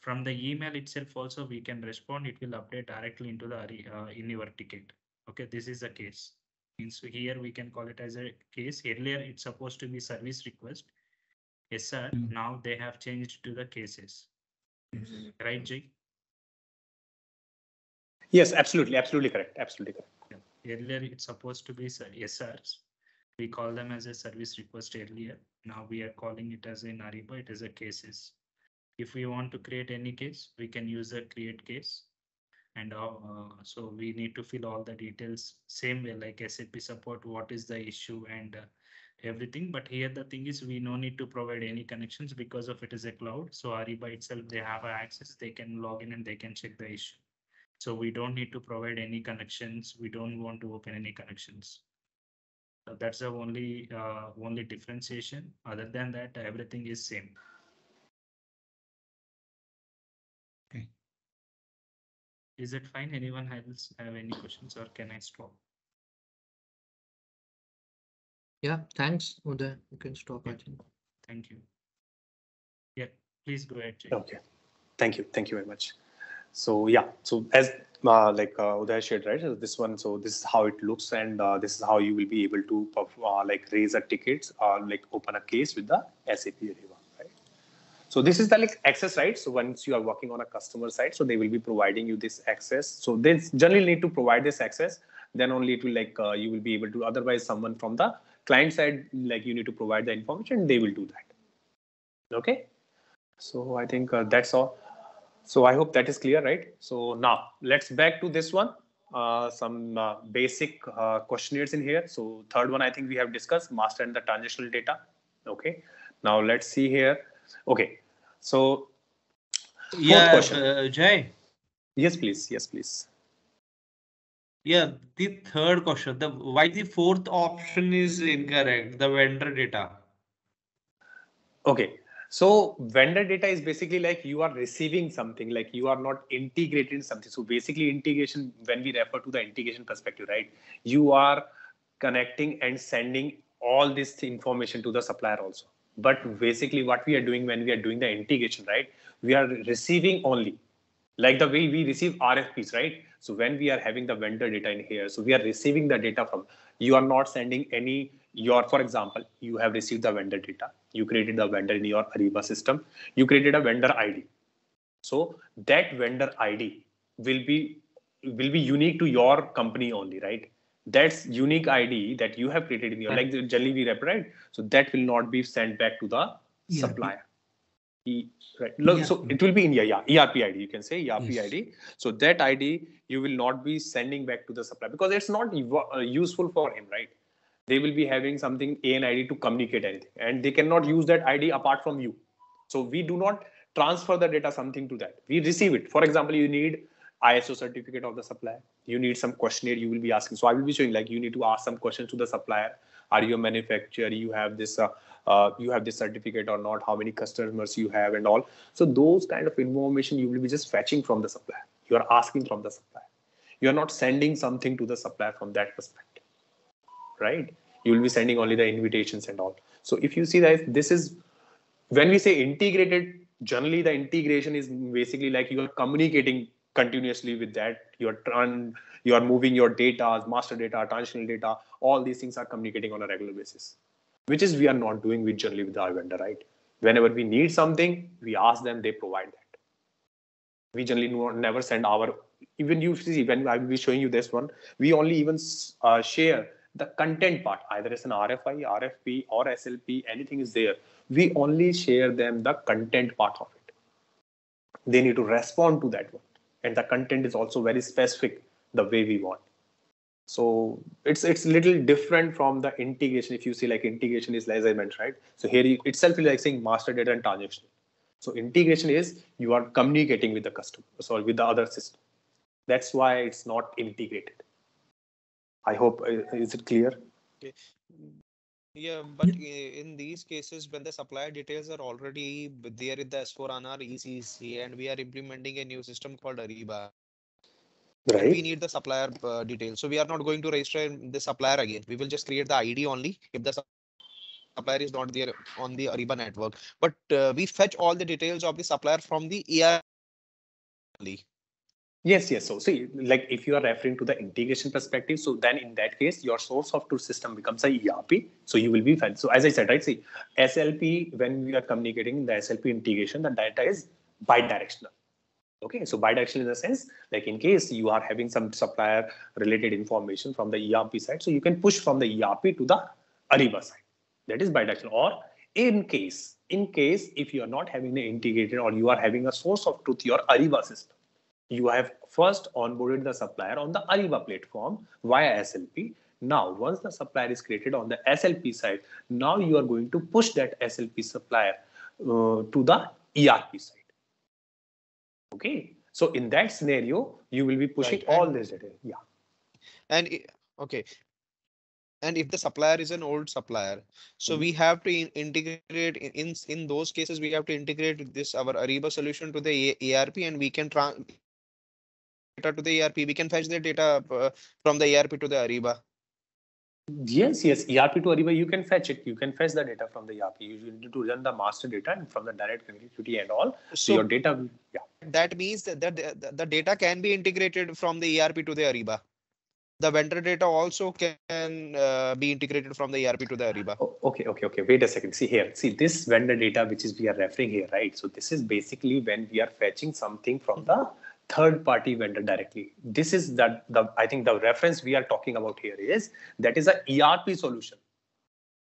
From the email itself also we can respond. It will update directly into the uh, in your ticket. Okay, this is a case. Means here we can call it as a case. Earlier it's supposed to be service request. Yes, sir. Mm. Now they have changed to the cases. Right, Jay? yes absolutely absolutely correct absolutely correct Yeah. Earlier, it's supposed to be ser- SRs. We call them as a service request earlier. Now we are calling it as in Ariba, it is a cases. If we want to create any case, we can use a create case. And uh, uh, so we need to fill all the details same way like SAP support, what is the issue and uh, everything. But here the thing is we no need to provide any connections because of it is a cloud. So Ariba itself, they have access, they can log in and they can check the issue. So we don't need to provide any connections. We don't want to open any connections. So that's the only, uh, only differentiation. Other than that, everything is same. Is it fine? Anyone else have any questions or can I stop? Yeah, thanks, Uday. You can stop, I think. Thank you. Yeah, please go ahead. Jay. Okay, thank you, thank you very much. So yeah, so as uh, like uh, Uday shared, right? so This one, so this is how it looks, and uh, this is how you will be able to uh, like raise a tickets or like open a case with the SAP Ariba, right? So this is the like access, right? So once you are working on a customer side, so they will be providing you this access. So they generally need to provide this access. Then only it will like uh, you will be able to. Otherwise, someone from the client side, like you need to provide the information, they will do that. Okay. So I think uh, that's all. So I hope that is clear, right? So now let's back to this one. Uh, some uh, basic uh, questionnaires in here. So third one, I think we have discussed master and the transitional data. Okay. Now let's see here. Okay. So yeah, question. uh, Jay. yes, please. Yes, please. Yeah, the third question. The why the fourth option is incorrect. The vendor data. Okay. So vendor data is basically like you are receiving something, like you are not integrated in something. So basically integration, when we refer to the integration perspective, right? You are connecting and sending all this information to the supplier also. But basically what we are doing when we are doing the integration, right? We are receiving only like the way we receive RFPs, right? So when we are having the vendor data in here, so we are receiving the data from, you are not sending any, your, for example, you have received the vendor data, you created the vendor in your Ariba system, you created a vendor ID. So that vendor ID will be, will be unique to your company only, right? That's unique ID that you have created in your, like the generally we rep, right? So that will not be sent back to the supplier. E- right. Look. So it will be in yeah, yeah, ERP ID. You can say ERP Yes. ID. So that ID you will not be sending back to the supplier because it's not uh, useful for him, right? They will be having something ANID to communicate anything, and they cannot use that ID apart from you. So we do not transfer the data something to that. We receive it. For example, you need ISO certificate of the supplier. You need some questionnaire you will be asking. So I will be showing like you need to ask some questions to the supplier. Are you a manufacturer? You have this. Uh, uh, you have this certificate or not? How many customers you have and all. So those kind of information you will be just fetching from the supplier. You are asking from the supplier. You are not sending something to the supplier from that perspective, right? You will be sending only the invitations and all. So if you see that this is when we say integrated, generally the integration is basically like you are communicating continuously with that. You're trying, you are moving your data, master data, transitional data. All these things are communicating on a regular basis, which is we are not doing with generally with our vendor, right? Whenever we need something, we ask them, they provide that. We generally never send our even you see when I will be showing you this one, we only even uh, share the content part, either it's an RFI, RFP, or SLP, anything is there. We only share them the content part of it. They need to respond to that one. And the content is also very specific the way we want. So it's it's little different from the integration. If you see like integration is as I mentioned, right? So here you, itself is like saying master data and transaction. So integration is you are communicating with the customer, so with the other system. That's why it's not integrated. I hope uh, is it clear? Yeah, but i- in these cases, when the supplier details are already there in the S4 HANA ECC and we are implementing a new system called Ariba, and we need the supplier uh, details. So we are not going to register the supplier again. We will just create the ID only if the supplier is not there on the Ariba network. But uh, we fetch all the details of the supplier from the ER. only. Yes, yes. So see, like if you are referring to the integration perspective, so then in that case, your source of truth system becomes a ERP. So you will be fine. So as I said, right, see, SLP, when we are communicating the SLP integration, the data is bidirectional. Okay, so bidirectional in the sense, like in case you are having some supplier related information from the ERP side, so you can push from the ERP to the Ariba side. That is bidirectional. Or in case, in case if you are not having the integrated or you are having a source of truth, your Ariba system you have first onboarded the supplier on the Ariba platform via SLP. Now, once the supplier is created on the SLP side, now you are going to push that SLP supplier uh, to the ERP side. Okay. So in that scenario, you will be pushing Right, all and- this data. Yeah. And okay. And if the supplier is an old supplier, so Mhm. we have to in- integrate in, in in those cases we have to integrate this our Ariba solution to the A- ERP and we can data to the ERP. We can fetch the data uh, from the ERP to the Ariba. Yes, yes. ERP to Ariba, you can fetch it. You can fetch the data from the ERP. You need to run the master data and from the direct connectivity and all. So, So your data, yeah. that means that, the, the data can be integrated from the ERP to the Ariba. The vendor data also can uh, be integrated from the ERP to the Ariba. Oh, okay, okay, okay. Wait a second. See here. See this vendor data, which is we are referring here, right? So this is basically when we are fetching something from the third party vendor directly. This is that the I think the reference we are talking about here is that is a ERP solution.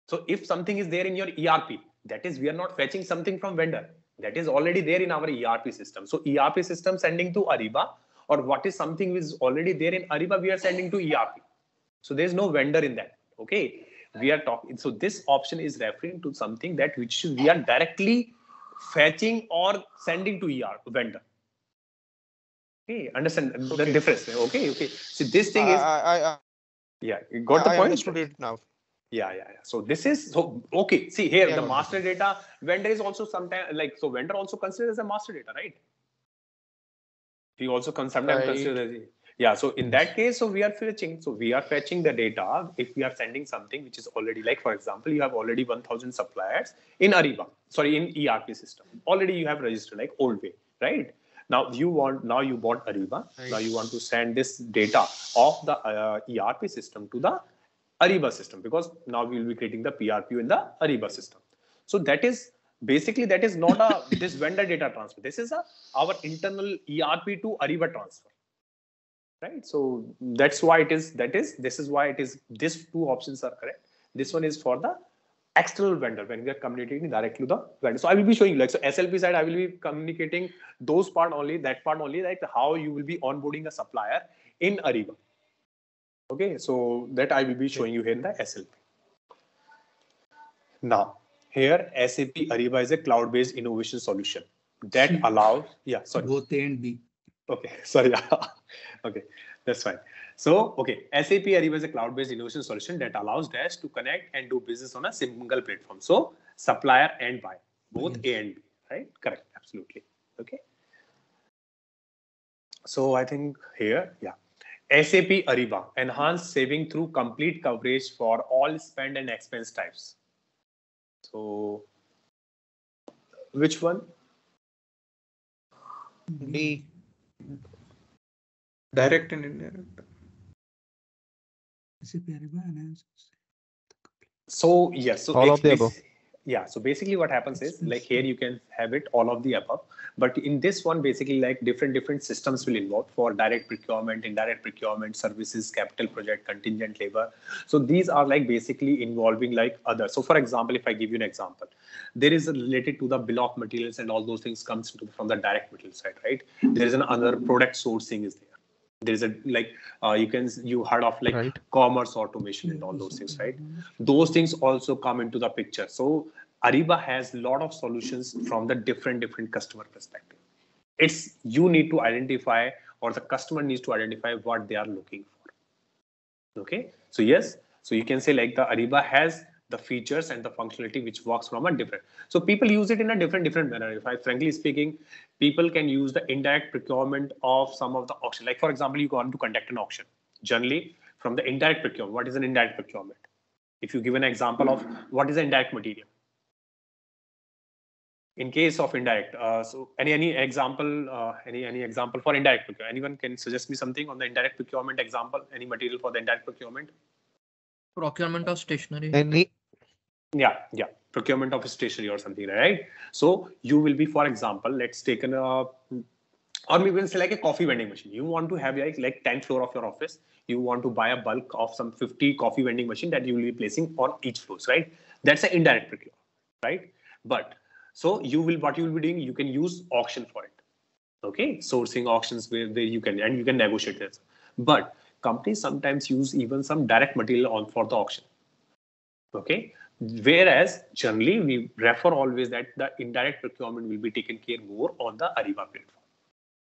So if something is there in your ERP, that is we are not fetching something from vendor. That is already there in our ERP system. So ERP system sending to Ariba or what is something which is already there in Ariba, we are sending to ERP. So there's no vendor in that. Okay. We are talking. So this option is referring to something that which we are directly fetching or sending to ERP vendor. Okay, understand Okay. the difference. Okay, okay. So this thing is I, I, I, yeah, you got the I point. understood it now. Yeah, yeah, yeah. So this is so okay. See here, Yeah, the master data vendor is also sometimes like so vendor also considered as a master data, right? We also con- sometimes Right. consider as yeah. So in that case, so we are fetching. So we are fetching the data if we are sending something which is already like for example, you have already 1,000 suppliers in Ariba, sorry in ERP system. Already you have registered like old way, right? Now you want now you bought Ariba. Now you want to send this data of the uh, ERP system to the Ariba system because now we will be creating the PRPU in the Ariba system. So that is basically that is not a *laughs* this vendor data transfer. This is a our internal ERP to Ariba transfer. Right. So that's why it is that is this is why it is these two options are correct. This one is for the external vendor when we are communicating directly to the vendor. So I will be showing you like so SLP side, I will be communicating those part only, that part only, like how you will be onboarding a supplier in Ariba. Okay, so that I will be showing you here in the SLP. Now, here SAP Ariba is a cloud-based innovation solution that allows, yeah, sorry. Both A and B. Okay, *laughs* sorry. *laughs* okay, that's fine. So, okay, SAP Ariba is a cloud-based innovation solution that allows Dash to connect and do business on a single platform. So, supplier and buyer, both mm-hmm. A and B, right? Correct, absolutely. Okay. So, I think here, yeah. SAP Ariba, enhanced saving through complete coverage for all spend and expense types. So, which one? D. Direct and indirect. SAP Ariba. So yes, so All of the above. Yeah, so basically what happens is like here you can have it all of the above, but in this one basically like different different systems will involve for direct procurement, indirect procurement, services, capital project, contingent labor. So these are like basically involving like others. So for example, if I give you an example, there is a related to the bill of materials and all those things comes from the direct material side, right? There is another product sourcing is there. There is a like uh, you can you heard of like Right. commerce automation and all those things, right? those things also come into the picture. So ariba has a lot of solutions from the different different customer perspective. It's you need to identify or the customer needs to identify what they are looking for. Okay? So yes. So you can say like the ariba has the features and the functionality which works from a different. So people use it in a different different manner. If i frankly speaking people can use the indirect procurement of some of the auction. Like for example you want to conduct an auction. Generally from the indirect procurement what is an indirect procurement? If you give an example of what is an indirect material. In case of indirect uh, so any any example uh, any any example for indirect procurement? Anyone can suggest me something on the indirect procurement example? Any material for the indirect procurement Procurement of stationery. Any yeah yeah. Procurement of stationery or something right? So you will be for example let's take an uh, or maybe we'll say like a coffee vending machine. You want to have like like 10th floor of your office. You want to buy a bulk of some 50 coffee vending machine that you will be placing on each floors right? That's an indirect procurement right? But so you will what you will be doing you can use auction for it okay? Sourcing auctions where, where you can and you can negotiate this but companies sometimes use even some direct material on for the auction. Okay? Whereas generally we refer always that the indirect procurement will be taken care more on the ariba platform.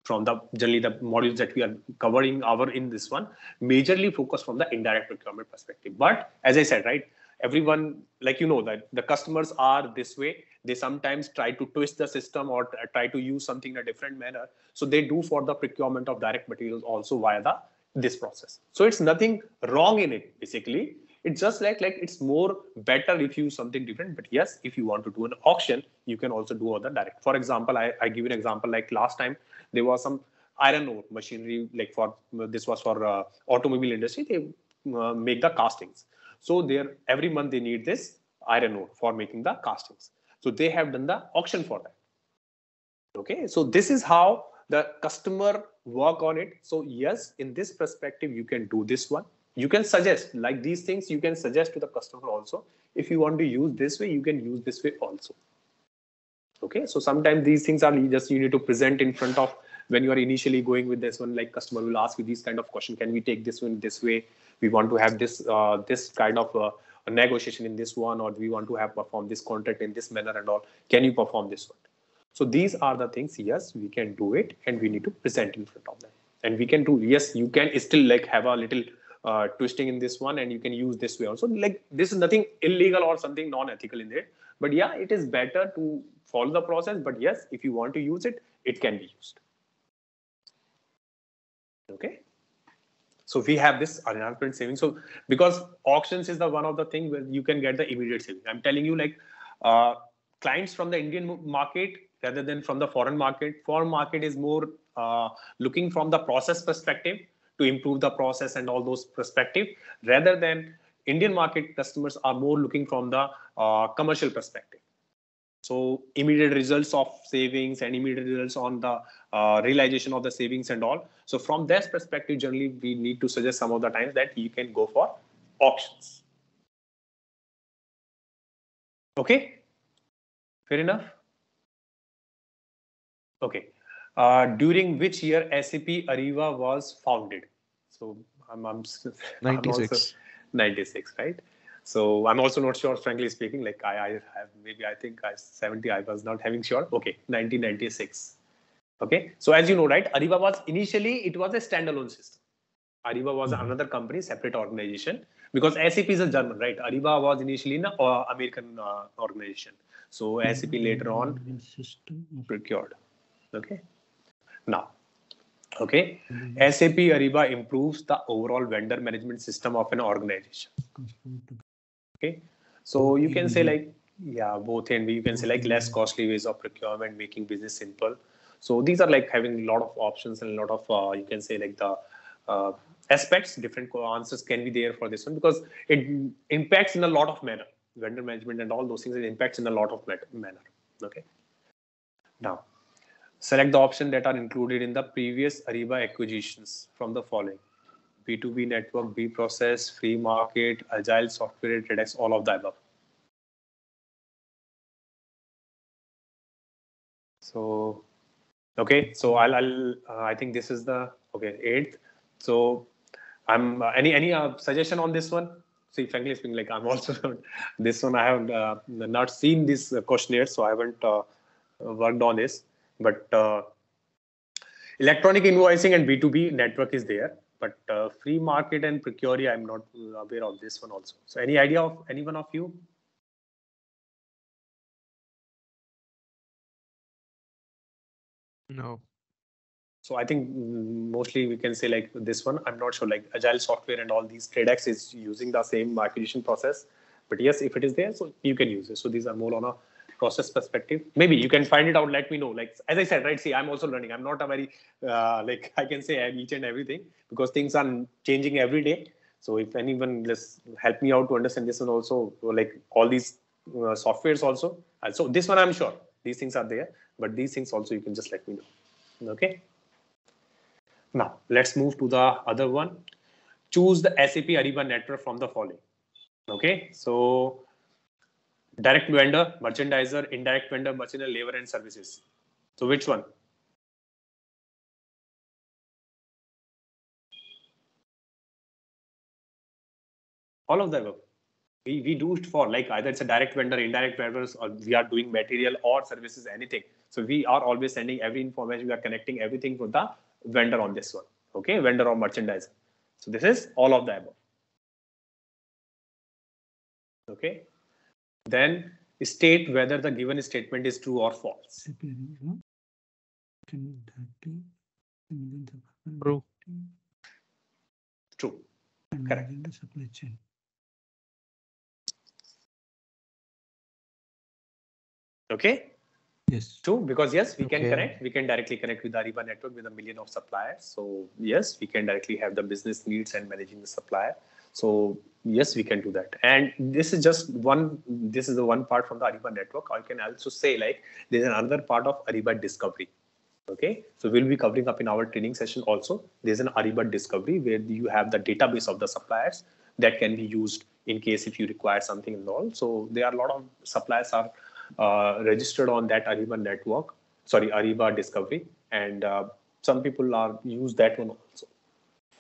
From the generally the modules that we are covering our in this one majorly focus from the indirect procurement perspective. But as i said right everyone like you know that the customers are this way. They sometimes try to twist the system or try to use something in a different manner. So they do for the procurement of direct materials also via the this process. So it's nothing wrong in it basically. It's just like like it's more better if you something different. But yes if you want to do an auction you can also do other direct. For example i, I give you an example like last time there was some iron ore machinery like for this was for uh, automobile industry. They uh, make the castings. So there every month they need this iron ore for making the castings. So they have done the auction for that. Okay? So this is how the customer work on it. So yes in this perspective you can do this one. You can suggest like these things you can suggest to the customer also. If you want to use this way you can use this way also. Okay? So sometimes these things are just you need to present in front of when you are initially going with this one like customer will ask you these kind of question. Can we take this one this way? We want to have this uh, this kind of uh, a negotiation in this one or we want to have perform this contract in this manner and all. Can you perform this one so these are the things yes we can do it and we need to present in front of them. And we can do yes you can still like have a little uh, twisting in this one and you can use this way also. Like this is nothing illegal or something non-ethical in it. But yeah it is better to follow the process. But yes if you want to use it it can be used. Okay? So we have this enhancement saving. So because auctions is the one of the thing where you can get the immediate saving. I'm telling you like uh, clients from the indian market rather than from the foreign market. Foreign market is more uh, looking from the process perspective to improve the process and all those perspective rather than indian market customers are more looking from the uh, commercial perspective. So immediate results of savings and immediate results on the uh, realization of the savings and all. So from that perspective generally we need to suggest some of the times that you can go for auctions okay? Fair enough okay uh, during which year SAP Ariba was founded. So I'm, I'm 96. 96, right? So I'm also not sure, frankly speaking. Like I, I have maybe I think I 70. I was not having sure. Okay, 1996. Okay. So as you know, right, Ariba was initially it was a standalone system. Ariba was mm-hmm. another company, separate organization because SAP is a German, right? Ariba was initially an uh, American uh, organization. So SAP later on procured. Okay. Now, okay, mm-hmm. SAP Ariba improves the overall vendor management system of an organization. Okay, so you can say like, yeah, both and you can say like less costly ways of procurement, making business simple. So these are like having a lot of options and a lot of, uh, you can say like the uh, aspects, different answers can be there for this one because it impacts in a lot of manner. Vendor management and all those things, it impacts in a lot of manner. Okay. Now, Select the option that are included in the previous Ariba acquisitions from the following. B2B network, B process, free market, agile software, TradeX, all of the above. So, okay, so I'll, I'll uh, I think this is the, okay, eighth. So I'm, uh, any, any uh, suggestion on this one? See, frankly speaking, like I'm *laughs* also, this one I have uh, not seen this questionnaire, so I haven't uh, worked on this. But uh, electronic invoicing and B2B network is there. But uh, free market and Procuri, I'm not aware of this one also. So any idea of any one of you? No. So I think mostly we can say like this one. I'm not sure like agile software and all these TradeX is using the same acquisition process. But yes, if it is there, so you can use it. So these are more on a process perspective. Maybe you can find it out let me know. Like as i said right see i'm also learning. I'm not a very uh, like *laughs* i can say each and everything because things are changing every day. So if anyone just help me out to understand this one also like all these uh, softwares also. Uh, so this one i'm sure these things are there but these things also you can just let me know. Okay? Now let's move to the other one. Choose the sap ariba network from the following. Okay? So direct vendor, merchandiser, indirect vendor, merchandise, labor and services. So which one? All of them. We, we do it for like either it's a direct vendor, indirect vendors, or we are doing material or services, anything. So we are always sending every information. We are connecting everything for the vendor on this one. Okay, vendor or merchandiser. So this is all of the above. Okay. Then state whether the given statement is true or false. True. True. Correct. Okay. Yes. True, because yes, we can Okay. connect. We can directly connect with the Ariba network with a million of suppliers. So yes, we can directly have the business needs and managing the supplier. So yes, we can do that. And this is just one. This is the one part from the Ariba network. I can also say like there's another part of Ariba discovery. Okay, so we'll be covering up in our training session also. There's an Ariba discovery where you have the database of the suppliers that can be used in case if you require something and all. So there are a lot of suppliers are uh, registered on that Ariba network, sorry, Ariba discovery, and uh, some people are use that one also.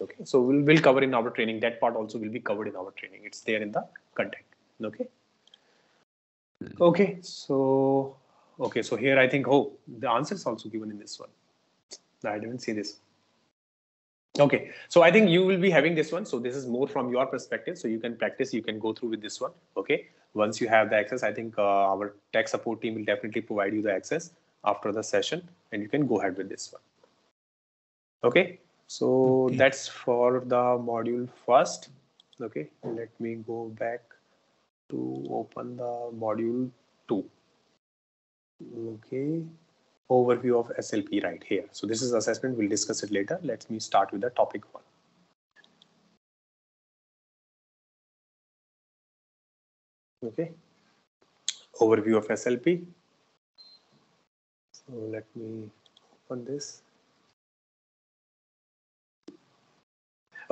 Okay, so we'll, we'll cover in our training. That part also will be covered in our training. It's there in the content. Okay. Okay, so okay, so here I think oh the answer is also given in this one. I didn't see this. Okay, so I think you will be having this one. So this is more from your perspective. So you can practice, you can go through with this one. Okay, once you have the access, I think uh, our tech support team will definitely provide you the access after the session and you can go ahead with this one. Okay, so okay. that's for the module first. Okay, let me go back to open the module two. Okay, overview of SLP right here. So this is assessment. We'll discuss it later. Let me start with the topic one. Okay, overview of SLP. So let me open this.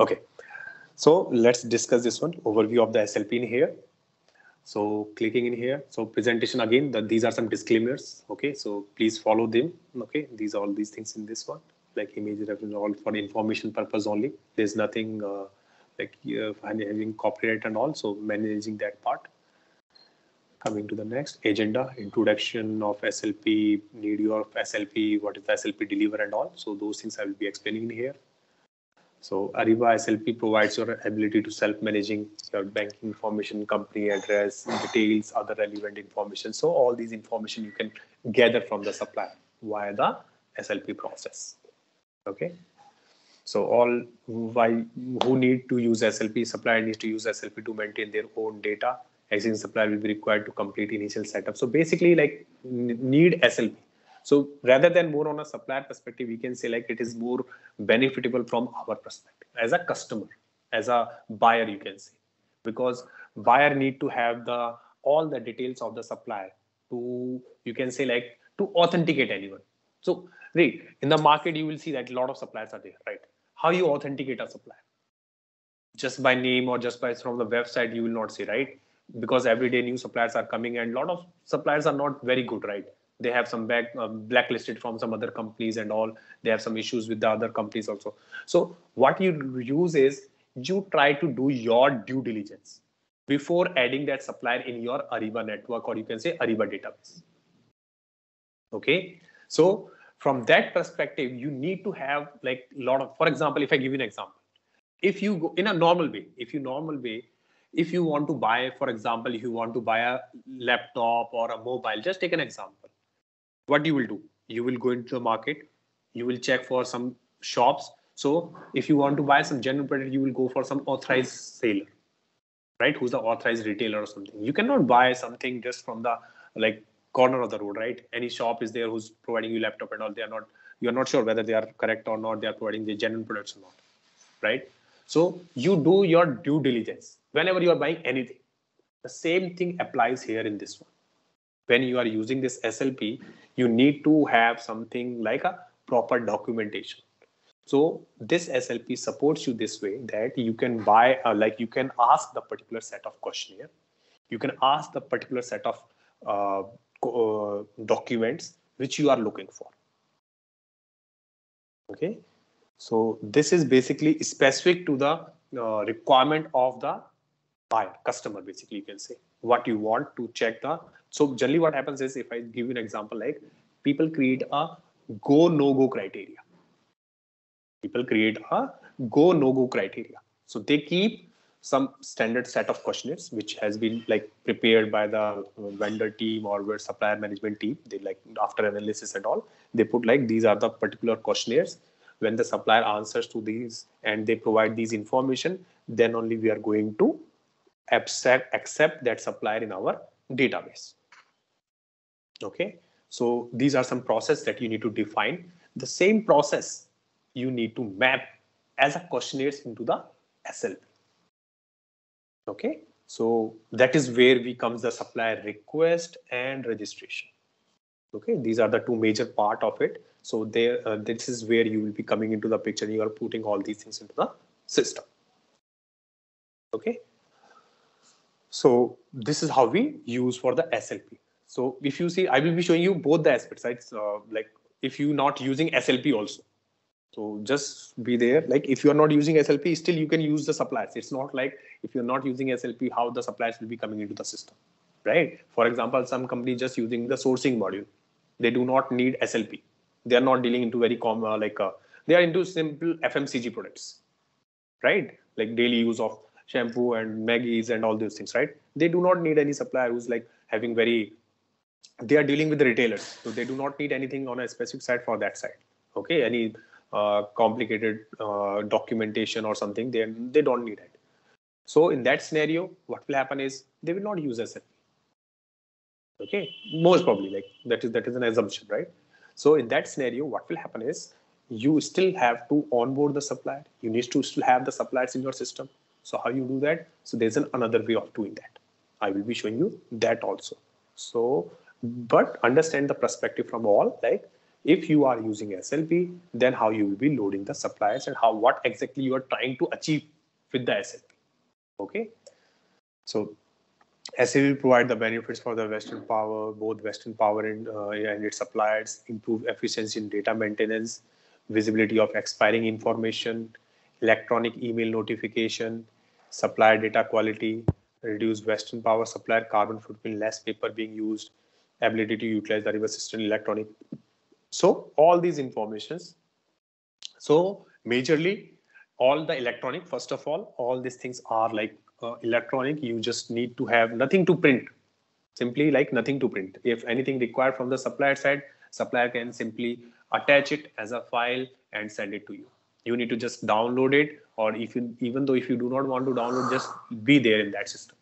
Okay, so let's discuss this one overview of the SLP in here. So clicking in here, so presentation again, that these are some disclaimers. Okay, so please follow them. Okay, these are all these things in this one, like image reference, all for information purpose only. There's nothing uh, like uh, having copyright and all, so managing that part. Coming to the next agenda, introduction of SLP, need of SLP, what is the SLP deliver and all. So those things I will be explaining here. So Ariba SLP provides your ability to self-managing your banking information, company address, details, other relevant information. So all these information you can gather from the supplier via the SLP process. Okay. So all why who need to use SLP, supplier needs to use SLP to maintain their own data. Existing supplier will be required to complete initial setup. So basically like need SLP so rather than more on a supplier perspective, we can say like it is more benefitable from our perspective as a customer, as a buyer, you can say, because buyer need to have the all the details of the supplier to you can say like to authenticate anyone. So right in the market, you will see that a lot of suppliers are there, right? How you authenticate a supplier? Just by name or just by from the website, you will not see, right? Because every day new suppliers are coming and a lot of suppliers are not very good, right? They have some back uh, blacklisted from some other companies and all. They have some issues with the other companies also. So what you use is you try to do your due diligence before adding that supplier in your ariba network or you can say ariba database. Okay? So from that perspective you need to have like a lot of for example if i give you an example. If you go in a normal way if you normal way if you want to buy for example if you want to buy a laptop or a mobile just take an example what you will do? You will go into the market you will check for some shops. So if you want to buy some general product you will go for some authorized seller right? Who's the authorized retailer or something? You cannot buy something just from the like corner of the road right? Any shop is there who's providing you laptop and all. They are not you're not sure whether they are correct or not they are providing the genuine products or not right? So you do your due diligence whenever you are buying anything. The same thing applies here in this one. When you are using this SLP, you need to have something like a proper documentation. So this SLP supports you this way that you can buy, uh, like you can ask the particular set of questionnaire, you can ask the particular set of uh, uh, documents which you are looking for. Okay, so this is basically specific to the uh, requirement of the buyer, customer, basically you can say what you want to check the so generally what happens is if I give you an example, like people create a go no go criteria. People create a go no go criteria. So they keep some standard set of questionnaires which has been like prepared by the uh, vendor team or where supplier management team they like after analysis and all they put like these are the particular questionnaires when the supplier answers to these and they provide these information then only we are going to accept accept that supplier in our database okay so these are some process that you need to define the same process you need to map as a questionnaires into the slp okay so that is where we comes the supplier request and registration Okay, these are the two major part of it. So there, uh, this is where you will be coming into the picture. You are putting all these things into the system. Okay. So this is how we use for the SLP. So if you see, I will be showing you both the aspects, right? So like if you're not using SLP also. So just be there. Like if you are not using SLP, still you can use the suppliers. It's not like if you're not using SLP, how the suppliers will be coming into the system, right? For example, some company just using the sourcing module. They do not need SLP. They are not dealing into very common, uh, like uh, they are into simple FMCG products, right? Like daily use of shampoo and Maggi's and all those things, right? They do not need any supplier who's like having very, they are dealing with the retailers. So they do not need anything on a specific side for that side. Okay, any uh, complicated uh, documentation or something, they, they don't need it. So in that scenario, what will happen is they will not use SLP. Okay, most probably like that is that is an assumption, right? So in that scenario, what will happen is you still have to onboard the supplier. You need to still have the suppliers in your system. So how you do that? So there's an another way of doing that. I will be showing you that also. So, but understand the perspective from all like if you are using SLP, then how you will be loading the suppliers and how what exactly you are trying to achieve with the SLP. Okay. So SLP will provide the benefits for the Western Power, both Western Power and, uh, and its suppliers, improve efficiency in data maintenance, visibility of expiring information, electronic email notification, supplier data quality, reduce Western Power supplier carbon footprint, less paper being used, ability to utilize the reverse system electronic. So all these informations. So majorly all the electronic, first of all, all these things are like uh, electronic. You just need to have nothing to print, simply like nothing to print. If anything required from the supplier side, supplier can simply attach it as a file and send it to you. You need to just download it or if you even though if you do not want to download, just be there in that system.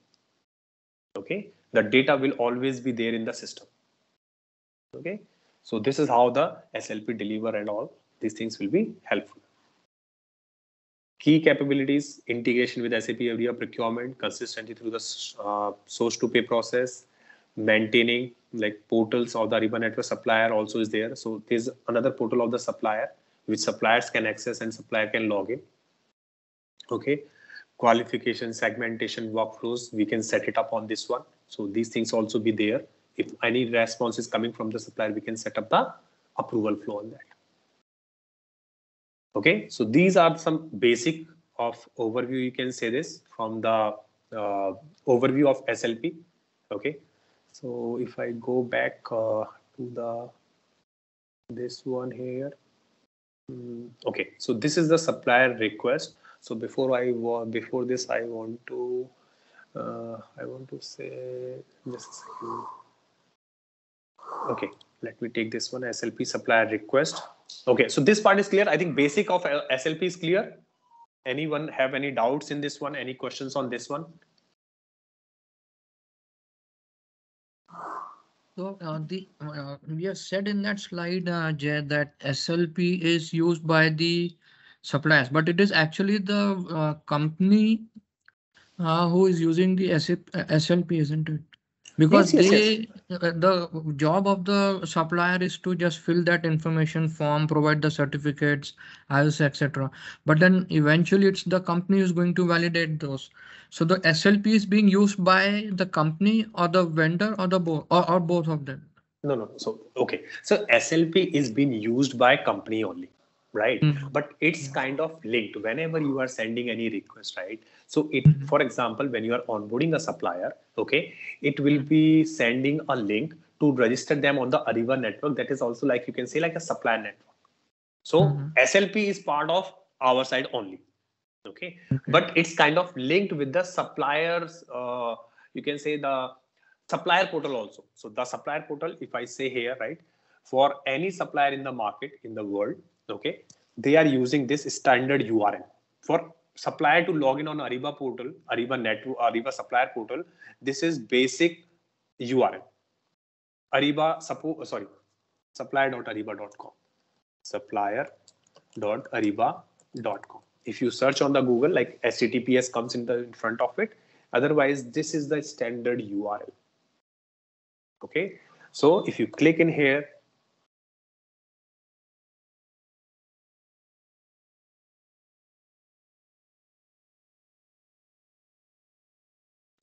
Okay, the data will always be there in the system. Okay, so this is how the SLP deliver and all these things will be helpful. Key capabilities, integration with SAP Ariba procurement, consistency through the uh, source to pay process, maintaining like portals of the Ariba network supplier also is there. So there's another portal of the supplier which suppliers can access and supplier can log in. Okay, qualification, segmentation, workflows, we can set it up on this one. So these things also be there. If any response is coming from the supplier, we can set up the approval flow on that. Okay, so these are some basic of overview. You can say this from the uh, overview of SLP. Okay, so if I go back uh, to the this one here. Mm, okay, so this is the supplier request. So before I before this, I want to uh, I want to say just a second. Okay, let me take this one SLP supplier request. Okay, so this part is clear. I think basic of SLP is clear. Anyone have any doubts in this one? Any questions on this one? So uh, the uh, we have said in that slide, uh, Jay, that SLP is used by the suppliers, but it is actually the uh, company uh, who is using the SLP, isn't it? because yes, they yes. The job of the supplier is to just fill that information form provide the certificates IOS etc but then eventually it's the company who's going to validate those. So the slp is being used by the company or the vendor or the both or, or both of them? No no. So okay. So slp is being used by company only right? Mm-hmm. but it's kind of linked. Whenever you are sending any request right so it mm-hmm. for example when you are onboarding a supplier okay it will be sending a link to register them on the ariba network that is also like you can say like a supplier network so mm-hmm. slp is part of our side only okay? okay but it's kind of linked with the suppliers uh, you can say the supplier portal also so the supplier portal if i say here right for any supplier in the market in the world okay they are using this standard url for supplier to log in on ariba portal ariba network ariba supplier portal this is basic url ariba support uh, sorry supplier.ariba.com supplier.ariba.com if you search on the google like https comes in the in front of it. Otherwise this is the standard url okay? So if you click in here,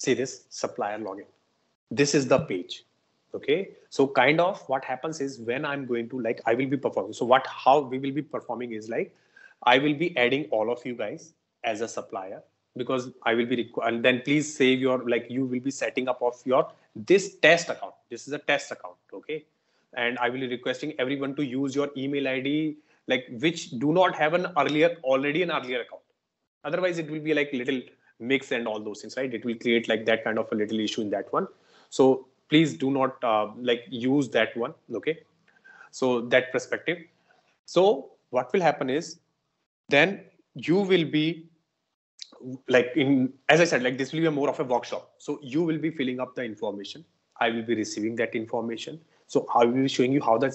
see this supplier login. This is the page. Okay. So kind of what happens is when I'm going to like, I will be performing. So what, how we will be performing is like, I will be adding all of you guys as a supplier because I will be and then please save your like you will be setting up of your this test account. This is a test account, okay? And I will be requesting everyone to use your email ID like which do not have an earlier already an earlier account. Otherwise, it will be like little mix and all those things, right? It will create like that kind of a little issue in that one. So please do not uh, like use that one, okay? So that perspective. So what will happen is then you will be like in as i said like this will be more of a workshop so you will be filling up the information i will be receiving that information so i will be showing you how the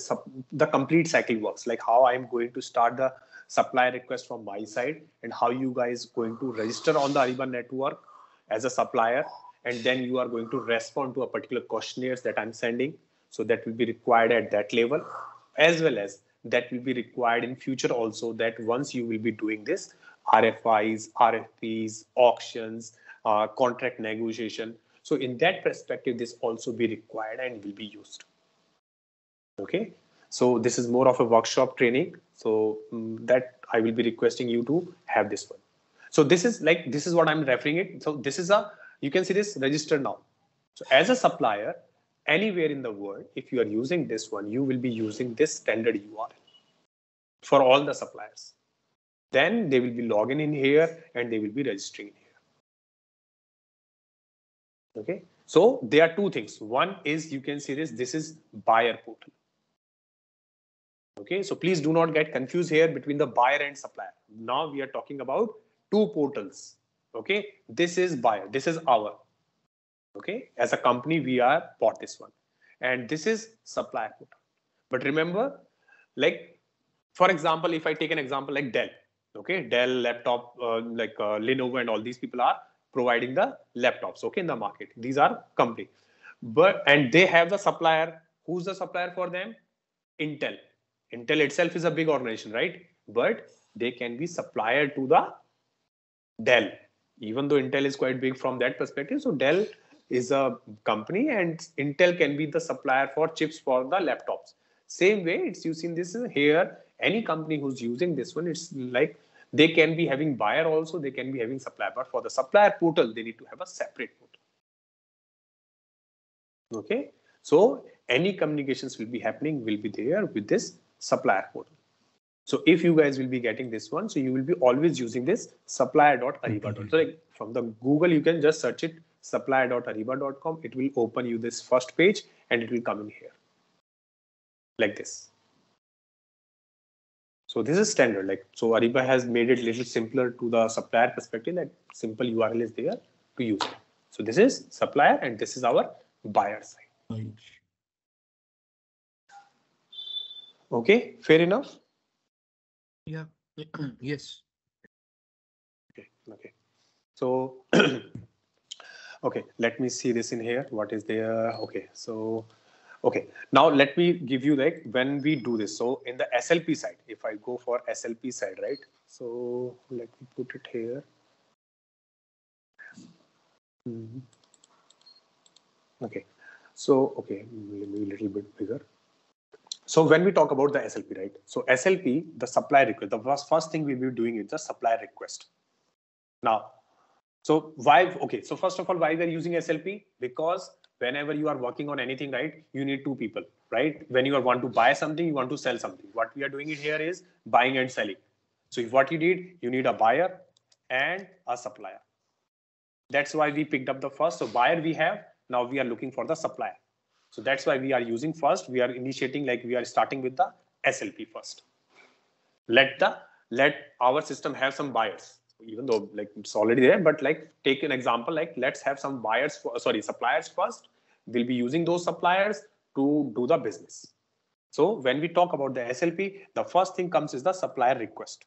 the complete cycle works like how i'm going to start the supply request from my side and how you guys going to register on the ariba network as a supplier and then you are going to respond to a particular questionnaires that i'm sending so that will be required at that level as well as that will be required in future also that once you will be doing this RFIs, RFPs, auctions, uh, contract negotiation. So in that perspective, this also be required and will be used. Okay, so this is more of a workshop training. So um, that I will be requesting you to have this one. So this is like, this is what I'm referring it. So this is a, you can see this register now. So as a supplier, anywhere in the world, if you are using this one, you will be using this standard URL for all the suppliers. Then they will be logging in here and they will be registering here. Okay, so there are two things. One is you can see this, this is buyer portal. Okay, so please do not get confused here between the buyer and supplier. Now we are talking about two portals. Okay, this is buyer, this is our. Okay, as a company, we are bought this one. And this is supplier portal. But remember, like, for example, if I take an example like Dell, okay dell laptop uh, like uh, lenovo and all these people are providing the laptops okay in the market these are company but and they have the supplier who's the supplier for them intel intel itself is a big organization right? But they can be supplier to the dell. Even though intel is quite big from that perspective so dell is a company and intel can be the supplier for chips for the laptops. Same way it's using this here. Any company who's using this one, it's like they can be having buyer also, they can be having supplier, but for the supplier portal, they need to have a separate portal. Okay, so any communications will be happening will be there with this supplier portal. So if you guys will be getting this one, so you will be always using this supplier.ariba. So like from the Google, you can just search it supplier.ariba.com. It will open you this first page and it will come in here like this. So this is standard. Like so, Ariba has made it a little simpler to the supplier perspective. That simple URL is there to use. So this is supplier, and this is our buyer side. Okay, fair enough. Yeah. *clears throat* yes. Okay. Okay. So. *clears throat* okay let me see this in here what is there okay so Okay, now let me give you like when we do this. So in the SLP side, if I go for SLP side, right? So let me put it here. Mm -hmm. Okay, so okay, maybe a little bit bigger. So when we talk about the SLP, right? So SLP, the supply request, the first, first thing we will be doing is the supply request. Now, so why, okay, so first of all, why we're using SLP? Because whenever you are working on anything right you need two people right when you are want to buy something you want to sell something what we are doing here is buying and selling so if what you need you need a buyer and a supplier that's why we picked up the first so buyer we have now we are looking for the supplier so that's why we are using first. We are initiating like we are starting with the slp first. Let the let our system have some buyers. Even though like it's already there but like take an example like let's have some buyers for sorry suppliers first. We'll be using those suppliers to do the business. So when we talk about the slp the first thing comes is the supplier request.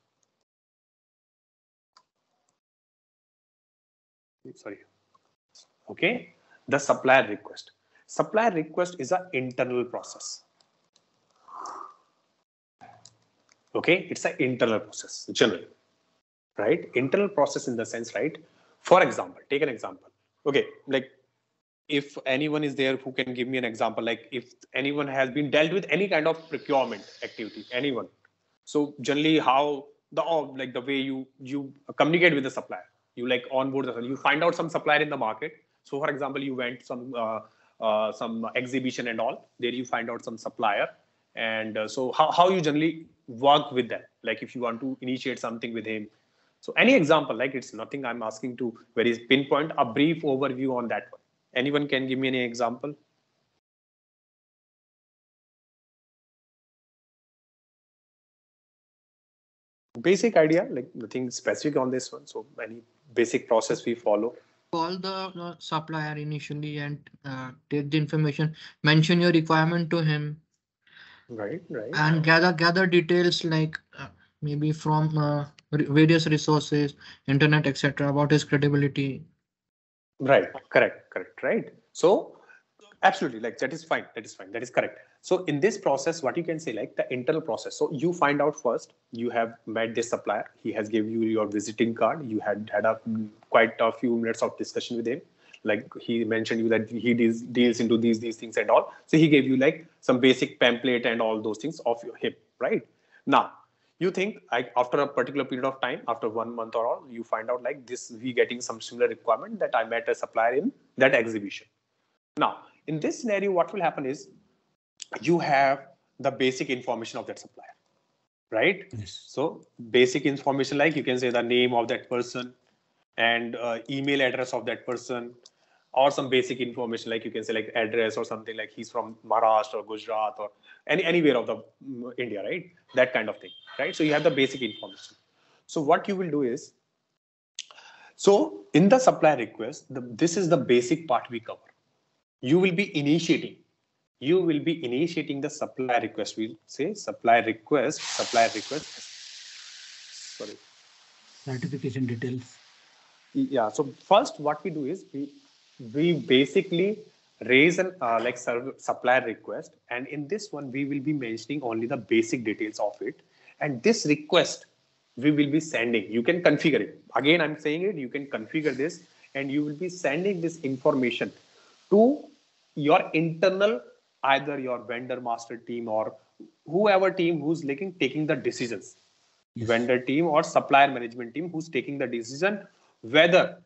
Sorry. Okay? The supplier request Supplier request is an internal process. Okay, it's an internal process generally, right? Internal process in the sense, right? For example, take an example. Okay, like if anyone is there who can give me an example, like if anyone has been dealt with any kind of procurement activity, anyone. So generally, how the like the way you you communicate with the supplier, you like onboard the you find out some supplier in the market. So for example, you went some uh, uh, some exhibition and all. There you find out some supplier, and uh, so how how you generally work with them. Like if you want to initiate something with him. So any example, like it's nothing I'm asking to very pinpoint a brief overview on that one. Anyone can give me any example? Basic idea, like nothing specific on this one. So any basic process we follow. Call the supplier initially and uh, take the information, mention your requirement to him Right, right. and gather gather details like uh, maybe from uh, various resources, internet, etc. about his credibility. Right, correct, correct, right. So absolutely, like that is fine, that is fine, that is correct. So in this process, what you can say, like the internal process. So you find out first, you have met this supplier, he has given you your visiting card, you had had a quite a few minutes of discussion with him. Like he mentioned you that he deals, deals into these these things and all. So he gave you like some basic pamphlet and all those things of your hip, right? Now you think like after a particular period of time after one month or all you find out like this we getting some similar requirement that i met a supplier in that exhibition now in this scenario what will happen is you have the basic information of that supplier right Yes. so basic information like you can say the name of that person and uh, email address of that person or some basic information like you can say like address or something like he's from Maharashtra or Gujarat or any anywhere of the mm, India, right? That kind of thing, right? So you have the basic information. So what you will do is, so in the supply request, the, this is the basic part we cover. You will be initiating. You will be initiating the supply request. We'll say supply request, supply request. Sorry. Certification details. Yeah. So first, what we do is we we basically raise an uh, like supplier request, and in this one we will be mentioning only the basic details of it. And this request we will be sending. You can configure it. Again, I'm saying it. You can configure this, and you will be sending this information to your internal either your vendor master team or whoever team who's looking taking the decisions. Yes. vendor team or supplier management team who's taking the decision whether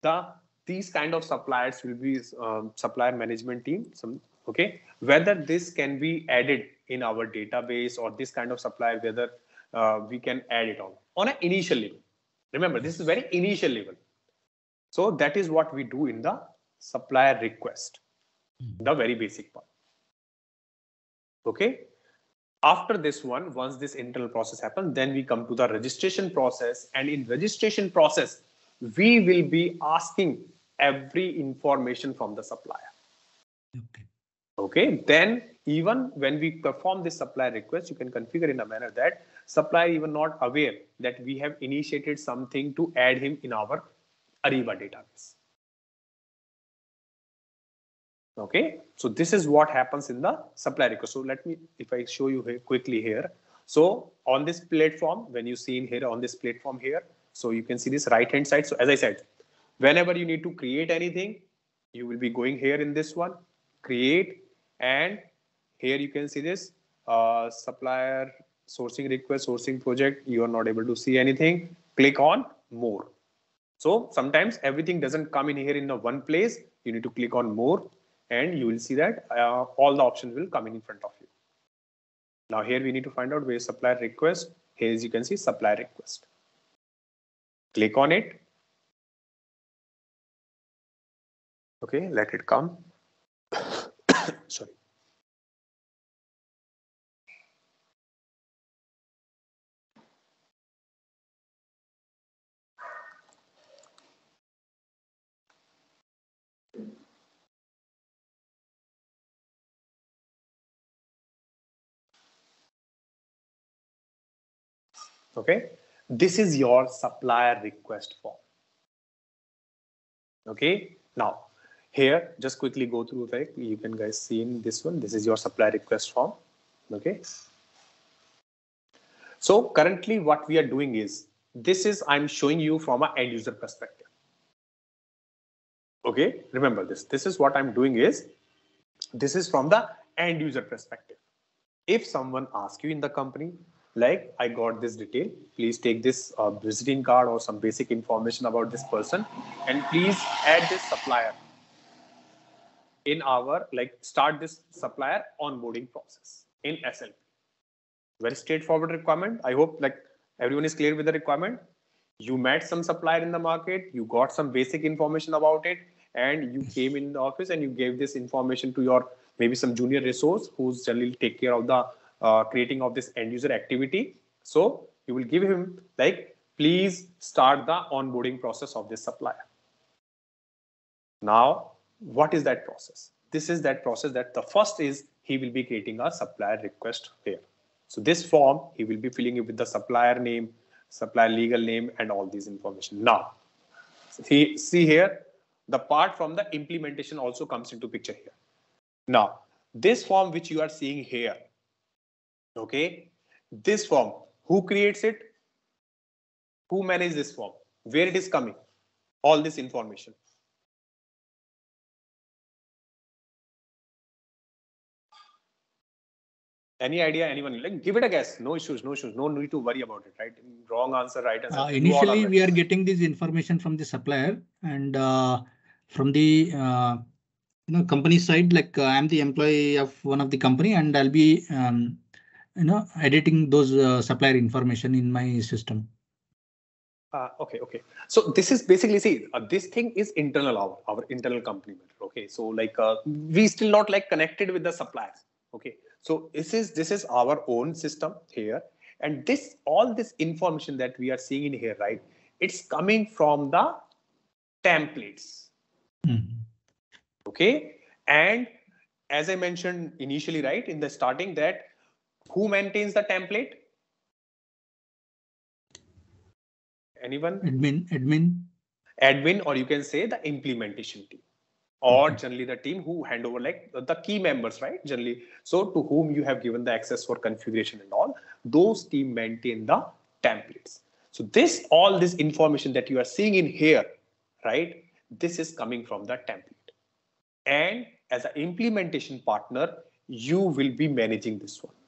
the these kind of suppliers will be um, supplier management team some okay? Whether this can be added in our database or this kind of supplier whether uh, we can add it on on an initial level. Remember this is very initial level. So that is what we do in the supplier request. The very basic part okay? After this one once this internal process happens then we come to the registration process. And in registration process we will be asking every information from the supplier. Okay. okay? Then even when we perform this supplier request you can configure in a manner that supplier even not aware that we have initiated something to add him in our ariba database okay? So this is what happens in the supply request. So let me if i show you here quickly here. So on this platform when you see in here on this platform here so you can see this right hand side. So as i said whenever you need to create anything you will be going here in this one create and here you can see this uh, supplier sourcing request sourcing project. You are not able to see anything. Click on more. So sometimes everything doesn't come in here in the one place. You need to click on more and you will see that uh, all the options will come in in front of you. Now here we need to find out where supplier request here as you can see supplier request. Click on it. Okay let it come okay? This is your supplier request form. Okay? Now here just quickly go through like you can guys see in this one this is your supply request form. Okay? So currently what we are doing is this is i'm showing you from an end user perspective. Okay? Remember this. This is what i'm doing is this is from the end user perspective. If someone asks you in the company like i got this detail. Please take this uh, visiting card or some basic information about this person and please add this supplier in our like start this supplier onboarding process in slp very straightforward requirement. I hope like everyone is clear with the requirement. You met some supplier in the market you got some basic information about it and you came in the office and you gave this information to your maybe some junior resource who's generally take care of the uh, creating of this end user activity. So you will give him like, please start the onboarding process of this supplier. Now, what is that process? This is that process that the first is he will be creating a supplier request here. So this form, he will be filling it with the supplier name, supplier legal name, and all these information. Now, see, see here, the part from the implementation also comes into picture here. Now, this form which you are seeing here, okay, this form, who creates it? Who manages this form? Where it is coming? All this information. Any idea? Anyone? Like, give it a guess. No issues. No issues. No need to worry about it. Right? Wrong answer. Right answer. Uh, initially, we are getting this information from the supplier, and uh, from the uh, you know company side like uh, i'm the employee of one of the company and i'll be um, you know editing those uh, supplier information in my system. Uh, okay okay. So this is basically see uh, this thing is internal our, our internal company okay? So like uh, we still not like connected with the suppliers okay? So this is this is our own system here. And this all this information that we are seeing in here right it's coming from the templates. Mhm. okay? And as i mentioned initially right in the starting that who maintains the template? Anyone? Admin admin. Admin or you can say the implementation team. Or Okay. generally the team who hand over like the- the key members right? Generally so to whom you have given the access for configuration and all those team maintain the templates. So this all this information that you are seeing in here right? This is coming from the template. And as an implementation partner you will be managing this one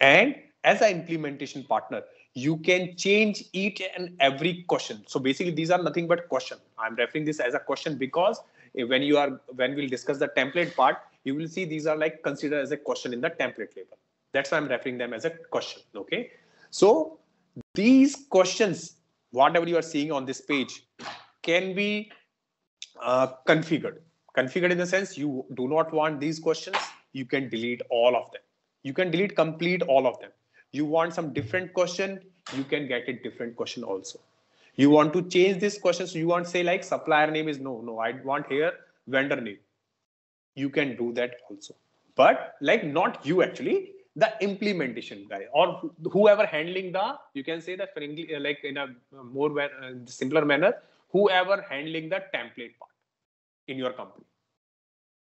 and as an implementation partner you can change each and every question. So basically these are nothing but question. I'm referring this as a question because when you are when we'll discuss the template part you will see these are like considered as a question in the template label. That's why i'm referring them as a question okay? So these questions whatever you are seeing on this page can be uh, configured. Configured in the sense you do not want these questions you can delete all of them you can delete complete all of them. You want some different question you can get a different question also. You want to change this question so you want say like supplier name is no no i want here vendor name. You can do that also. But like not you actually the implementation guy or whoever handling the you can say that friendly uh, like in a more uh, simpler manner whoever handling the template part in your company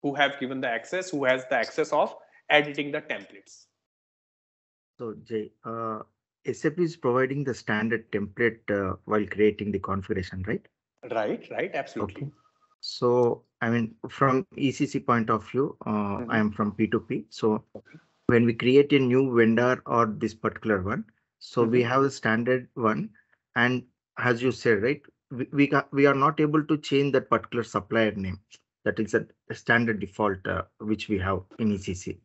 who have given the access who has the access of editing the templates So Jay, uh, SAP is providing the standard template uh, while creating the configuration, right? right right absolutely Okay. So I mean, from ECC point of view, uh, Mhm. I am from P2P. So Okay. when we create a new vendor or this particular one, so we Mhm. have a standard one, and as you said, right, we we, ca- we are not able to change that particular supplier name. That is a, a standard default uh, which we have in ECC.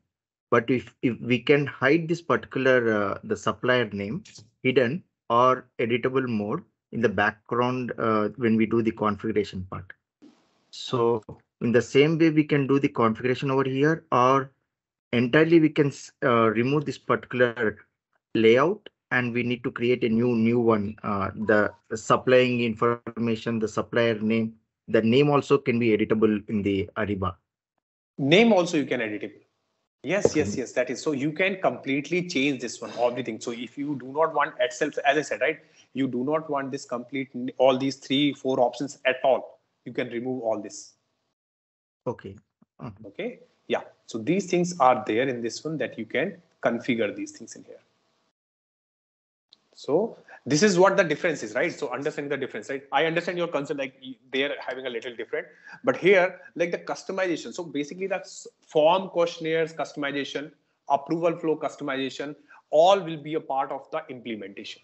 But if if we can hide this particular uh, the supplier name hidden or editable mode in the background uh, when we do the configuration part. So in the same way, we can do the configuration over here or entirely we can uh, remove this particular layout and we need to create a new new one. Uh, the, supplying information, the supplier name, the name also can be editable in the Ariba. name also you can edit it yes yes yes that is so you can completely change this one everything so if you do not want itself as i said right you do not want this complete all these three four options at all you can remove all this Okay. Mhm. Okay. Yeah. So these things are there in this one that you can configure these things in here. So this is what the difference is, right? So understanding the difference, right? I understand your concern, like they're having a little different, but here, like the customization. So basically, that's form questionnaires customization, approval flow customization, all will be a part of the implementation.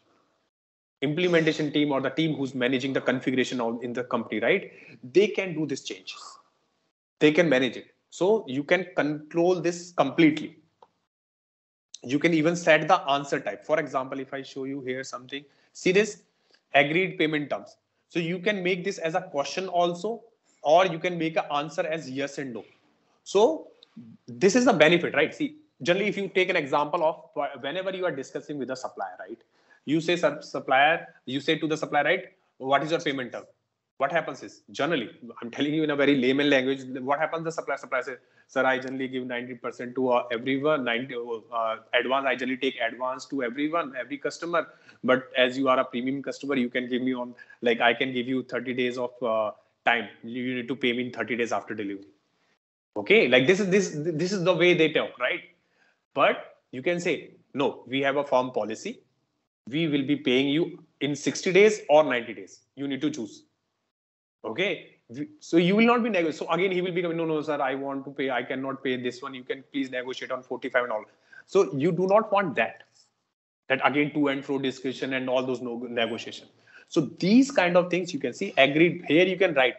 Implementation team or the team who's managing the configuration in the company, right? They can do these changes. They can manage it. So you can control this completely you can even set the answer type. For example, if I show you here something, see this agreed payment terms. So you can make this as a question also, or you can make an answer as yes and no. So this is the benefit, right? See, generally, if you take an example of whenever you are discussing with a supplier, right? You say supplier, you say to the supplier, right? What is your payment term? What happens is generally, I'm telling you in a very layman language, what happens? The supplier supplier says, sir, I generally give 90% to uh, everyone, 90 uh, advance. I generally take advance to everyone, every customer. But as you are a premium customer, you can give me on like I can give you 30 days of uh, time. You need to pay me in 30 days after delivery. Okay, like this is this this is the way they talk, right? But you can say no. We have a firm policy. We will be paying you in 60 days or 90 days. You need to choose okay? So you will not be negotiating so again he will be coming no no sir i want to pay i cannot pay this one you can please negotiate on 45 and all. So you do not want that. That again to and fro discussion and all those no negotiation. So these kind of things you can see agreed here you can write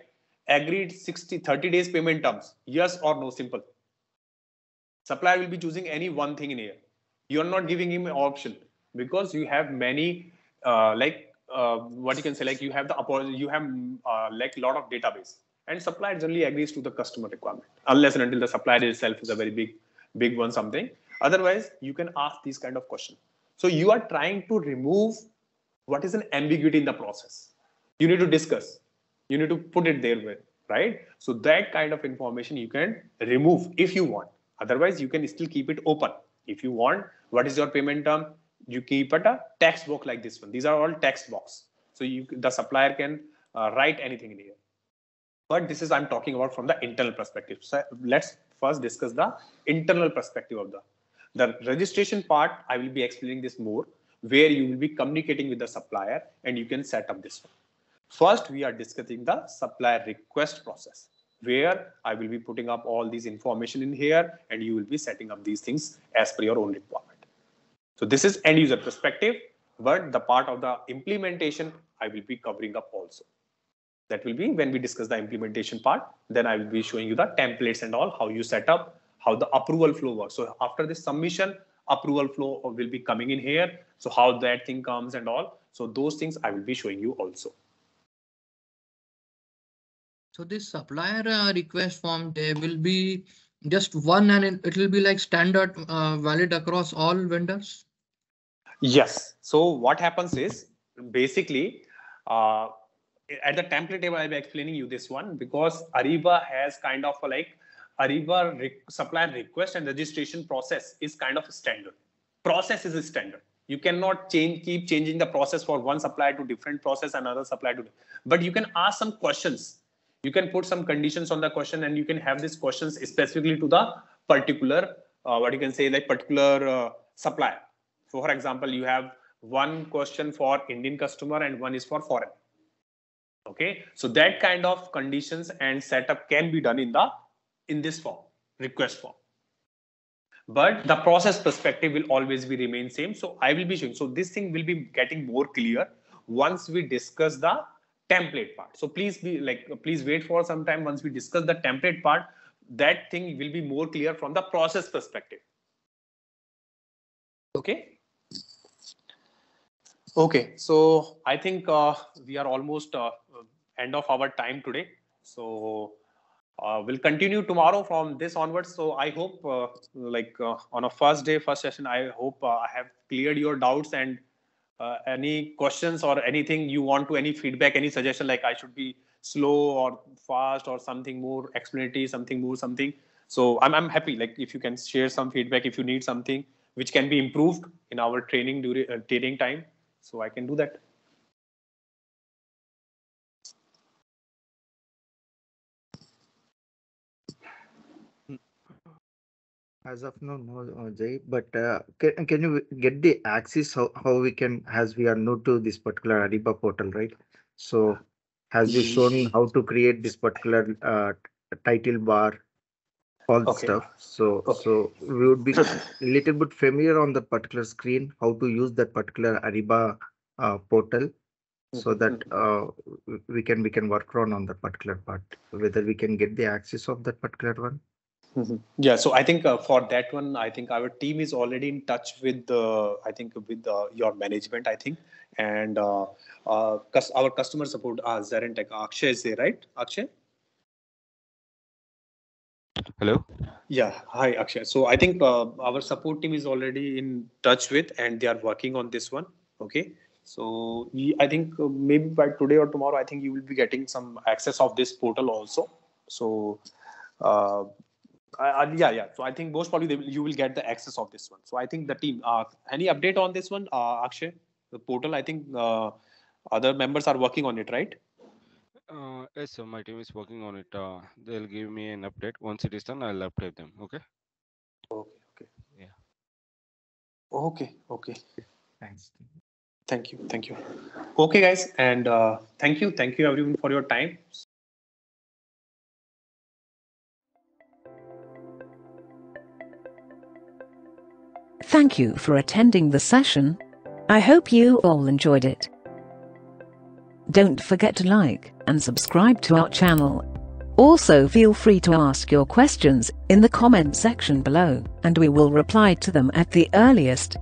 agreed 60 30 days payment terms yes or no simple. Supplier will be choosing any one thing in here you're not giving him an option because you have many uh, like uh, what you can say like you have the you have uh, like a lot of database. And supplier generally agrees to the customer requirement unless and until the supplier itself is a very big big one something. Otherwise you can ask these kind of questions. So you are trying to remove what is an ambiguity in the process. You need to discuss. You need to put it there with right? So that kind of information you can remove if you want. Otherwise you can still keep it open. If you want what is your payment term you keep it a text box like this one. These are all text box. So you the supplier can uh, write anything in here. But this is i'm talking about from the internal perspective. So let's first discuss the internal perspective of the the registration part. I will be explaining this more where you will be communicating with the supplier and you can set up this one. First, we are discussing the supplier request process where i will be putting up all these information in here and you will be setting up these things as per your own requirement so this is end user perspective, but the part of the implementation I will be covering up also. That will be when we discuss the implementation part. Then I will be showing you the templates and all, how you set up, how the approval flow works. So after this submission, approval flow will be coming in here. So how that thing comes and all. So those things I will be showing you also. So this supplier uh, request form, there will be just one and it, will be like standard uh, valid across all vendors. Yes. So what happens is basically uh, at the template table, I'll be explaining you this one because Ariba has kind of like Ariba re- supplier request and registration process is kind of standard. Process is a standard. You cannot change, keep changing the process for one supplier to different process, another supplier to, but you can ask some questions. You can put some conditions on the question and you can have these questions specifically to the particular, uh, what you can say like particular uh, supplier. So for example, you have one question for Indian customer and one is for foreign. Okay, so that kind of conditions and setup can be done in the in this form, request form. But the process perspective will always be remain same. So I will be showing. So this thing will be getting more clear once we discuss the template part. So please be like please wait for some time once we discuss the template part. That thing will be more clear from the process perspective. Okay. Okay, so I think uh, we are almost uh, end of our time today. So uh, we'll continue tomorrow from this onwards. So I hope, uh, like uh, on a first day, first session, I hope uh, I have cleared your doubts and uh, any questions or anything you want to, any feedback, any suggestion, like I should be slow or fast or something more explanatory, something more something. So I'm I'm happy. Like if you can share some feedback, if you need something which can be improved in our training during uh, training time so I can do that. As of now, no, Jay, but uh, can, can you get the access how, how we can, as we are new to this particular Ariba portal, right? So has you shown how to create this particular uh, title bar, all the Okay. stuff. So, Okay. so we would be a *coughs* little bit familiar on that particular screen, how to use that particular Ariba uh, portal. So Mhm, that uh, we can, we can work on on that particular part, whether we can get the access of that particular one. Mhm. Yeah, so I think uh, for that one, I think our team is already in touch with the, I think with uh, your management, I think, and uh, uh, our customer support, uh, ZaranTech, Akshay is there, right? Akshay? Hello? Yeah, hi Akshay. So I think uh, our support team is already in touch with, and they are working on this one. Okay. So I think uh, maybe by today or tomorrow, I think you will be getting some access of this portal also. So uh, I, I, yeah, yeah. So I think most probably they will, you will get the access of this one. So I think the team. Uh, any update on this one, uh, Akshay? The portal. I think uh, other members are working on it, right? Uh, yes, so my team is working on it. Uh, they'll give me an update. Once it is done, I'll update them. Okay? Okay. Okay. Yeah. Okay. Okay. Thanks. Thank you. Thank you. Okay, guys, and uh, thank you. Thank you, everyone, for your time. Thank you for attending the session. I hope you all enjoyed it. Don't forget to like and subscribe to our channel. Also feel free to ask your questions in the comment section below and we will reply to them at the earliest.